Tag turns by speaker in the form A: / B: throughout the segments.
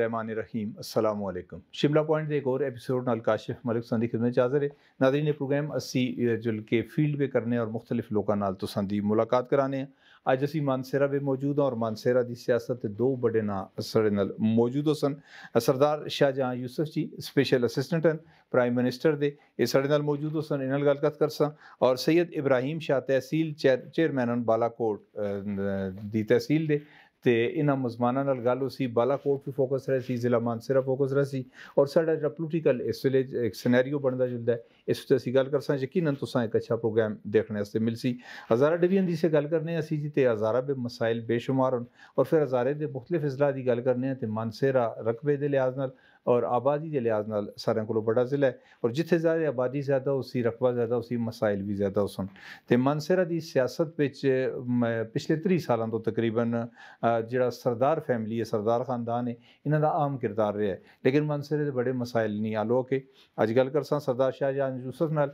A: Rahman Rahim Aslam Shimla point एक और episode, नाल काशिफ मलिक संदी खिदमत हाजिर है। नादरी ने प्रोग्राम असी जुल के फ़ील्ड पे करने और मुख्तलिफ़ लोगों नाल तुसां दी मुलाकात कराने अज असी मानसेरा भी मौजूद हाँ और मानसेरा की सियासत दो बड़े ना साढ़े नाल मौजूद हो सन। सरदार शाहजहां यूसुफ जी स्पेशल असिस्टेंट हैं प्राइम मिनिस्टर दे, ये साढ़े नाल मौजूद हो सन। इन्हां गलबात कर सा और सैयद इब्राहिम शाह तहसील चेयर चेयरमैन बालाकोट दी तहसील दे। ਤੇ ਇਹਨਾਂ ਮਜ਼ਮਾਨਾਂ ਨਾਲ ਗੱਲ ਉਸੀ ਬਾਲਾਕੋਟ ਵੀ ਫੋਕਸ ਰਹੀ ਸੀ ਜ਼ਿਲ੍ਹਾ ਮਾਨਸਰਾ ਫੋਕਸ ਰਹੀ ਸੀ ਔਰ ਸਾਡਾ ਜਿਹੜਾ ਪੋਲੀਟੀਕਲ ਇਸ ਵੇਲੇ ਇੱਕ ਸਿਨੈਰੀਓ ਬਣਦਾ ਜੁਲਦਾ ਇਸ ਤੇ ਅਸੀਂ ਗੱਲ ਕਰ ਸਾਂ ਯਕੀਨਨ ਤੁਸੀਂ ਇੱਕ ਅੱਛਾ ਪ੍ਰੋਗਰਾਮ ਦੇਖਣ ਵਾਸਤੇ ਮਿਲ ਸੀ ਹਜ਼ਾਰਾ ਡਿਵੀਜ਼ਨ ਦੀ ਸੇ ਗੱਲ ਕਰਨੇ ਅਸੀਂ ਜੀ ਤੇ ਹਜ਼ਾਰਾ ਬੇ ਮਸਾਇਲ ਬੇਸ਼ੁਮਾਰ ਹਨ ਔਰ ਫਿਰ ਹਜ਼ਾਰੇ ਦੇ ਮੁxtਲਿਫ ਇਜ਼ਲਾ ਦੀ ਗੱਲ ਕਰਨੇ ਤੇ ਮਾਨਸਰਾ ਰਕਬੇ ਦੇ ਲਿਹਾਜ਼ ਨਾਲ और आबादी के लिहाज नाल सारे को बड़ा जिला है। और जिथे ज़्यादा आबादी ज़्यादा उसी रकबा ज़्यादा उसी मसाइल भी ज़्यादा उसन तो मानसेरा की सियासत पिछले त्री सालों तो तकरीबन जोड़ा सरदार फैमिली है, सरदार खानदान है, इन्हों का आम किरदार रहा है। लेकिन मानसेरे के बड़े मसाइल नहीं आलो के। अज गल कर सरदार शाहजहां यूसुफ नाल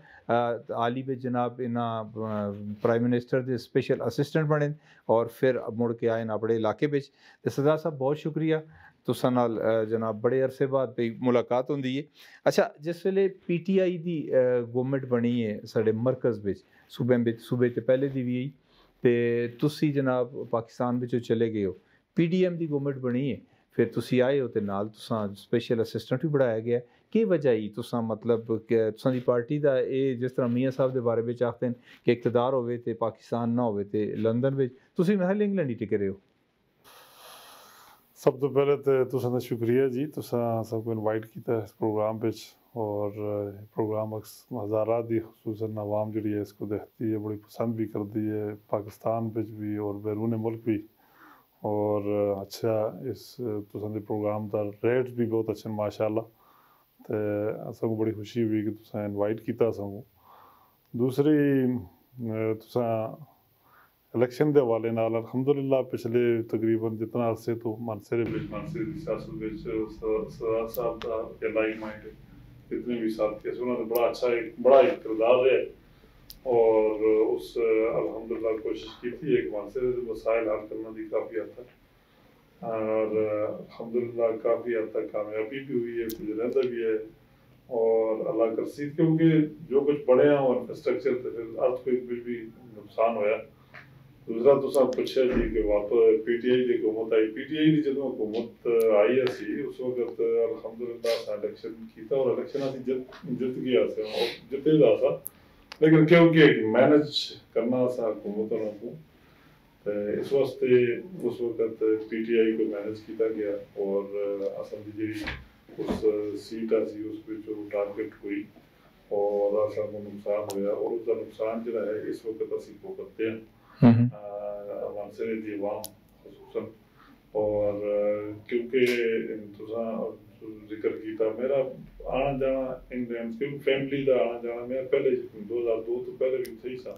A: आली बे जनाब इन्हें प्राइम मिनिस्टर के स्पेशल असिस्टेंट बने और फिर तुसा जनाब बड़े अरसे बाद मुलाकात होंगी है अच्छा जिस वे पी टी आई की गौरमेंट बनी है साढ़े मरकज़ में सूबे में सूबे तो पहले की भी आई तो तुम जनाब पाकिस्तान में चले गए हो। पी डी एम की गौरमेंट बनी है फिर तुम आए हो तो स्पेशल असिस्टेंट भी बढ़ाया गया की वजह आई तुसा मतलब तुसा पार्टी का ये जिस तरह मियाँ साहब के बारे में आखते हैं कि इकतदार हो पाकिस्तान ना
B: सब तो पहले तो तुसा शुक्रिया जी तुसा सबको इनवाइट किया इस प्रोग्राम पे और प्रोग्राम हज़ारा दी खसूस आवाम जी है इसको देखती है, बड़ी पसंद भी करती है, पाकिस्तान पे भी और बैरून मुल्क भी। और अच्छा इस तुसा प्रोग्राम का रेट भी बहुत अच्छे माशाल्लाह। तो सबको बड़ी खुशी हुई कि इलेक्शन के हवाले नाल, अलहमदुलिल्लाह, पिछले तकरीबन जितना अरसे तो मानसरे का माइंड जितने भी साथी उन्होंने बड़ा अच्छा एक, बड़ा एक किरदार है और उस अलहमदिल्ला कोशिश की थी एक मानसरे से मसाइल हल करने की काफ़ी हद तक। और अलहमदिल्ला काफ़ी हद तक कामयाबी भी हुई है, कुछ रहता भी है। और अल्लाह कर सी क्योंकि जो कुछ बढ़े हैं और इंफ्रास्ट्रक्चर तो फिर अर्थ को भी नुकसान होया। दूसरा तुसा पुछया जी कि वापस पीटीआई की हुकूमत आई। पीटीआई की जो हुकूमत आई सी उस वक्त अलहमदुल्ला इलेक्शन किया और इलेक्शन असं जित जित गया और जिते दा सा लेकिन क्योंकि मैनेज करना सा हुकूमत को इस वास्ते उस वक्त पीटीआई को मैनेज किया गया और असल जी उस सीट सी, उस टारगेट हुई और असा नुकसान होया और उसका नुकसान जो है, इस वक्त असं भुगतते हैं मानसरे दी अवाम खसूसन और क्योंकि तुसा जिक्र किया मेरा आना जाना इंग्लैंड क्योंकि फैमिली का आना जाना मेरा पहले 2002 तो पहले भी सही सा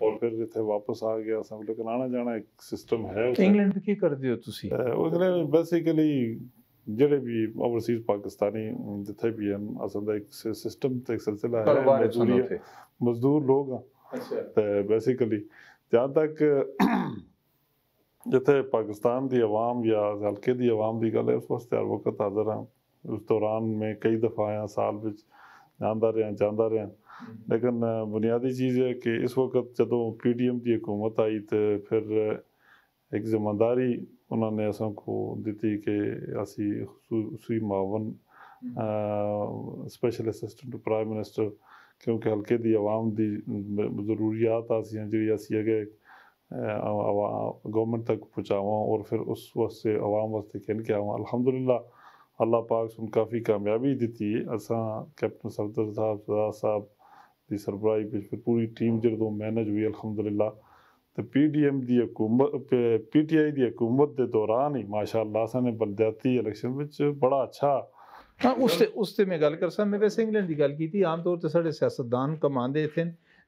B: और फिर जिथे वापस आ गया सब लेकिन आना जाना एक सिस्टम है
A: इंग्लैंड में की करते हो तुसी
B: इंग्लैंड बेसिकली ਜਿਹੜੇ ਵੀ ਓਵਰਸੀਜ਼ ਪਾਕਿਸਤਾਨੀ ਜਿੱਥੇ ਵੀ ਹਨ ਅਸਲ ਦਾ ਇੱਕ ਸਿਸਟਮ ਤੇ ਇੱਕ ਸਿਲਸਿਲਾ ਹੈ ਮਜ਼ਦੂਰੀ ਮਜ਼ਦੂਰ ਲੋਕ ਆ ਅੱਛਾ ਤੇ ਬੇਸਿਕਲੀ जहाँ तक जिथे पाकिस्तान की अवाम या हल्के की अवाम की गल है उस वास्ते हर वक्त हाजिर हाँ। उस दौरान में कई दफ़ा आया साल में आता रहा जाता रहा। लेकिन बुनियादी चीज़ है कि इस वक्त जो पी डी एम की हुकूमत आई तो फिर एक ज़िम्मेदारी उन्होंने असको दी कि असी उसी मावन स्पेशल असिस्टेंट प्राइम मिनिस्टर क्योंकि हल्के की आवाम की जरूरियात आसियाँ जी असी अगे गौरमेंट तक पहुँचावा और फिर उस वास्ते आवाम वास्ते कहन के आवा अलहमदुल्ला अल्लाह पाक सुन काफ़ी कामयाबी दी असा कैप्टन सफदर साहब सदा साहब की सरबराही फिर पूरी टीम जो मैनेज हुई अलहमदुल्ला तो पी डी एम की हुकूमत पी टी आई की हुकूमत के दौरान ही माशा अल्लाह ने बलदियाती इलेक्शन बड़ा अच्छा
A: हाँ उस उस मैं गल कर मैं वैसे इंग्लैंड की गल की आम तौर पर ਸਾਡੇ सियासतदान कमाते इतने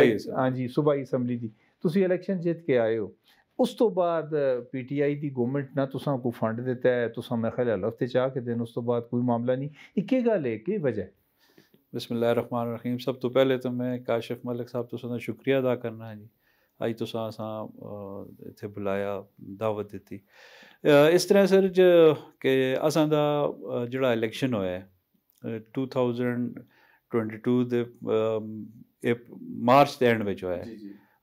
C: ਸੁਬਾਈ
A: ਹਾਂਜੀ ਸੂਬਾਈ ਅਸੈਂਬਲੀ ਦੀ ਤੁਸੀਂ ਇਲੈਕਸ਼ਨ ਜਿੱਤ ਕੇ ਆਏ ਹੋ ਉਸ ਤੋਂ ਬਾਅਦ ਪੀਟੀਆਈ ਦੀ ਗਵਰਨਮੈਂਟ ਨਾ ਤੁਸਾਂ ਕੋ ਫੰਡ ਦਿੱਤਾ ਹੈ ਤੁਸਾਂ ਮੈਂ ਖਿਆਲ ਹਫਤੇ ਚਾਹ ਕੇ ਦਿਨ ਉਸ ਤੋਂ ਬਾਅਦ ਕੋਈ ਮਾਮਲਾ ਨਹੀਂ ਇਹ ਕੀ ਗੱਲ ਹੈ ਕੀ ਵਜ੍ਹਾ ਹੈ
C: ਬਿਸਮਿਲ੍ਲਾਹਿਰਰਹਿਮਾਨਿਰਰਹੀਮ ਸਭ ਤੋਂ ਪਹਿਲੇ ਤਾਂ ਮੈਂ ਕਾਸ਼ਿਫ ਮਲਿਕ ਸਾਹਿਬ ਤੋਂ ਦਾ ਸ਼ੁਕਰੀਆ ਅਦਾ ਕਰਨਾ ਹੈ ਜੀ ਅੱਜ ਤੁਸੀਂ ਅਸਾਂ ਅਹ, ਇੱਥੇ ਬੁਲਾਇਆ ਦਾਵਤ ਦਿੱਤੀ ਅਹ, ਇਸ ਤਰ੍ਹਾਂ ਸਰ ਜ- ਕਿ ਅਸਾਂ ਦਾ ਅਹ, ਜਿਹੜਾ ਇਲੈਕਸ਼ਨ ਹੋਇਆ ਹੈ, ਅਹ, 2022 ਦੇ ਅਮ, ਇਹ ਮਾਰਚ ਦੇ ਐਂਡ ਵਿੱਚ ਹੋਇਆ ਹੈ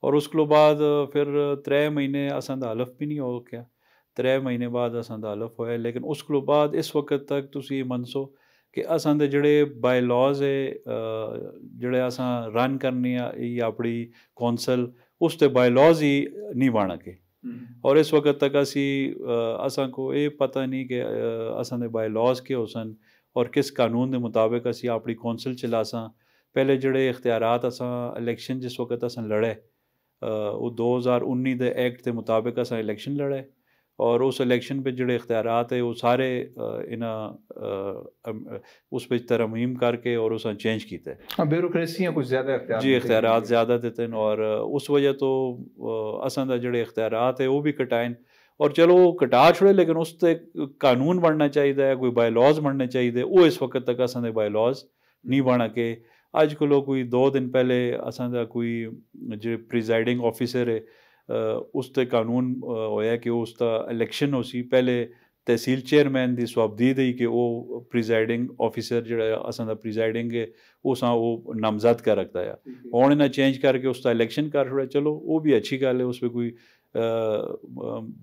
C: ਔਰ ਉਸ ਤੋਂ ਬਾਅਦ ਫਿਰ त्रै ਮਹੀਨੇ ਅਸਾਂ ਦਾ ਹਲਫ ਵੀ ਨਹੀਂ ਹੋ ਗਿਆ त्रै ਮਹੀਨੇ ਬਾਅਦ ਅਸਾਂ ਦਾ ਹਲਫ ਹੋਇਆ ਲੇਕਿਨ ਉਸ ਤੋਂ ਬਾਅਦ ਇਸ ਵਕਤ ਤੱਕ ਤੁਸੀਂ ਮੰਨਸੋ ਕਿ ਅਸਾਂ ਦੇ ਜਿਹੜੇ ਬਾਈ ਲਾਜ਼ ਹੈ ਅ, ਜਿਹੜੇ ਅਸਾਂ ਰਨ ਕਰਨੀ ਆ ਇਹ ਆਪਣੀ ਕੌਂਸਲ ਉਸ ਤੇ ਬਾਈ ਲਾਜ਼ ਹੀ ਨਹੀਂ ਬਣ ਕੇ ਔਰ ਇਸ ਵਕਤ ਤੱਕ ਅਸੀਂ ਅ, ਅਸਾਂ ਕੋ ਇਹ ਪਤਾ ਨਹੀਂ ਕਿ ਅ, ਅਸਾਂ ਦੇ ਬਾਈ ਲਾਜ਼ ਕੀ ਹੋਸਨ ਔਰ ਕਿਸ ਕਾਨੂੰਨ ਦੇ ਮੁਤਾਬਿਕ ਅਸੀਂ ਆਪਣੀ ਕੌਂਸਲ ਚਲਾਸਾਂ ਪਹਿਲੇ ਜਿਹੜੇ ਇਖਤਿਆਰਾਤ ਅਸਾਂ ਇਲੈਕਸ਼ਨ ਜਿਸ ਵਕਤ ਅਸਾਂ ਲੜੇ ਅ, ਉਹ 2019 ਦੇ ਐਕਟ ਦੇ ਮੁਤਾਬਿਕ ਅਸਾਂ ਇਲੈਕਸ਼ਨ ਲੜੇ ਔਰ ਉਸ ਇਲੈਕਸ਼ਨ ਵਿੱਚ ਜਿਹੜੇ ਇਖਤਿਆਰਾਤ ਹੈ ਉਹ ਸਾਰੇ ਅ, ਇਹਨਾਂ ਅ, ਅਮ, ਅ, ਉਸ ਵਿੱਚ ਤਰਮੀਮ ਕਰਕੇ ਔਰ ਉਸਾਂ ਚੇਂਜ ਕੀਤਾ ਹੈ।
A: ਹਾਂ ਬਿਊਰੋਕ੍ਰੇਸੀਆਂ ਕੁਝ ਜ਼ਿਆਦਾ ਇਖਤਿਆਰ
C: ਜੀ ਇਖਤਿਆਰਾਤ ਜ਼ਿਆਦਾ ਦਿੱਤੇ ਨੇ ਔਰ ਅ, ਉਸ ਵਜ੍ਹਾ ਤੋਂ ਅ, ਅਸਾਂ ਦਾ ਜਿਹੜੇ ਇਖਤਿਆਰਾਤ ਹੈ ਉਹ ਵੀ ਕਟਾਇਨ ਔਰ ਚਲੋ ਉਹ ਕਟਾ ਛੜੇ ਲੇਕਿਨ ਉਸ ਤੇ ਕਾਨੂੰਨ ਬਣਨਾ ਚਾਹੀਦਾ ਹੈ अज कल्ह कोई दो दिन पहले असा कोई जो प्रिज़ाइडिंग ऑफिसर है उस ते कानून होया कि उसका इलेक्शन हो सी। पहले तहसील चेयरमैन की सुआबदीद ही कि वो प्रिज़ाइडिंग ऑफिसर जो असांदा प्रिज़ाइडिंग है उस वो नामजद कर रखता है। हूँ। इन्हें चेंज करके उसका इलेक्शन कर छोड़ा। चलो वो भी अच्छी गल है उस पर कोई आ,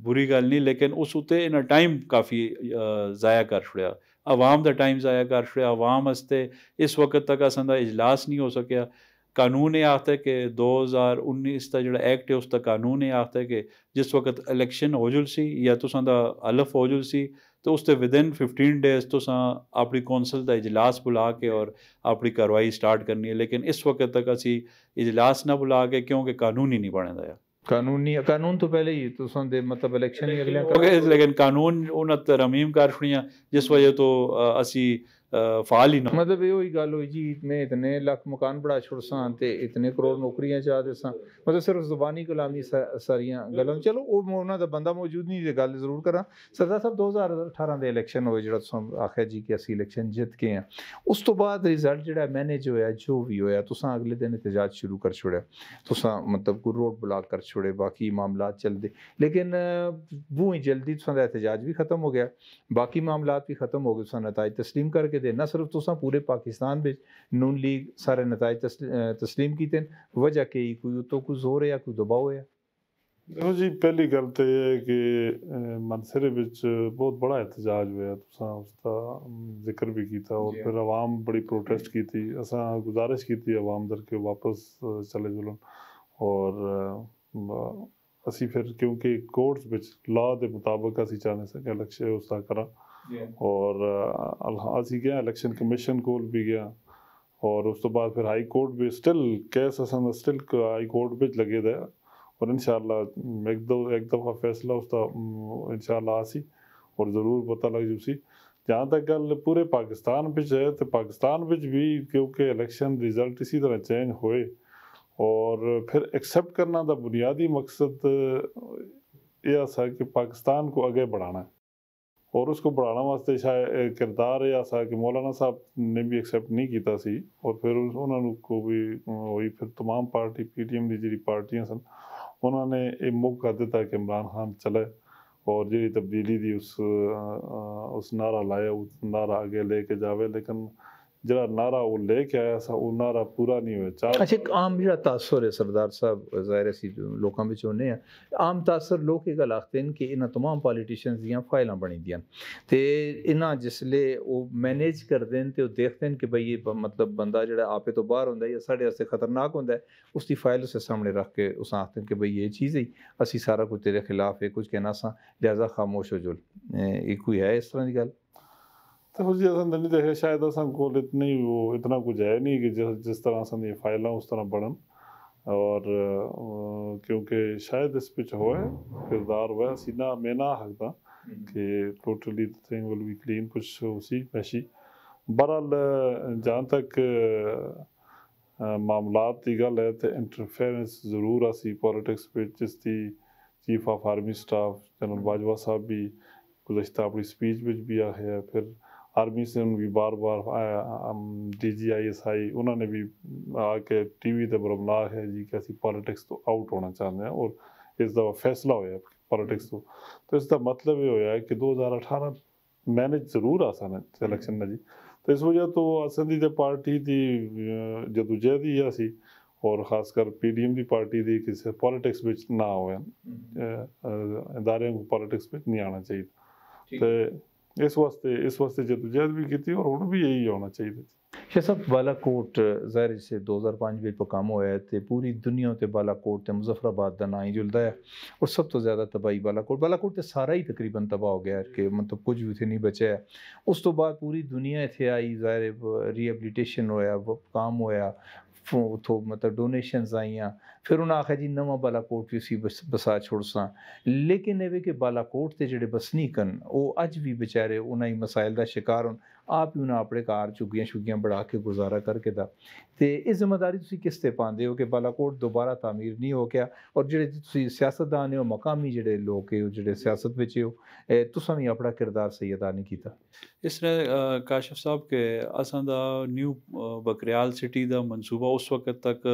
C: बुरी गल नहीं लेकिन उस उत्ते इन्हें टाइम काफ़ी ज़ाया कर छोड़ा अवाम का टाइम्स आया कर छड़ेआ अवाम वास्ते इस वक्त तक असें इजलास नहीं हो सकया कानून ये आखता है कि दो हज़ार उन्नीस का जो एक्ट है उसका कानून ये आखता है कि जिस वक्त इलेक्शन हो जुलसी या तो दा अलफ हो जुलसी तो उसके विद इन फिफ्टीन डेज़ तो अपनी कौंसल का इजलास बुला के और अपनी कार्रवाई स्टार्ट करनी है। लेकिन इस वक्त तक असी इजलास ना बुला के, क्योंकि कानून ही नहीं बने दा ਕਾਨੂੰਨੀ,
A: ਕਾਨੂੰਨ ਤੋਂ ਪਹਿਲੇ ਹੀ ਤੁਸਾਂ ਦੇ ਮਤਲਬ ਇਲੈਕਸ਼ਨ ਹੀ ਅਗਲੇ
C: ਕਰ ਲੇਕਿਨ ਕਾਨੂੰਨ ਉਹਨਾਂ ਤਰਮੀਮ ਕਰ ਛੜੀਆਂ ਜਿਸ ਵਜ੍ਹਾ ਤੋਂ ਅਸੀਂ ਅ, ਫਾਲ ਹੀ ਨਾ
A: ਮਤਲਬ ਇਹ ਹੋਈ ਗੱਲ ਹੋਈ ਜੀ ਮੈਂ ਇਤਨੇ ਲੱਖ ਮਕਾਨ ਬੜਾ ਛੁੜਸਾਂ ਤੇ ਇਤਨੇ ਕਰੋੜ ਨੌਕਰੀਆਂ ਚਾਹ ਦੇਸਾਂ ਮਤਲਬ ਸਿਰਫ ਜ਼ੁਬਾਨੀ ਕਲਾਮੀ ਸਾ- ਸਾਰੀਆਂ ਗੱਲਾਂ ਚਲੋ ਉਹ ਮ- ਉਹਨਾਂ ਦਾ ਬੰਦਾ ਮੌਜੂਦ ਨਹੀਂ ਤੇ ਗੱਲ ਜ਼ਰੂਰ ਕਰਾਂ ਸਰਦਾਰ ਸਾਹਿਬ 2018 ਦੇ ਇਲੈਕਸ਼ਨ ਹੋਏ ਜਿਹੜਾ ਤੁਸੀਂ ਆਖਿਆ ਜੀ ਕਿ ਅਸੀਂ ਇਲੈਕਸ਼ਨ ਜਿੱਤ ਕੇ ਆ ਉਸ ਤੋਂ ਬਾਅਦ ਰਿਜ਼ਲਟ ਜਿਹੜਾ ਮੈਨੇਜ ਹੋਇਆ ਜੋ ਵੀ ਹੋਇਆ ਤੁਸੀਂ ਅਗਲੇ ਦਿਨ ਇਤਜਾਜ ਸ਼ੁਰੂ ਕਰ ਛੋੜਿਆ ਤੁਸੀਂ ਮਤਲਬ ਕੋਈ ਰੋਡ ਬਲਾਕ ਕਰ ਛੋੜੇ ਬਾਕੀ ਮਾਮਲਾਤ ਚੱਲਦੇ ਲੇਕਿਨ वो ही जल्दी तुसा दा एहतजाज भी खत्म हो गया बाकी मामलात भी खत्म हो गए तुसा नताज तस्लीम करके करके दे सिर्फ़ तुसा पूरे पाकिस्तान में नून लीग सारे नतज तस्लीम किए वजह के कोई उतो कोई ज़ोर है कोई दबाव है
B: देखो जी पहली गल तो यह है कि मनसरे बहुत बड़ा एहतजाज
A: होया
B: उसका ज़िक्र भी किया और फिर आवाम बड़ी प्रोटेस्ट की थी असा गुजारिश की थी आवाम दर के वापस चले चलो और असी फिर क्योंकि कोर्ट्स लॉ के मुताबिक असं चाहते इलेक्शन उसका करा ਔਰ ਅਹ, ਅਲ- ਅਸੀਂ ਗਿਆ ਇਲੈਕਸ਼ਨ ਕਮਿਸ਼ਨ ਕੋਲ ਵੀ ਗਿਆ ਔਰ ਉਸ ਤੋਂ ਬਾਅਦ ਫਿਰ ਹਾਈ ਕੋਰਟ ਵੀ ਸਟਿਲ ਕੇਸ ਅਸਾਂ ਦਾ ਸਟਿਲ ਹਾਈ ਕੋਰਟ ਵਿੱਚ ਲੱਗੇ ਦਾ ਹੈ। और इंशाल्लाह एक दो एक दफ़ा फैसला उसका इंशाल्लाह आसी और ज़रूर पता लग जुसी जहाँ तक गल पूरे पाकिस्तान विच है तो पाकिस्तान विच भी क्योंकि इलेक्शन रिजल्ट इसी तरह चेंज होए और फिर एक्सेप्ट करना दा बुनियादी मकसद यह सा कि पाकिस्तान को आगे बढ़ाना है और उसको बढ़ाना वास्ते शायद किरदार यह सा कि मौलाना साहब ने भी एक्सेप्ट नहीं किया सी और फिर उन्होंने को भी हुई फिर तमाम पार्टी पीटीएम ਦੀ ਜਿਹੜੀ ਪਾਰਟੀਆਂ ਸਨ ਉਹਨਾਂ ਨੇ ਇਹ ਮੌਕਾ ਦਿੱਤਾ ਕਿ ਇਮਰਾਨ ਖਾਨ ਚਲੇ ਔਰ ਜਿਹੜੀ ਤਬਦੀਲੀ ਦੀ ਉਸ ਅ, ਉਸ ਨਾਰਾ ਲਾਇਆ ਉਸ ਨਾਰਾ ਅੱਗੇ ਲੈ ਕੇ ਜਾਵੇ ਲੇਕਿਨ ਜਿਹੜਾ ਨਾਰਾ ਉਹ ਲੈ ਕੇ ਆਇਆ ਸੀ ਉਹ ਨਾਰਾ ਪੂਰਾ ਨਹੀਂ ਹੋਇਆ ਚਾਰ
A: ਅੱਛਾ ਇੱਕ ਆਮ ਜਿਹੜਾ ਤਾਸਰ ਹੈ ਸਰਦਾਰ ਸਾਹਿਬ ਜ਼ਾਹਿਰ ਅਸੀਂ ਲੋਕਾਂ ਵਿੱਚ ਹੁੰਨੇ ਆ ਆਮ ਤਾਸਰ ਲੋਕ ਇਹ ਗੱਲ ਆਖਦੇ ਨੇ ਕਿ ਇਹਨਾਂ तमाम ਪੋਲੀਟੀਸ਼ੀਅਨਸ ਦੀਆਂ ਫਾਈਲਾਂ ਬਣੀ ਦੀਆਂ ਤੇ ਇਹਨਾਂ ਜਿਸਲੇ ਉਹ ਮੈਨੇਜ ਕਰਦੇ ਨੇ ਤੇ ਉਹ ਦੇਖਦੇ ਨੇ ਕਿ ਭਈ ਇਹ ਬ- ਮਤਲਬ ਬੰਦਾ ਜਿਹੜਾ ਆਪੇ ਤੋਂ ਬਾਹਰ ਹੁੰਦਾ ਹੈ ਜਾਂ ਸਾਡੇ ਵਾਸਤੇ ਖਤਰਨਾਕ ਹੁੰਦਾ ਹੈ ਉਸ ਦੀ ਫਾਈਲ ਉਸੇ ਸਾਹਮਣੇ ਰੱਖ ਕੇ ਉਸ ਆਖਦੇ ਨੇ ਕਿ ਭਈ ਇਹ ਚੀਜ਼ ਹੈ ਅਸੀਂ ਸਾਰਾ ਕੁਝ ਤੇਰੇ ਖਿਲਾਫ ਹੈ ਕੁਝ ਕਹਿਣਾ ਸਾਂ ਲਿਹਾਜ਼ਾ ਖਾਮੋਸ਼ ਹੋ ਜੋ ਇਹ ਕੋਈ ਹੈ ਇਸ ਤਰ੍ਹਾਂ ਦੀ ਗੱਲ
B: तो फिर जी ਅਸਾਂ नहीं देखे शायद असं ਕੋਲ ਇਤਨੀ ਉਹ ਇਤਨਾ ਕੁਝ ਹੈ ਨਹੀਂ ਕਿ ਜਿਸ ਜਿਸ ਤਰ੍ਹਾਂ ਅਸਾਂ ਦੀ ਫਾਈਲਾਂ ਉਸ ਤਰ੍ਹਾਂ ਬਣਨ और क्योंकि शायद इस पिच होए किरदार हुआ सीना मेना हकदा हम्म। कि totally thing will be clean कुछ उसी पैशी बहरहाल जहाँ तक मामलात की गल है तो इंटरफेरेंस ज़रूर असी पॉलिटिक्स जिसकी chief of army staff general Bajwa साहब भी गुजशत अपनी स्पीच में भी आया फिर ਆਰਮੀ ਸੇ ਵੀ ਬਾਰ-ਬਾਰ ਡੀਜੀਆਈਐਸਆਈ ਉਹਨਾਂ ਨੇ ਵੀ ਆ ਕੇ ਟੀਵੀ ਤੇ ਬਰਮਲਾ ਹੈ ਜੀ ਕਿ ਅਸੀਂ ਪੋਲਿਟਿਕਸ ਤੋਂ ਆਊਟ ਹੋਣਾ ਚਾਹੁੰਦੇ ਹਾਂ ਔਰ ਇਸ ਦਾ ਫੈਸਲਾ ਹੋਇਆ ਪੋਲਿਟਿਕਸ ਤੋਂ। ਤਾਂ ਇਸ ਦਾ ਮਤਲਬ ਇਹ ਹੋਇਆ ਕਿ 2018 ਮੈਨੇਜ ਜ਼ਰੂਰ ਆਸਾਨ ਹੈ ਇਲੈਕਸ਼ਨ ਦਾ ਜੀ। ਤੇ ਇਸ ਵਜ੍ਹਾ ਤੋਂ ਅਸਾਂ ਦੀ ਤੇ ਪਾਰਟੀ ਦੀ ਜਦੋਜਹਿਦ ਹੀ ਅਸੀਂ ਔਰ ਖਾਸ ਕਰ ਪੀਡੀਐਮ ਦੀ ਪਾਰਟੀ ਦੀ ਕਿਸੇ ਪੋਲਿਟਿਕਸ ਵਿੱਚ ਨਾ ਹੋਇਆ ਇਦਾਰਿਆਂ ਨੂੰ ਪੋਲਿਟਿਕਸ ਵਿੱਚ ਨਹੀਂ ਆਉਣਾ ਚਾਹੀਦਾ। ਤੇ ਇਸ ਵਾਸਤੇ ਇਸ ਵਾਸਤੇ ਜਦੋਜਹਿਦ ਵੀ ਕੀਤੀ ਔਰ ਹੁਣ ਵੀ ਇਹੀ ਹੋਣਾ ਚਾਹੀਦਾ
A: ਸ਼ਾਹ ਸਾਹਿਬ ਬਾਲਾਕੋਟ ਜ਼ਾਹਿਰ ਸੇ 2005 ਵਿੱਚ ਕੰਮ ਹੋਇਆ ਹੈ ਤੇ ਪੂਰੀ ਦੁਨੀਆ ਤੇ ਬਾਲਾਕੋਟ ਤੇ ਮੁਜ਼ਫਰਾਬਾਦ ਦਾ ਨਾਂ ਹੀ ਜੁਲਦਾ ਹੈ ਔਰ ਸਭ ਤੋਂ ਜ਼ਿਆਦਾ ਤਬਾਹੀ ਬਾਲਾਕੋਟ ਬਾਲਾਕੋਟ ਤੇ ਸਾਰਾ ਹੀ ਤਕਰੀਬਨ ਤਬਾਹ ਹੋ ਗਿਆ ਹੈ ਕਿ ਮਤਲਬ ਕੁਝ ਵੀ ਇੱਥੇ ਨਹੀਂ ਬਚਿਆ ਹੈ ਉਸ ਤੋਂ ਬਾਅਦ ਪੂਰੀ ਦੁਨੀਆ ਇੱਥੇ ਆਈ ਜ਼ਾਹਿਰ ਰੀਹੈਬਿਲਿਟੇਸ਼ਨ ਹੋਇਆ ਵ- ਕੰਮ ਹੋਇਆ ਫੋ- ਉੱਥੋਂ ਮਤਲਬ ਡੋਨੇਸ਼ਨਸ ਆਈਆਂ ਫਿਰ ਉਹਨਾਂ ਆਖਿਆ ਜੀ ਨਵਾਂ ਬਾਲਾਕੋਟ ਵੀ ਅਸੀਂ ਬਸ ਬਸਾ ਛੋੜਸਾਂ ਲੇਕਿਨ ਇਹ ਵੀ ਕਿ ਬਾਲਾਕੋਟ ਤੇ ਜਿਹੜੇ ਵਸਨੀਕ ਹਨ ਉਹ ਅੱਜ ਵੀ ਵਿਚਾਰੇ ਉਹਨਾਂ ਹੀ ਮਸਾਇਲ ਦਾ ਸ਼ਿਕਾਰ ਹਨ ਆਪ ਹੀ ਉਹਨਾਂ ਆਪਣੇ ਘਰ ਝੁੱਗੀਆਂ ਛੁੱਗੀਆਂ ਬਣਾ ਕੇ ਗੁਜ਼ਾਰਾ ਕਰਕੇ ਦਾ ਤੇ ਇਹ ਜ਼ਿੰਮੇਵਾਰੀ ਤੁਸੀਂ ਕਿਸ ਤੇ ਪਾਉਂਦੇ ਹੋ ਕਿ ਬਾਲਾਕੋਟ ਦੁਬਾਰਾ ਤਾਮੀਰ ਨਹੀਂ ਹੋ ਗਿਆ ਔਰ ਜਿਹੜੇ ਤੁਸੀਂ ਸਿਆਸਤਦਾਨ ਹੋ ਮਕਾਮੀ ਜਿਹੜੇ ਲੋਕ ਹੈ ਉਹ ਜਿਹੜੇ ਸਿਆਸਤ ਵਿੱਚ ਹੋ ਇਹ ਤੁਸੀਂ ਵੀ ਆਪਣਾ ਕਿਰਦਾਰ ਸਹੀ ਅਦਾ ਨਹੀਂ ਕੀਤਾ
C: ਇਸ ਤਰ੍ਹਾਂ ਅ, ਕਾਸ਼ਫ ਸਾਹਿਬ ਕਿ ਅਸਾਂ ਦਾ ਨਿਊ ਅ, ਬਕਰਿਆਲ ਸਿਟੀ ਦਾ ਮਨਸੂਬਾ ਉਸ ਵਕਤ ਤੱਕ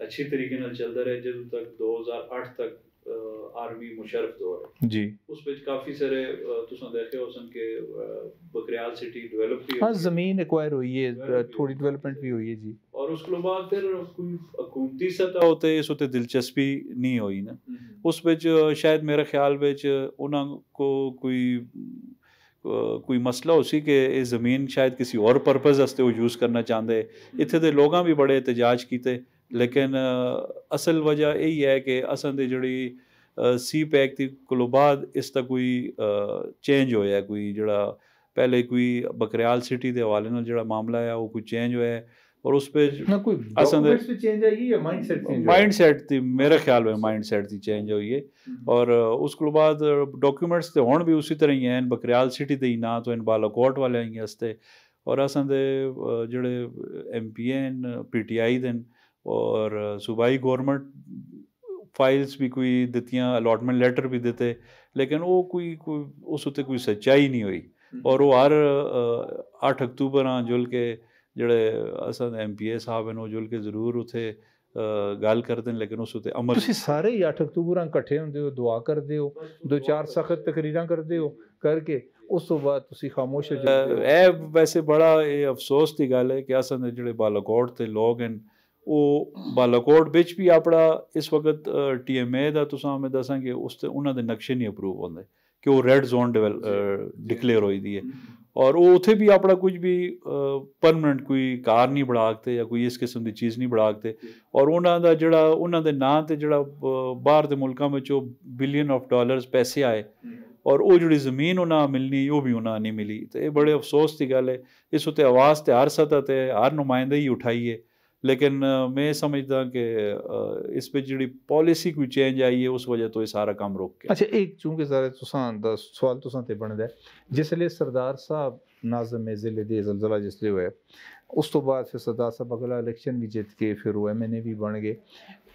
C: ਅੱਛੀ ਤਰੀਕੇ ਨਾਲ ਚੱਲਦਾ ਰਿਹਾ ਜਦੋਂ ਤੱਕ 2008 ਤੱਕ ਅ, ਆਰਮੀ ਮੁਸ਼ਰਫ ਦੌਰ ਹੈ
A: ਜੀ
C: ਉਸ ਵਿੱਚ ਕਾਫੀ ਸਾਰੇ ਅ, ਤੁਸੀਂ ਦੇਖੇ ਹੋਸਨ ਕਿ ਅ, ਬਕਰਿਆਲ ਸਿਟੀ ਡਿਵੈਲਪ ਵੀ
A: ਹਾਂ
C: ਹੋਈ ਹੈ।
A: ਜ਼ਮੀਨ ਐਕਵਾਇਰ ਹੋਈ ਹੈ ਥੋੜੀ ਡਿਵੈਲਪਮੈਂਟ ਵੀ ਹੋਈ ਹੈ ਜੀ
C: ਔਰ ਉਸ ਤੋਂ ਬਾਅਦ ਫਿਰ ਕੋਈ ਹਕੂਮਤੀ ਸਤਹ ਉਤੇ ਇਸ ਉਤੇ ਦਿਲਚਸਪੀ ਨਹੀਂ ਹੋਈ ਨਾ ਉਸ ਵਿੱਚ ਸ਼ਾਇਦ ਮੇਰੇ ਖਿਆਲ ਵਿੱਚ ਉਹਨਾਂ ਕੋ ਕੋਈ ਅ, ਕੋਈ ਮਸਲਾ ਹੋ ਸੀ ਕਿ ਇਹ ਜ਼ਮੀਨ ਸ਼ਾਇਦ ਕਿਸੇ ਹੋਰ ਪਰਪਸ ਵਾਸਤੇ ਉਹ ਯੂਜ਼ ਕਰਨਾ ਚਾਹੁੰਦੇ ਇੱਥੇ ਦੇ ਲੋਕਾਂ ਵੀ ਬੜੇ ਇਤਜਾਜ ਕੀਤੇ लेकिन असल वजह यही है कि असं जी सी पैक को बाद इस तक कोई चेंज होया है कोई जड़ा पहले कोई बकरियाल सिटी के
A: हवाले जो
C: मामला है
A: वो कोई चेंज होया है और उस पे
C: माइंड सैट थी मेरे ख्याल में माइंड सैट थी चेंज हो है और उस को बाद डॉक्यूमेंट्स तो हूँ भी उसी तरह ही हैं बकरियाल सिटी से ही ना तो बालाकोट वाले और असंदे जड़े पी हैं पी टी आई देन, ਸੂਬਾਈ ਗਵਰਨਮੈਂਟ ਫਾਈਲਸ ਵੀ ਕੋਈ ਦਿੱਤੀਆਂ ਅਲਾਟਮੈਂਟ ਲੈਟਰ ਵੀ ਦਿੱਤੇ ਲੇਕਿਨ ਉਹ ਕੋਈ ਕੋਈ ਉਸ ਉਤੇ ਕੋਈ ਸੱਚਾਈ ਨਹੀਂ ਹੋਈ ਔਰ ਉਹ ਹਰ ਅ, 8 ਅਕਤੂਬਰ ਆ ਜੁਲ ਕੇ ਜਿਹੜੇ ਅਸਾਂ ਦੇ ਐਮਪੀਏ ਸਾਹਿਬ ਹਨ ਉਹ ਜੁਲ ਕੇ ਜ਼ਰੂਰ ਉਥੇ ਅ, ਗੱਲ ਕਰਦੇ ਨੇ ਲੇਕਿਨ ਉਸ ਉਤੇ ਅਮਲ
A: ਤੁਸੀਂ ਸਾਰੇ ਹੀ 8 ਅਕਤੂਬਰਾਂ ਇਕੱਠੇ ਹੁੰਦੇ ਹੋ ਦੁਆ ਕਰਦੇ ਹੋ ਦੋ ਚਾਰ ਸਖਤ ਤਕਰੀਰਾਂ ਕਰਦੇ ਹੋ ਕਰਕੇ ਉਸ ਤੋਂ ਬਾਅਦ ਤੁਸੀਂ ਖਾਮੋਸ਼ ਹੋ ਜਾਂਦੇ ਹੋ
C: ਇਹ ਵੈਸੇ ਬੜਾ ਇਹ ਅਫਸੋਸ ਦੀ ਗੱਲ ਹੈ ਕਿ ਅਸਾਂ ਦੇ ਜਿਹੜੇ ਬਾਲਾਕੋਟ ਤੇ ਲੋਕ ਹਨ ਉਹ ਬਾਲਾਕੋਟ ਵਿੱਚ ਵੀ ਆਪਣਾ ਇਸ ਵਕਤ ਟੀਐਮਏ ਦਾ ਤੁਸੀਂ ਮੈਂ ਦੱਸਾਂਗੇ ਉਸ ਤੇ ਉਹਨਾਂ ਦੇ ਨਕਸ਼ੇ ਨਹੀਂ ਅਪਰੂਵ ਹੁੰਦੇ ਕਿ ਉਹ ਰੈੱਡ ਜ਼ੋਨ ਡਿਕਲੇਅਰ ਹੋਈ ਦੀ ਹੈ। ਔਰ ਉਹ ਉਥੇ ਵੀ ਆਪਣਾ ਕੁਝ ਵੀ ਪਰਮਨੈਂਟ ਕੋਈ ਕਾਰ ਨਹੀਂ ਬਣਾਕਤੇ ਜਾਂ ਕੋਈ ਇਸ ਕਿਸਮ ਦੀ ਚੀਜ਼ ਨਹੀਂ ਬਣਾਕਤੇ ਔਰ ਉਹਨਾਂ ਦਾ ਜਿਹੜਾ ਉਹਨਾਂ ਦੇ ਨਾਂ ਤੇ ਜਿਹੜਾ ਬਾਹਰ ਦੇ ਮੁਲਕਾਂ ਵਿੱਚ ਉਹ ਬਿਲੀਅਨ ਆਫ ਡਾਲਰਸ ਪੈਸੇ ਆਏ ਔਰ ਉਹ ਜਿਹੜੀ ਜ਼ਮੀਨ ਉਹਨਾਂ ਮਿਲਣੀ ਉਹ ਵੀ ਉਹਨਾਂ ਨਹੀਂ ਮਿਲੀ। ਤੇ ਇਹ ਬੜੇ ਅਫਸੋਸ ਦੀ ਗੱਲ ਹੈ ਇਸ ਉਤੇ ਆਵਾਜ਼ ਤੇ ਹਰ ਸਤਹ ਤੇ ਹਰ ਨੁਮਾਇੰਦੇ ਹੀ ਉਠਾਈਏ लेकिन मैं समझता कि इस पर जी पॉलिसी कोई चेंज आई है, उस वजह तो यह सारा काम रोक गया।
A: अच्छा एक चूँकि सवाल तो ते बनदा है जिसले सरदार साहब नाजम में ज़िले दे जलजिला जिसले होया, उस तो बाद फिर सरदार साहब अगला इलेक्शन भी जीत के, फिर वो एम एन ए भी बन गए।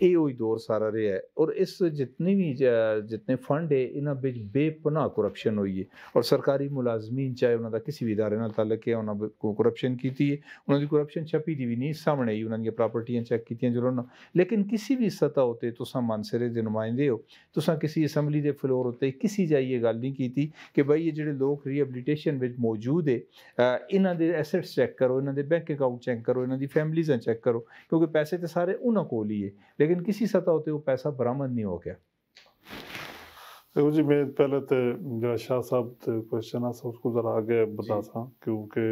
A: ਇਹ ਉਹੀ ਦੌਰ ਸਾਰਾ ਰਿਹਾ ਹੈ ਔਰ ਇਸ ਜਿਤਨੀ ਵੀ ਜ- ਜਿਤਨੇ ਫੰਡ ਹੈ ਇਹਨਾਂ ਵਿੱਚ ਬੇਪਨਾਹ ਕਰਪਸ਼ਨ ਹੋਈ ਹੈ ਔਰ ਸਰਕਾਰੀ ਮੁਲਾਜ਼ਮੀਨ ਚਾਹੇ ਉਹਨਾਂ ਦਾ ਕਿਸੇ ਵੀ ਇਦਾਰੇ ਨਾਲ ਤਾਲੁਕ ਹੈ ਉਹਨਾਂ ਕਰਪਸ਼ਨ ਕੀਤੀ ਹੈ ਉਹਨਾਂ ਦੀ ਕਰਪਸ਼ਨ ਛਪੀ ਦੀ ਵੀ ਨਹੀਂ ਸਾਹਮਣੇ ਆਈ ਉਹਨਾਂ ਦੀਆਂ ਪ੍ਰਾਪਰਟੀਆਂ ਚੈੱਕ ਕੀਤੀਆਂ ਜ਼ਰੂਰ ਨਾ ਲੇਕਿਨ ਕਿਸੇ ਵੀ ਸਤਹ ਉਤੇ ਤੁਸੀਂ ਮਾਨਸਰੇ ਦੇ ਨੁਮਾਇੰਦੇ ਹੋ ਤੁਸੀਂ ਕਿਸੇ ਅਸੈਂਬਲੀ ਦੇ ਫਲੋਰ ਉਤੇ ਕਿਸੇ ਜਾਈਏ ਗੱਲ ਨਹੀਂ ਕੀਤੀ ਕਿ ਬਈ ਇਹ ਜਿਹੜੇ ਲੋਕ ਰੀਹੈਬਿਲਿਟੇਸ਼ਨ ਵਿੱਚ ਮੌਜੂਦ ਹੈ ਅ, ਇਹਨਾਂ ਦੇ ਐਸੈਟਸ ਚੈੱਕ ਕਰੋ ਇਹਨਾਂ ਦੇ ਬੈਂਕ ਅਕਾਊਂਟ ਚੈੱਕ ਕਰੋ ਇਹਨਾਂ ਦੀ ਫੈਮਲੀਜ਼ਾਂ ਚੈੱਕ ਕਰੋ ਕਿਉਂਕਿ ਪੈਸੇ ਤੇ ਸਾਰੇ ਉਹਨਾਂ ਕੋਲ ਹੀ ਹੈ लेकिन किसी सतह होते वो पैसा बरामद नहीं हो गया।
B: देखो जी मैं पहले तो जरा शाह साहब क्वेश्चन आ सा उसको जरा आगे बता सा क्योंकि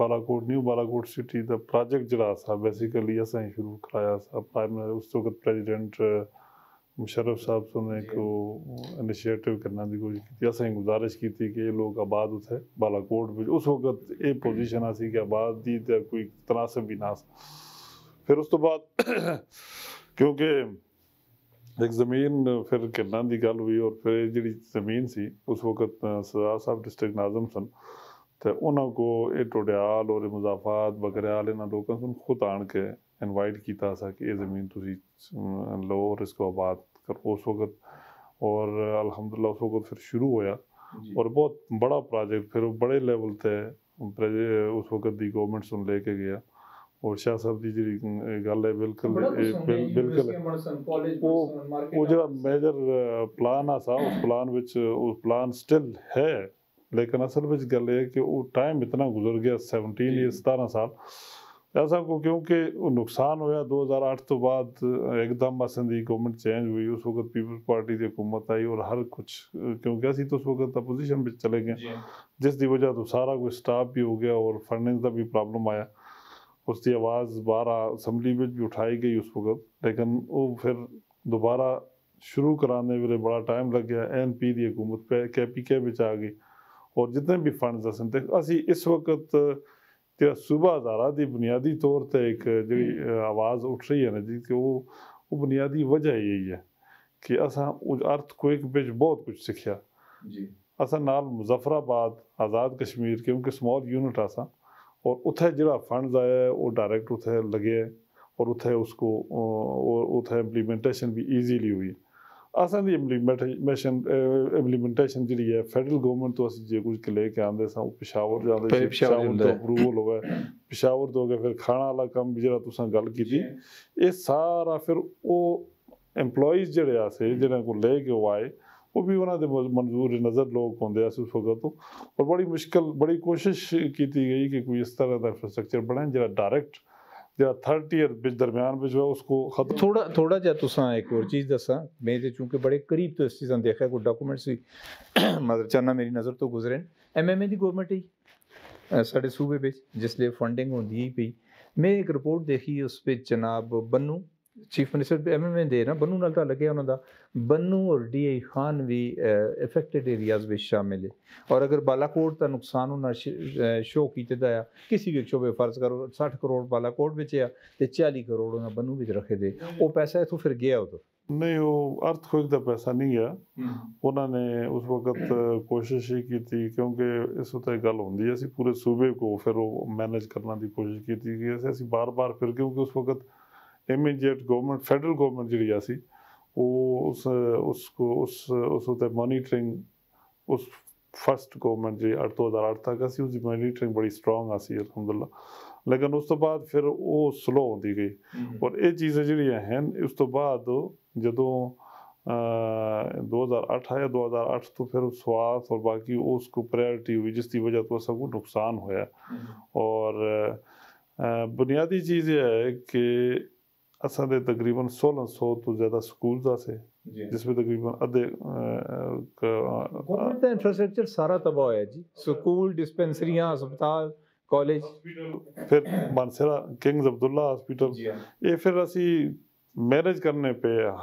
B: बालाकोट न्यू बालाकोट सिटी का प्रोजेक्ट जरा सा बेसिकली असें शुरू कराया सा प्राइम उस वक्त प्रेजिडेंट मुशरफ साहब तो
A: ने
B: को इनिशिएटिव करने की कोशिश की असें गुजारिश की थी कि लोग आबाद उसे बालाकोट उस वक्त ये हम्म। पोजिशन आ कि आबाद की तो कोई तनासब भी ना फिर उस तो बाद क्योंकि एक ज़मीन फिर किरणा की गल हुई और फिर जी ज़मीन सी उस वक्त सरदार साहब डिस्ट्रिक्ट नाजम सन तो उन्होंने को यह टोडयाल और मुजाफात बकरयाल इन्ह लोगों से खुद आन के इनवाइट किया था कि यह ज़मीन तुम लो और इसको आबाद करो। उस वक्त और अलहमदुल्ला उस वक्त फिर शुरू होया और बहुत बड़ा प्रोजेक्ट फिर बड़े लेवल से उस वक्त की गोरमेंट सुन लेके गया। और शाह साहब की जी गल है बिल्कुल बिल्कुल। जो मेजर प्लान आ सा उस प्लान विच उस प्लान स्टिल है लेकिन असल में गल है कि वो टाइम इतना गुजर गया सैवनटीन ईयर सतारह साल। ऐसा को क्योंकि नुकसान होया 2008 तो बाद एकदम असन की गवर्नमेंट चेंज हुई उस वक्त पीपल्स पार्टी की हुकूमत आई और हर कुछ क्योंकि असी तो उस वक्त अपोजिशन चले गए। जिस की वजह तो सारा कुछ स्टाफ भी हो गया और फंडिंग का भी प्रॉब्लम आया। उसकी आवाज़ बारह असम्बली में भी उठाई गई उस वक्त लेकिन वो फिर दोबारा शुरू कराने वे बड़ा टाइम लग गया एन पी की हुकूमत पे के पी के बच आ गई और जितने भी फंड असि इस वक्त सूबा अदारा की बुनियादी तौर पर एक जी हम्म। आवाज़ उठ रही है ना जी कि बुनियादी वजह यही है कि अस अर्थ को एक बिच बहुत कुछ
A: सीखा
B: असा नाल मुजफ्फराबाद आज़ाद कश्मीर क्योंकि समॉल यूनिट आसा ਔਰ ਉੱਥੇ ਜਿਹੜਾ ਫੰਡਸ ਆਇਆ ਉਹ ਡਾਇਰੈਕਟ ਉੱਥੇ ਲਗੇ ਔਰ ਉੱਥੇ ਉਸਕੋ ਔਰ ਉੱਥੇ ਇੰਪਲੀਮੈਂਟੇਸ਼ਨ ਵੀ ਈਜ਼ੀਲੀ ਹੋਈ ਅਸਾਂ ਦੀ ਇੰਪਲੀਮੈਂਟੇਸ਼ਨ ਇੰਪਲੀਮੈਂਟੇਸ਼ਨ ਜਿਹੜੀ ਹੈ ਫੈਡਰਲ ਗਵਰਨਮੈਂਟ ਤੋਂ ਅਸੀਂ ਜੇ ਕੁਝ ਕੁ ਲੈ ਕੇ ਆਉਂਦੇ ਸਾਂ ਉਹ ਪਿਸ਼ਾਵਰ ਜਾਂਦੇ ਸੀ
A: ਪਿਸ਼ਾਵਰ
B: ਤੋਂ। ਅਪਰੂਵਲ ਹੋਵੇ ਪਿਸ਼ਾਵਰ ਤੋਂ ਗਿਆ ਫਿਰ ਖਾਣਾ ਵਾਲਾ ਕੰਮ ਜਿਹੜਾ ਤੁਸੀਂ ਗੱਲ ਕੀਤੀ ਇਹ ਸਾਰਾ ਫਿਰ ਉਹ EMPLOYEES ਜਿਹੜੇ ਆ ਸੇ ਜਿਹਨਾਂ ਕੋਲ ਲੈ ਕੇ ਉਹ ਆਏ ਉਹ ਵੀ ਉਹਨਾਂ ਦੇ ਮਨਜ਼ੂਰ ਨਜ਼ਰ ਲੋਕ ਹੁੰਦੇ ਆ ਉਸ ਵਕਤ ਤੋਂ ਔਰ ਬੜੀ ਮੁਸ਼ਕਲ ਬੜੀ ਕੋਸ਼ਿਸ਼ ਕੀਤੀ ਗਈ ਕਿ ਕੋਈ ਇਸ ਤਰ੍ਹਾਂ ਦਾ ਇਨਫਰਾਸਟ੍ਰਕਚਰ ਬਣਾਏ ਜਿਹੜਾ ਡਾਇਰੈਕਟ ਜਿਹੜਾ 3rd ਈਅਰ ਵਿੱਚ ਦਰਮਿਆਨ ਵਿੱਚ ਹੋਇਆ ਉਸਕੋ ਖਤਮ
A: ਥੋੜਾ ਥੋੜਾ ਜਿਹਾ ਤੁਸੀਂ ਇੱਕ ਹੋਰ ਚੀਜ਼ ਦੱਸਾਂ ਮੈਂ ਤੇ ਚੂੰਕਿ ਬੜੇ ਕਰੀਬ ਤੋਂ ਇਸ ਚੀਜ਼ਾਂ ਦੇਖਿਆ ਕੋਈ ਡਾਕੂਮੈਂਟਸ ਵੀ ਮਦਰਚਾਨਾ ਮੇਰੀ ਨਜ਼ਰ ਤੋਂ ਗੁਜ਼ਰੇ ਐਮਐਮਏ ਦੀ ਗਵਰਨਮੈਂਟ ਹੀ ਸਾਡੇ ਸੂਬੇ ਵਿੱਚ ਜਿਸ ਲਈ ਫੰਡਿੰਗ ਹੁੰਦੀ ਹੀ ਪਈ ਮੈਂ ਇੱਕ ਰਿਪੋਰਟ ਦੇਖੀ ਉਸ ਵਿੱਚ ਜਨਾਬ ਬੰਨੂ ਚੀਫ ਮਿਨਿਸਟਰ ਐਮਐਮਏ ਦੇ ਨਾ ਬੰਨੂ ਨਾਲ ਤਾਂ ਲੱਗਿਆ ਉਹਨਾਂ ਦਾ ਬੰਨੂ ਔਰ ਡੀਆਈ ਖਾਨ ਵੀ ਇਫੈਕਟਡ ਏਰੀਆਜ਼ ਵਿੱਚ ਸ਼ਾਮਿਲ ਹੈ ਔਰ ਅਗਰ ਬਾਲਾਕੋਟ ਦਾ ਨੁਕਸਾਨ ਉਹਨਾਂ ਸ਼ੋ ਕੀਤੇ ਦਾ ਆ ਕਿਸੇ ਵੀ ਇੱਕ ਸ਼ੋਬੇ ਫਰਜ਼ ਕਰੋ 60 ਕਰੋੜ ਬਾਲਾਕੋਟ ਵਿੱਚ ਆ ਤੇ 40 ਕਰੋੜ ਉਹਨਾਂ ਬੰਨੂ ਵਿੱਚ ਰੱਖੇ ਦੇ ਉਹ ਪੈਸਾ ਇਥੋਂ ਫਿਰ ਗਿਆ ਉਦੋਂ
B: ਨਹੀਂ ਉਹ ਅਰਥਕੁਇਕ ਦਾ ਪੈਸਾ ਨਹੀਂ ਗਿਆ ਉਹਨਾਂ ਨੇ ਉਸ ਵਕਤ ਕੋਸ਼ਿਸ਼ ਹੀ ਕੀਤੀ ਕਿਉਂਕਿ ਇਸ ਉਤੇ ਗੱਲ ਹੁੰਦੀ ਹੈ ਅਸੀਂ ਪੂਰੇ ਸੂਬੇ ਕੋ ਫਿਰ ਉਹ ਮੈਨੇਜ ਕਰਨ ਦੀ ਕੋਸ਼ਿਸ਼ ਕੀਤੀ ਕਿ ਅਸੀਂ- ਅਸੀਂ ਬਾਰ-ਬਾਰ ਫਿਰ ਕਿਉਂਕਿ ਉਸ ਵਕਤ ਇਮੀਡੀਏਟ ਗਵਰਨਮੈਂਟ ਫੈਡਰਲ ਗਵਰਨਮੈਂਟ ਜਿਹੜੀ ਆ ਸੀ ਉਹ ਉਸ ਉਸ ਕੋ ਉਸ ਉਸ ਉਤੇ ਮੋਨੀਟਰਿੰਗ ਉਸ ਫਸਟ ਗਵਰਨਮੈਂਟ ਜਿਹੜੀ 8 2008 ਤੱਕ ਅਸੀਂ ਉਸ ਦੀ ਮੋਨੀਟਰਿੰਗ ਬੜੀ ਸਟਰੋਂਗ ਆ ਸੀ ਅਲਹਮਦੁਲਿਲਾ ਲੇਕਿਨ ਉਸ ਤੋਂ ਬਾਅਦ ਫਿਰ ਉਹ ਸਲੋ ਹੁੰਦੀ ਗਈ ਔਰ ਇਹ ਚੀਜ਼ਾਂ ਜਿਹੜੀਆਂ ਹਨ ਉਸ ਤੋਂ ਬਾਅਦ ਜਦੋਂ ਅ, 2008 ਆਇਆ 2008 ਤੋਂ ਫਿਰ ਸਵਾਸ ਔਰ ਬਾਕੀ ਉਸ ਕੋ ਪ੍ਰਾਇੋਰਟੀ हुई जिसकी वजह तो सबको नुकसान होया और अ, बुनियादी चीज़ ये है कि असां दे तकरीबन 1600 तो ज़्यादा स्कूल्स आसे जिसमें तकरीबन अद्धे
A: ਗਵਰਨਮੈਂਟ ਦਾ ਇਨਫਰਾਸਟ੍ਰਕਚਰ ਸਾਰਾ ਤਬਾਹ ਹੋਇਆ ਜੀ ਸਕੂਲ ਡਿਸਪੈਂਸਰੀਆਂ ਹਸਪਤਾਲ ਕਾਲਜ
B: फिर मानसरा किंग्स अब्दुल्ला हॉस्पिटल ये फिर ਅਸੀਂ ਮੈਨੇਜ ਕਰਨੇ ਪਏ ਆ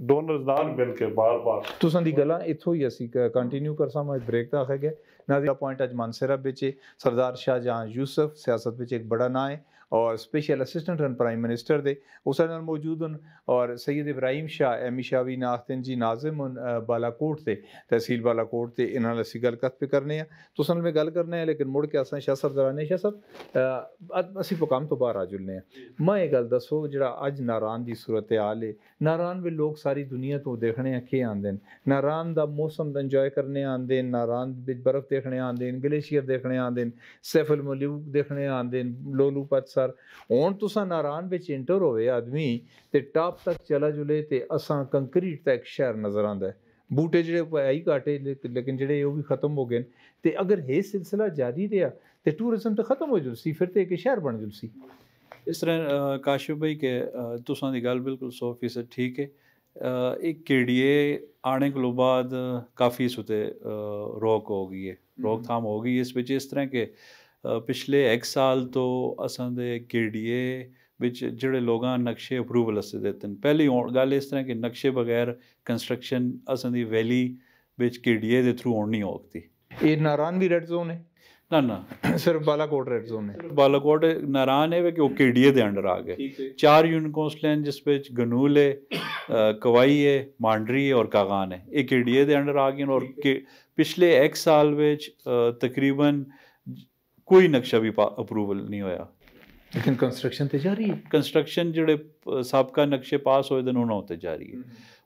B: ਡੋਨਰਸ ਨਾਲ ਮਿਲ ਕੇ ਬਾਰ-ਬਾਰ
A: ਤੁਸਾਂ ਦੀ ਗੱਲਾਂ ਇੱਥੋਂ ਹੀ ਅਸੀਂ ਕੰਟੀਨਿਊ ਕਰ ਸਾਂ ਮੈਂ ਬ੍ਰੇਕ ਦਾ ਆਖਿਆ ਗਿਆ ਨਾਜ਼ਰਾ ਪੁਆਇੰਟ ਅੱਜ ਮਾਨਸਰਾ ਵਿੱਚ ਸਰਦਾਰ ਸ਼ਾਹਜਹਾਂ ਯੂਸਫ ਸਿਆਸਤ ਵਿੱਚ ਇੱਕ ਬੜਾ ਨਾਂ ਹੈ और स्पेशल असिस्टेंट हैं प्राइम मिनिस्टर दे। उस मौजूद हैं और सैयद इब्राहिम शाह एमी शावी नाख्तिन जी, नाजिम हैं बालाकोट से तहसील बालाकोट से इन्होंने असं गल कत पे करने तुस में गल करने है लेकिन मुड़ के अस शाह साहब दराने शाह साहब असं मुकाम तो बहर आ जुलने मैं ये गल दसो जो अज नारायण की सूरत हाल है नारायण भी लोग सारी दुनिया तो देखने के आते हैं नारायण का मौसम इंजॉय करने आते हैं नारान बर्फ़ देखने आते हैं ग्लेशियर देखने आते हैं सैफल मलूक देखने आते हैं लोलूपत ਆਂਦੇ ਨੇ ਸੈਫਲ ਮਲੂਕ ਦੇਖਣੇ ਆਂਦੇ ਨੇ ਲੋਲੂਪਤ ਸਰ ਹੁਣ ਤੁਸੀਂ ਨਾਰਾਨ ਵਿੱਚ ਇੰਟਰ ਹੋਵੇ ਆਦਮੀ ਤੇ ਟਾਪ ਤੱਕ ਚਲਾ ਜੁਲੇ ਤੇ ਅਸਾਂ ਕੰਕਰੀਟ ਦਾ ਇੱਕ ਸ਼ਹਿਰ ਨਜ਼ਰ ਆਂਦਾ ਹੈ ਬੂਟੇ ਜਿਹੜੇ ਆਈ ਘਾਟੇ ਲੇਕਿਨ ਜਿਹੜੇ ਉਹ ਵੀ ਖਤਮ ਹੋ ਗਏ ਤੇ ਅਗਰ ਇਹ ਸਿਲਸਿਲਾ ਜਾਰੀ ਰਿਹਾ ਤੇ ਟੂਰਿਜ਼ਮ ਤਾਂ ਖਤਮ ਹੋ ਜੁਲਸੀ ਫਿਰ ਤੇ ਇੱਕ ਸ਼ਹਿਰ ਬਣ ਜੁਲਸੀ
C: ਇਸ ਤਰ੍ਹਾਂ ਕਾਸ਼ਿਫ ਭਾਈ ਕਿ ਤੁਸਾਂ ਦੀ ਗੱਲ ਬਿਲਕੁਲ 100% ਠੀਕ ਹੈ ਇੱਕ ਕੀੜੀਏ ਆਣੇ ਕੋਲੋਂ ਬਾਅਦ ਕਾਫੀ ਸੁਤੇ ਰੋਕ ਹੋ ਗਈ ਹੈ ਰੋਕਥਾਮ ਹੋ ਗਈ ਇਸ ਵਿੱਚ ਇਸ ਤਰ੍ਹਾਂ ਕਿ ਪਿਛਲੇ 1 ਸਾਲ ਤੋਂ ਅਸਾਂ ਦੇ ਕੀੜੀਏ ਵਿੱਚ ਜਿਹੜੇ ਲੋਕਾਂ ਨਕਸ਼ੇ ਅਪਰੂਵਲ ਅਸੇ ਦਿੱਤੇ ਨੇ ਪਹਿਲੀ ਗੱਲ ਇਸ ਤਰ੍ਹਾਂ ਕਿ ਨਕਸ਼ੇ ਬਗੈਰ ਕੰਸਟਰਕਸ਼ਨ ਅਸਾਂ ਦੀ ਵੈਲੀ ਵਿੱਚ ਕੀੜੀਏ ਦੇ ਥਰੂ ਹੋਣੀ ਹੋਕਤੀ
A: ਇਹ ਨਾਰਾਨ ਵੀ ਰੈੱਡ ਜ਼ੋਨ ਹੈ
C: ਨਾ ਨਾ
A: ਸਿਰਫ ਬਾਲਾਕੋਟ ਰੈੱਡ ਜ਼ੋਨ ਹੈ
C: ਬਾਲਾਕੋਟ ਨਾਰਾਨ ਹੈ ਕਿ ਉਹ ਕੀੜੀਏ ਦੇ ਅੰਡਰ ਆ ਗਏ ਚਾਰ ਯੂਨੀਕੋਸਟਲੈਂਡ ਜਿਸ ਵਿੱਚ ਗਨੂਲ ਹੈ ਕਵਾਈ ਹੈ ਮਾਂਡਰੀ ਔਰ ਕਾਗਾਨ ਹੈ ਇਹ ਕੀੜੀਏ ਦੇ ਅੰਡਰ ਆ ਗਏ ਔਰ ਪਿਛਲੇ 1 ਸਾਲ ਵਿੱਚ ਤਕਰੀਬਨ ਕੋਈ ਨਕਸ਼ਾ ਵੀ ਅਪਰੂਵਲ ਨਹੀਂ ਹੋਇਆ।
A: ਲੇਕਿਨ ਕੰਸਟਰਕਸ਼ਨ ਤੇ ਜਾਰੀ ਹੈ।
C: ਕੰਸਟਰਕਸ਼ਨ ਜਿਹੜੇ ਸਾਬਕਾ ਨਕਸ਼ੇ ਪਾਸ ਹੋਏ ਦੇ ਉਹਨਾਂ ਉੱਤੇ ਜਾਰੀ ਹੈ।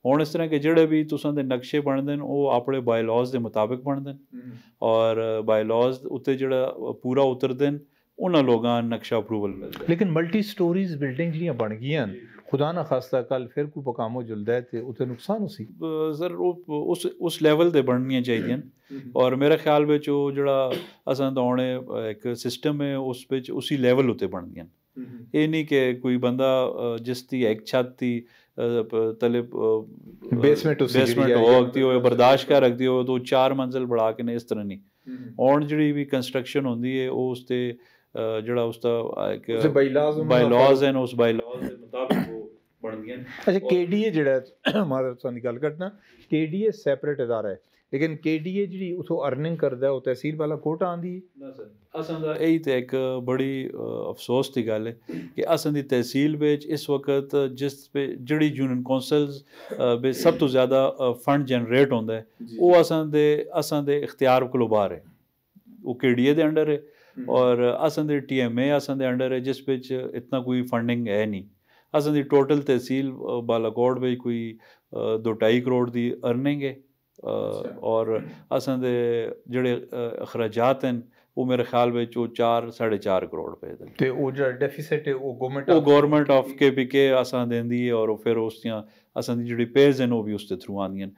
C: ਹੁਣ ਇਸ ਤਰ੍ਹਾਂ ਕਿ ਜਿਹੜੇ ਵੀ ਤੁਸਾਂ ਦੇ ਨਕਸ਼ੇ ਬਣਦੇ ਨੇ ਉਹ ਆਪਣੇ ਬਾਇਲਾਜ਼ ਦੇ ਮੁਤਾਬਿਕ ਬਣਦੇ ਨੇ। ਔਰ ਬਾਇਲਾਜ਼ ਉੱਤੇ ਜਿਹੜਾ ਪੂਰਾ ਉਤਰਦੇ ਨੇ। ਉਹਨਾਂ ਲੋਕਾਂ ਨਕਸ਼ਾ ਅਪਰੂਵਲ ਮਿਲਦਾ
A: ਲੇਕਿਨ ਮਲਟੀ ਸਟੋਰੀਜ਼ ਬਿਲਡਿੰਗ ਜਿਹੜੀਆਂ ਬਣ ਗਈਆਂ ਖੁਦਾ ਨਾ ਖਾਸਤਾ ਕੱਲ ਫਿਰ ਕੋਈ ਪਕਾਮ ਹੋ ਜੁਲਦਾ ਹੈ ਤੇ ਉਤੇ ਨੁਕਸਾਨ ਹੋਸੀ
C: ਸਰ ਉਹ ਉਸ ਉਸ ਲੈਵਲ ਤੇ ਬਣਨੀਆਂ ਚਾਹੀਦੀਆਂ ਔਰ ਮੇਰੇ ਖਿਆਲ ਵਿੱਚ ਉਹ ਜਿਹੜਾ ਅਸਾਂ ਦਾ ਹੁਣੇ ਇੱਕ ਸਿਸਟਮ ਹੈ ਉਸ ਵਿੱਚ ਉਸੇ ਲੈਵਲ ਉਤੇ ਬਣਦੀਆਂ ਇਹ ਨਹੀਂ ਕਿ ਕੋਈ ਬੰਦਾ ਜਿਸ ਦੀ ਇੱਕ ਛੱਤ ਦੀ ਤਲੇ
A: ਬੇਸਮੈਂਟ ਉਸੇ
C: ਬੇਸਮੈਂਟ ਹੋਗਦੀ ਹੋਏ ਬਰਦਾਸ਼ਤ ਕਰ ਰੱਖਦੀ ਹੋਏ ਤਾਂ ਚਾਰ ਮੰਜ਼ਲ ਬਣਾ ਕੇ ਨੇ ਇਸ ਤਰ੍ਹਾਂ ਨਹੀਂ ਔਰ ਜਿਹੜੀ ਵੀ ਕੰਸਟਰਕਸ਼ਨ ਹੁੰਦੀ ਹੈ ਉਹ ਉਸ ਤੇ ਜਿਹੜਾ ਉਸ ਦਾ ਇੱਕ ਬਾਈਲਾਜ਼ ਹੈ ਉਸ ਬਾਈਲਾਜ਼ ਦੇ ਮੁਤਾਬਿਕ ਉਹ ਬਣਦੀਆਂ
A: ਅੱਛਾ ਕੇਡੀਏ ਜਿਹੜਾ ਮਾਦਰ ਤੁਹਾਨੂੰ ਗੱਲ ਕਰਨਾ ਕੇਡੀਏ ਸੈਪਰੇਟ ਅਦਾਰਾ ਹੈ ਲੇਕਿਨ ਕੇਡੀਏ ਜਿਹੜੀ ਉਥੋਂ ਅਰਨਿੰਗ ਕਰਦਾ ਉਹ ਤਹਿਸੀਲ ਵਾਲਾ ਕੋਟਾ ਆਂਦੀ ਹੈ
C: ਨਾ ਸਰ ਅਸਾਂ ਦਾ ਇਹ ਤੇ ਇੱਕ ਬੜੀ ਅਫਸੋਸ ਦੀ ਗੱਲ ਹੈ ਕਿ ਅਸਾਂ ਦੀ ਤਹਿਸੀਲ ਵਿੱਚ ਇਸ ਵਕਤ ਜਿਸ ਜਿਹੜੀ ਯੂਨੀਅਨ ਕੌਂਸਲਸ ਵਿੱਚ ਸਭ ਤੋਂ ਜ਼ਿਆਦਾ ਫੰਡ ਜਨਰੇਟ ਹੁੰਦਾ ਹੈ ਉਹ ਅਸਾਂ ਦੇ ਅਸਾਂ ਦੇ ਇਖਤਿਆਰ ਕੋਲੋਂ ਬਾਹਰ ਹੈ ਉਹ ਕੇਡੀਏ ਦੇ ਅੰਡਰ ਹੈ ਔਰ ਅਸਾਂ ਦੇ ਟੀਐਮਏ ਅਸਾਂ ਦੇ ਅੰਡਰ ਹੈ ਜਿਸ ਵਿੱਚ ਇਤਨਾ ਕੋਈ ਫੰਡਿੰਗ ਹੈ ਨਹੀਂ ਅਸਾਂ ਦੀ ਟੋਟਲ ਤਹਿਸੀਲ ਬਾਲਾਕੋਟ ਵਿੱਚ ਕੋਈ 2.5 ਕਰੋੜ ਦੀ ਅਰਨਿੰਗ ਹੈ ਔਰ ਅਸਾਂ ਦੇ ਜਿਹੜੇ ਅਖਰਾਜਾਤ ਹਨ ਉਹ ਮੇਰੇ ਖਿਆਲ ਵਿੱਚ ਉਹ 4 4.5 ਕਰੋੜ ਰੁਪਏ ਦੇ
A: ਤੇ ਉਹ ਜਿਹੜਾ ਡੈਫਿਸਿਟ ਹੈ ਉਹ ਗਵਰਨਮੈਂਟ
C: ਉਹ ਗਵਰਨਮੈਂਟ ਆਫ ਕੇਪੀਕੇ ਅਸਾਂ ਦਿੰਦੀ ਹੈ ਔਰ ਫਿਰ ਉਸ ਦੀਆਂ ਅਸਾਂ ਦੀ ਜਿਹੜੀ ਪੇਜ਼ ਹਨ ਉਹ ਵੀ ਉਸ ਦੇ ਥਰੂ ਆਉਂਦੀਆਂ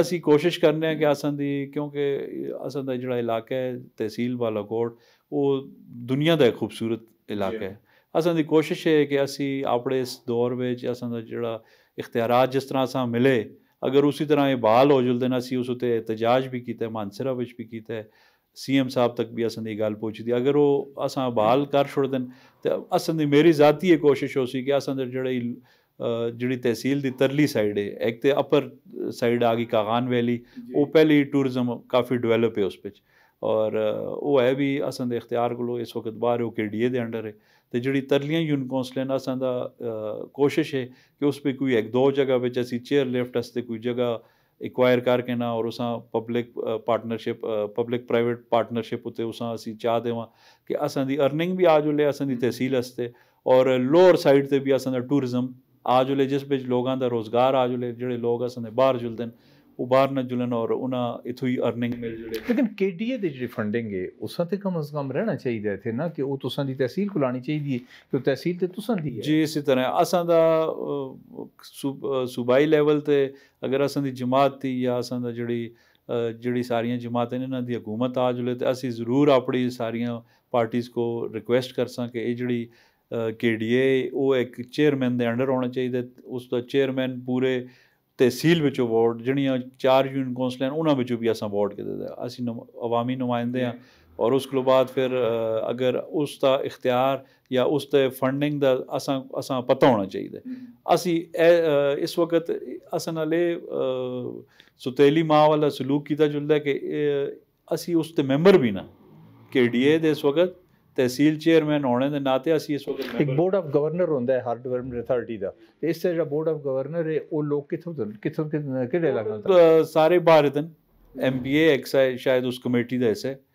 C: ਅਸੀਂ ਕੋਸ਼ਿਸ਼ ਕਰਨੇ ਆ ਕਿ ਅਸਾਂ ਦੀ ਕਿਉਂਕਿ ਅਸਾਂ ਦਾ ਜਿਹੜਾ ਇਲਾਕਾ ਹੈ ਤਹਿਸੀਲ ਬਾਲਾਕੋਟ ਉਹ ਦੁਨੀਆ ਦਾ ਇੱਕ ਖੂਬਸੂਰਤ ਇਲਾਕਾ ਹੈ ਅਸਾਂ ਦੀ ਕੋਸ਼ਿਸ਼ ਹੈ ਕਿ ਅਸੀਂ ਆਪਣੇ ਇਸ ਦੌਰ ਵਿੱਚ ਅਸਾਂ ਦਾ ਜਿਹੜਾ ਇਖਤਿਆਰਾਤ ਜਿਸ ਤਰ੍ਹਾਂ ਅਸਾਂ ਮਿਲੇ ਅਗਰ ਉਸੇ ਤਰ੍ਹਾਂ ਇਹ ਬਹਾਲ ਹੋ ਜੁਲਦੇ ਨਾ ਅਸੀਂ ਉਸ ਉਤੇ ਇਤਜਾਜ ਵੀ ਕੀਤਾ ਮਾਨਸਰਾ ਵਿੱਚ ਵੀ ਕੀਤਾ ਸੀਐਮ ਸਾਹਿਬ ਤੱਕ ਵੀ ਅਸਾਂ ਦੀ ਗੱਲ ਪਹੁੰਚਦੀ ਅਗਰ ਉਹ ਅਸਾਂ ਬਹਾਲ ਕਰ ਛੋੜਦਨ ਤੇ ਅਸਾਂ ਦੀ ਮੇਰੀ ਜ਼ਾਤੀ ਇਹ ਕੋਸ਼ਿਸ਼ ਹੋ ਸੀ ਕਿ ਅਸਾਂ ਦੇ ਜਿਹੜੇ ਜਿਹੜੀ ਤਹਿਸੀਲ ਦੀ ਤਰਲੀ ਸਾਈਡ ਹੈ ਇੱਕ ਤੇ ਅਪਰ ਸਾਈਡ ਆ ਗਈ ਕਾਗਾਨ ਵੈਲੀ ਉਹ ਪਹਿਲੀ ਟੂਰਿਜ਼ਮ ਕਾਫੀ ਡਿਵੈਲਪ ਹੈ ਉਸ ਵਿੱਚ ਔਰ ਉਹ ਹੈ ਵੀ ਅਸਾਂ ਦੇ ਇਖਤਿਆਰ ਕੋਲੋਂ ਇਸ ਵਕਤ ਬਾਹਰ ਉਹ ਕੇਡੀਏ ਦੇ ਅੰਡਰ ਹੈ ਤੇ ਜਿਹੜੀ ਤਰਲੀਆਂ ਯੂਨ ਕੌਂਸਲਨ ਅਸਾਂ ਦਾ ਕੋਸ਼ਿਸ਼ ਹੈ ਕਿ ਉਸ ਤੇ ਕੋਈ ਇੱਕ ਦੋ ਜਗ੍ਹਾ ਵਿੱਚ ਅਸੀਂ ਚੇਅਰ ਲਿਫਟ ਵਾਸਤੇ ਕੋਈ ਜਗ੍ਹਾ ਇਕਵਾਇਰ ਕਰਕੇ ਨਾ ਔਰ ਉਸਾਂ public partnership public private partnership ਉਤੇ ਉਸਾਂ ਅਸੀਂ ਚਾਹ ਦੇਵਾਂ ਕਿ ਅਸਾਂ ਦੀ ਅਰਨਿੰਗ ਵੀ ਆ ਜੁਲੇ ਅਸਾਂ ਦੀ ਤਹਿਸੀਲ ਵਾਸਤੇ ਔਰ ਲੋਅਰ ਸਾਈਡ ਤੇ ਵੀ ਅਸਾਂ ਦਾ ਟੂਰਿਜ਼ਮ ਆ ਜੁਲੇ ਜਿਸ ਵਿੱਚ ਲੋਕਾਂ ਦਾ ਰੋਜ਼ਗਾਰ ਆ ਜੁਲੇ ਜਿਹੜੇ ਲੋਕ ਅਸਾਂ ਦੇ ਬਾਹਰ ਜੁਲਦੇ ਨੇ ਉਹ ਬਾਹਰ ਨਾ ਜੁਲਣ ਔਰ ਉਹਨਾਂ ਇਥੋਂ ਹੀ ਅਰਨਿੰਗ ਮਿਲ ਜੁਲੇ।
A: ਲੇਕਿਨ ਕੇਡੀਏ ਦੀ ਜਿਹੜੀ ਫੰਡਿੰਗ ਹੈ ਉਸਾਂ ਤੇ ਕਮ ਅਜ਼ ਕਮ ਰਹਿਣਾ ਚਾਹੀਦਾ ਇੱਥੇ ਨਾ ਕਿ ਉਹ ਤੁਸਾਂ ਦੀ ਤਹਿਸੀਲ ਕੋਲਾਣੀ ਚਾਹੀਦੀ ਹੈ ਕਿ ਉਹ ਤਹਿਸੀਲ ਤੇ ਤੁਸਾਂ ਦੀ ਹੈ।
C: ਜੀ ਇਸੇ ਤਰ੍ਹਾਂ ਅਸਾਂ ਦਾ ਸੂਬਾਈ ਲੈਵਲ ਤੇ ਅਗਰ ਅਸਾਂ ਦੀ ਜਮਾਤ ਦੀ ਜਾਂ ਅਸਾਂ ਦਾ ਜਿਹੜੀ ਜਿਹੜੀ ਸਾਰੀਆਂ ਜਮਾਤਾਂ ਨੇ ਇਹਨਾਂ ਦੀ ਹਕੂਮਤ ਆ ਜੁਲੇ ਤੇ ਅਸੀਂ ਜ਼ਰੂਰ ਆਪਣੀ ਸਾਰੀਆਂ ਪਾਰਟੀਆਂ ਕੋ ਰਿਕੁਐਸਟ ਕਰ ਸਾਂ ਕਿ ਇਹ ਜਿਹੜੀ ਕੇਡੀਏ ਉਹ ਇੱਕ ਚੇਅਰਮੈਨ ਦੇ ਅੰਡਰ ਹੋਣਾ ਚਾਹੀਦਾ। ਉਸ ਦਾ ਚੇਅਰਮੈਨ ਪੂਰੇ ਤਹਿਸੀਲ ਵਿੱਚੋਂ ਵਾਰਡ ਜਿਹੜੀਆਂ ਚਾਰ ਯੂਨੀਅਨ ਕੌਂਸਲ ਹਨ ਉਹਨਾਂ ਵਿੱਚੋਂ ਵੀ ਅਸਾਂ ਵਾਰਡ ਕਿਤੇ ਦਾ ਅਸੀਂ ਅਵਾਮੀ ਨੁਮਾਇੰਦੇ ਆ ਔਰ ਉਸ ਤੋਂ ਬਾਅਦ ਫਿਰ ਅਗਰ ਉਸ ਦਾ ਇਖਤਿਆਰ ਜਾਂ ਉਸ ਤੇ ਫੰਡਿੰਗ ਦਾ ਅਸਾਂ ਅਸਾਂ ਪਤਾ ਹੋਣਾ ਚਾਹੀਦਾ ਅਸੀਂ ਇਸ ਵਕਤ ਅਸਾਂ ਨਾਲੇ ਸੁਤੇਲੀ ਮਾਂ ਵਾਲਾ ਸਲੂਕ ਕੀਤਾ ਜੁਲਦਾ ਕਿ ਅਸੀਂ ਉਸ ਤੇ ਮੈਂਬਰ ਵੀ ਨਾ ਕੇਡੀਏ ਦੇ ਇਸ ਵਕਤ ਤਹਿਸੀਲ ਚੇਅਰਮੈਨ ਹੋਣੇ ਦੇ ਨਾਤੇ ਅਸੀਂ ਇਸ ਵਕਤ
A: ਇੱਕ
C: ਮੈਂਬਰ
A: ਬੋਰਡ ਆਫ ਗਵਰਨਰ ਹੁੰਦਾ ਹੈ ਹਰ ਡਿਵੈਲਪਮੈਂਟ ਅਥਾਰਟੀ ਦਾ ਤੇ ਇਸ ਦਾ ਜਿਹੜਾ ਬੋਰਡ ਆਫ ਗਵਰਨਰ ਹੈ ਉਹ ਲੋਕ ਕਿੱਥੋਂ ਤੋਂ ਕਿੱਥੋਂ ਕਿੱਥੋਂ- ਕਿਹੜੇ ਇਲਾਕੇ ਤੋਂ
C: ਅ, ਸਾਰੇ ਭਾਰਤਨ ਐਮਪੀਏ ਐਕਸਾਈਜ਼ ਸ਼ਾਇਦ ਉਸ ਕਮੇਟੀ ਦਾ ਹਿੱਸਾ ਹੈ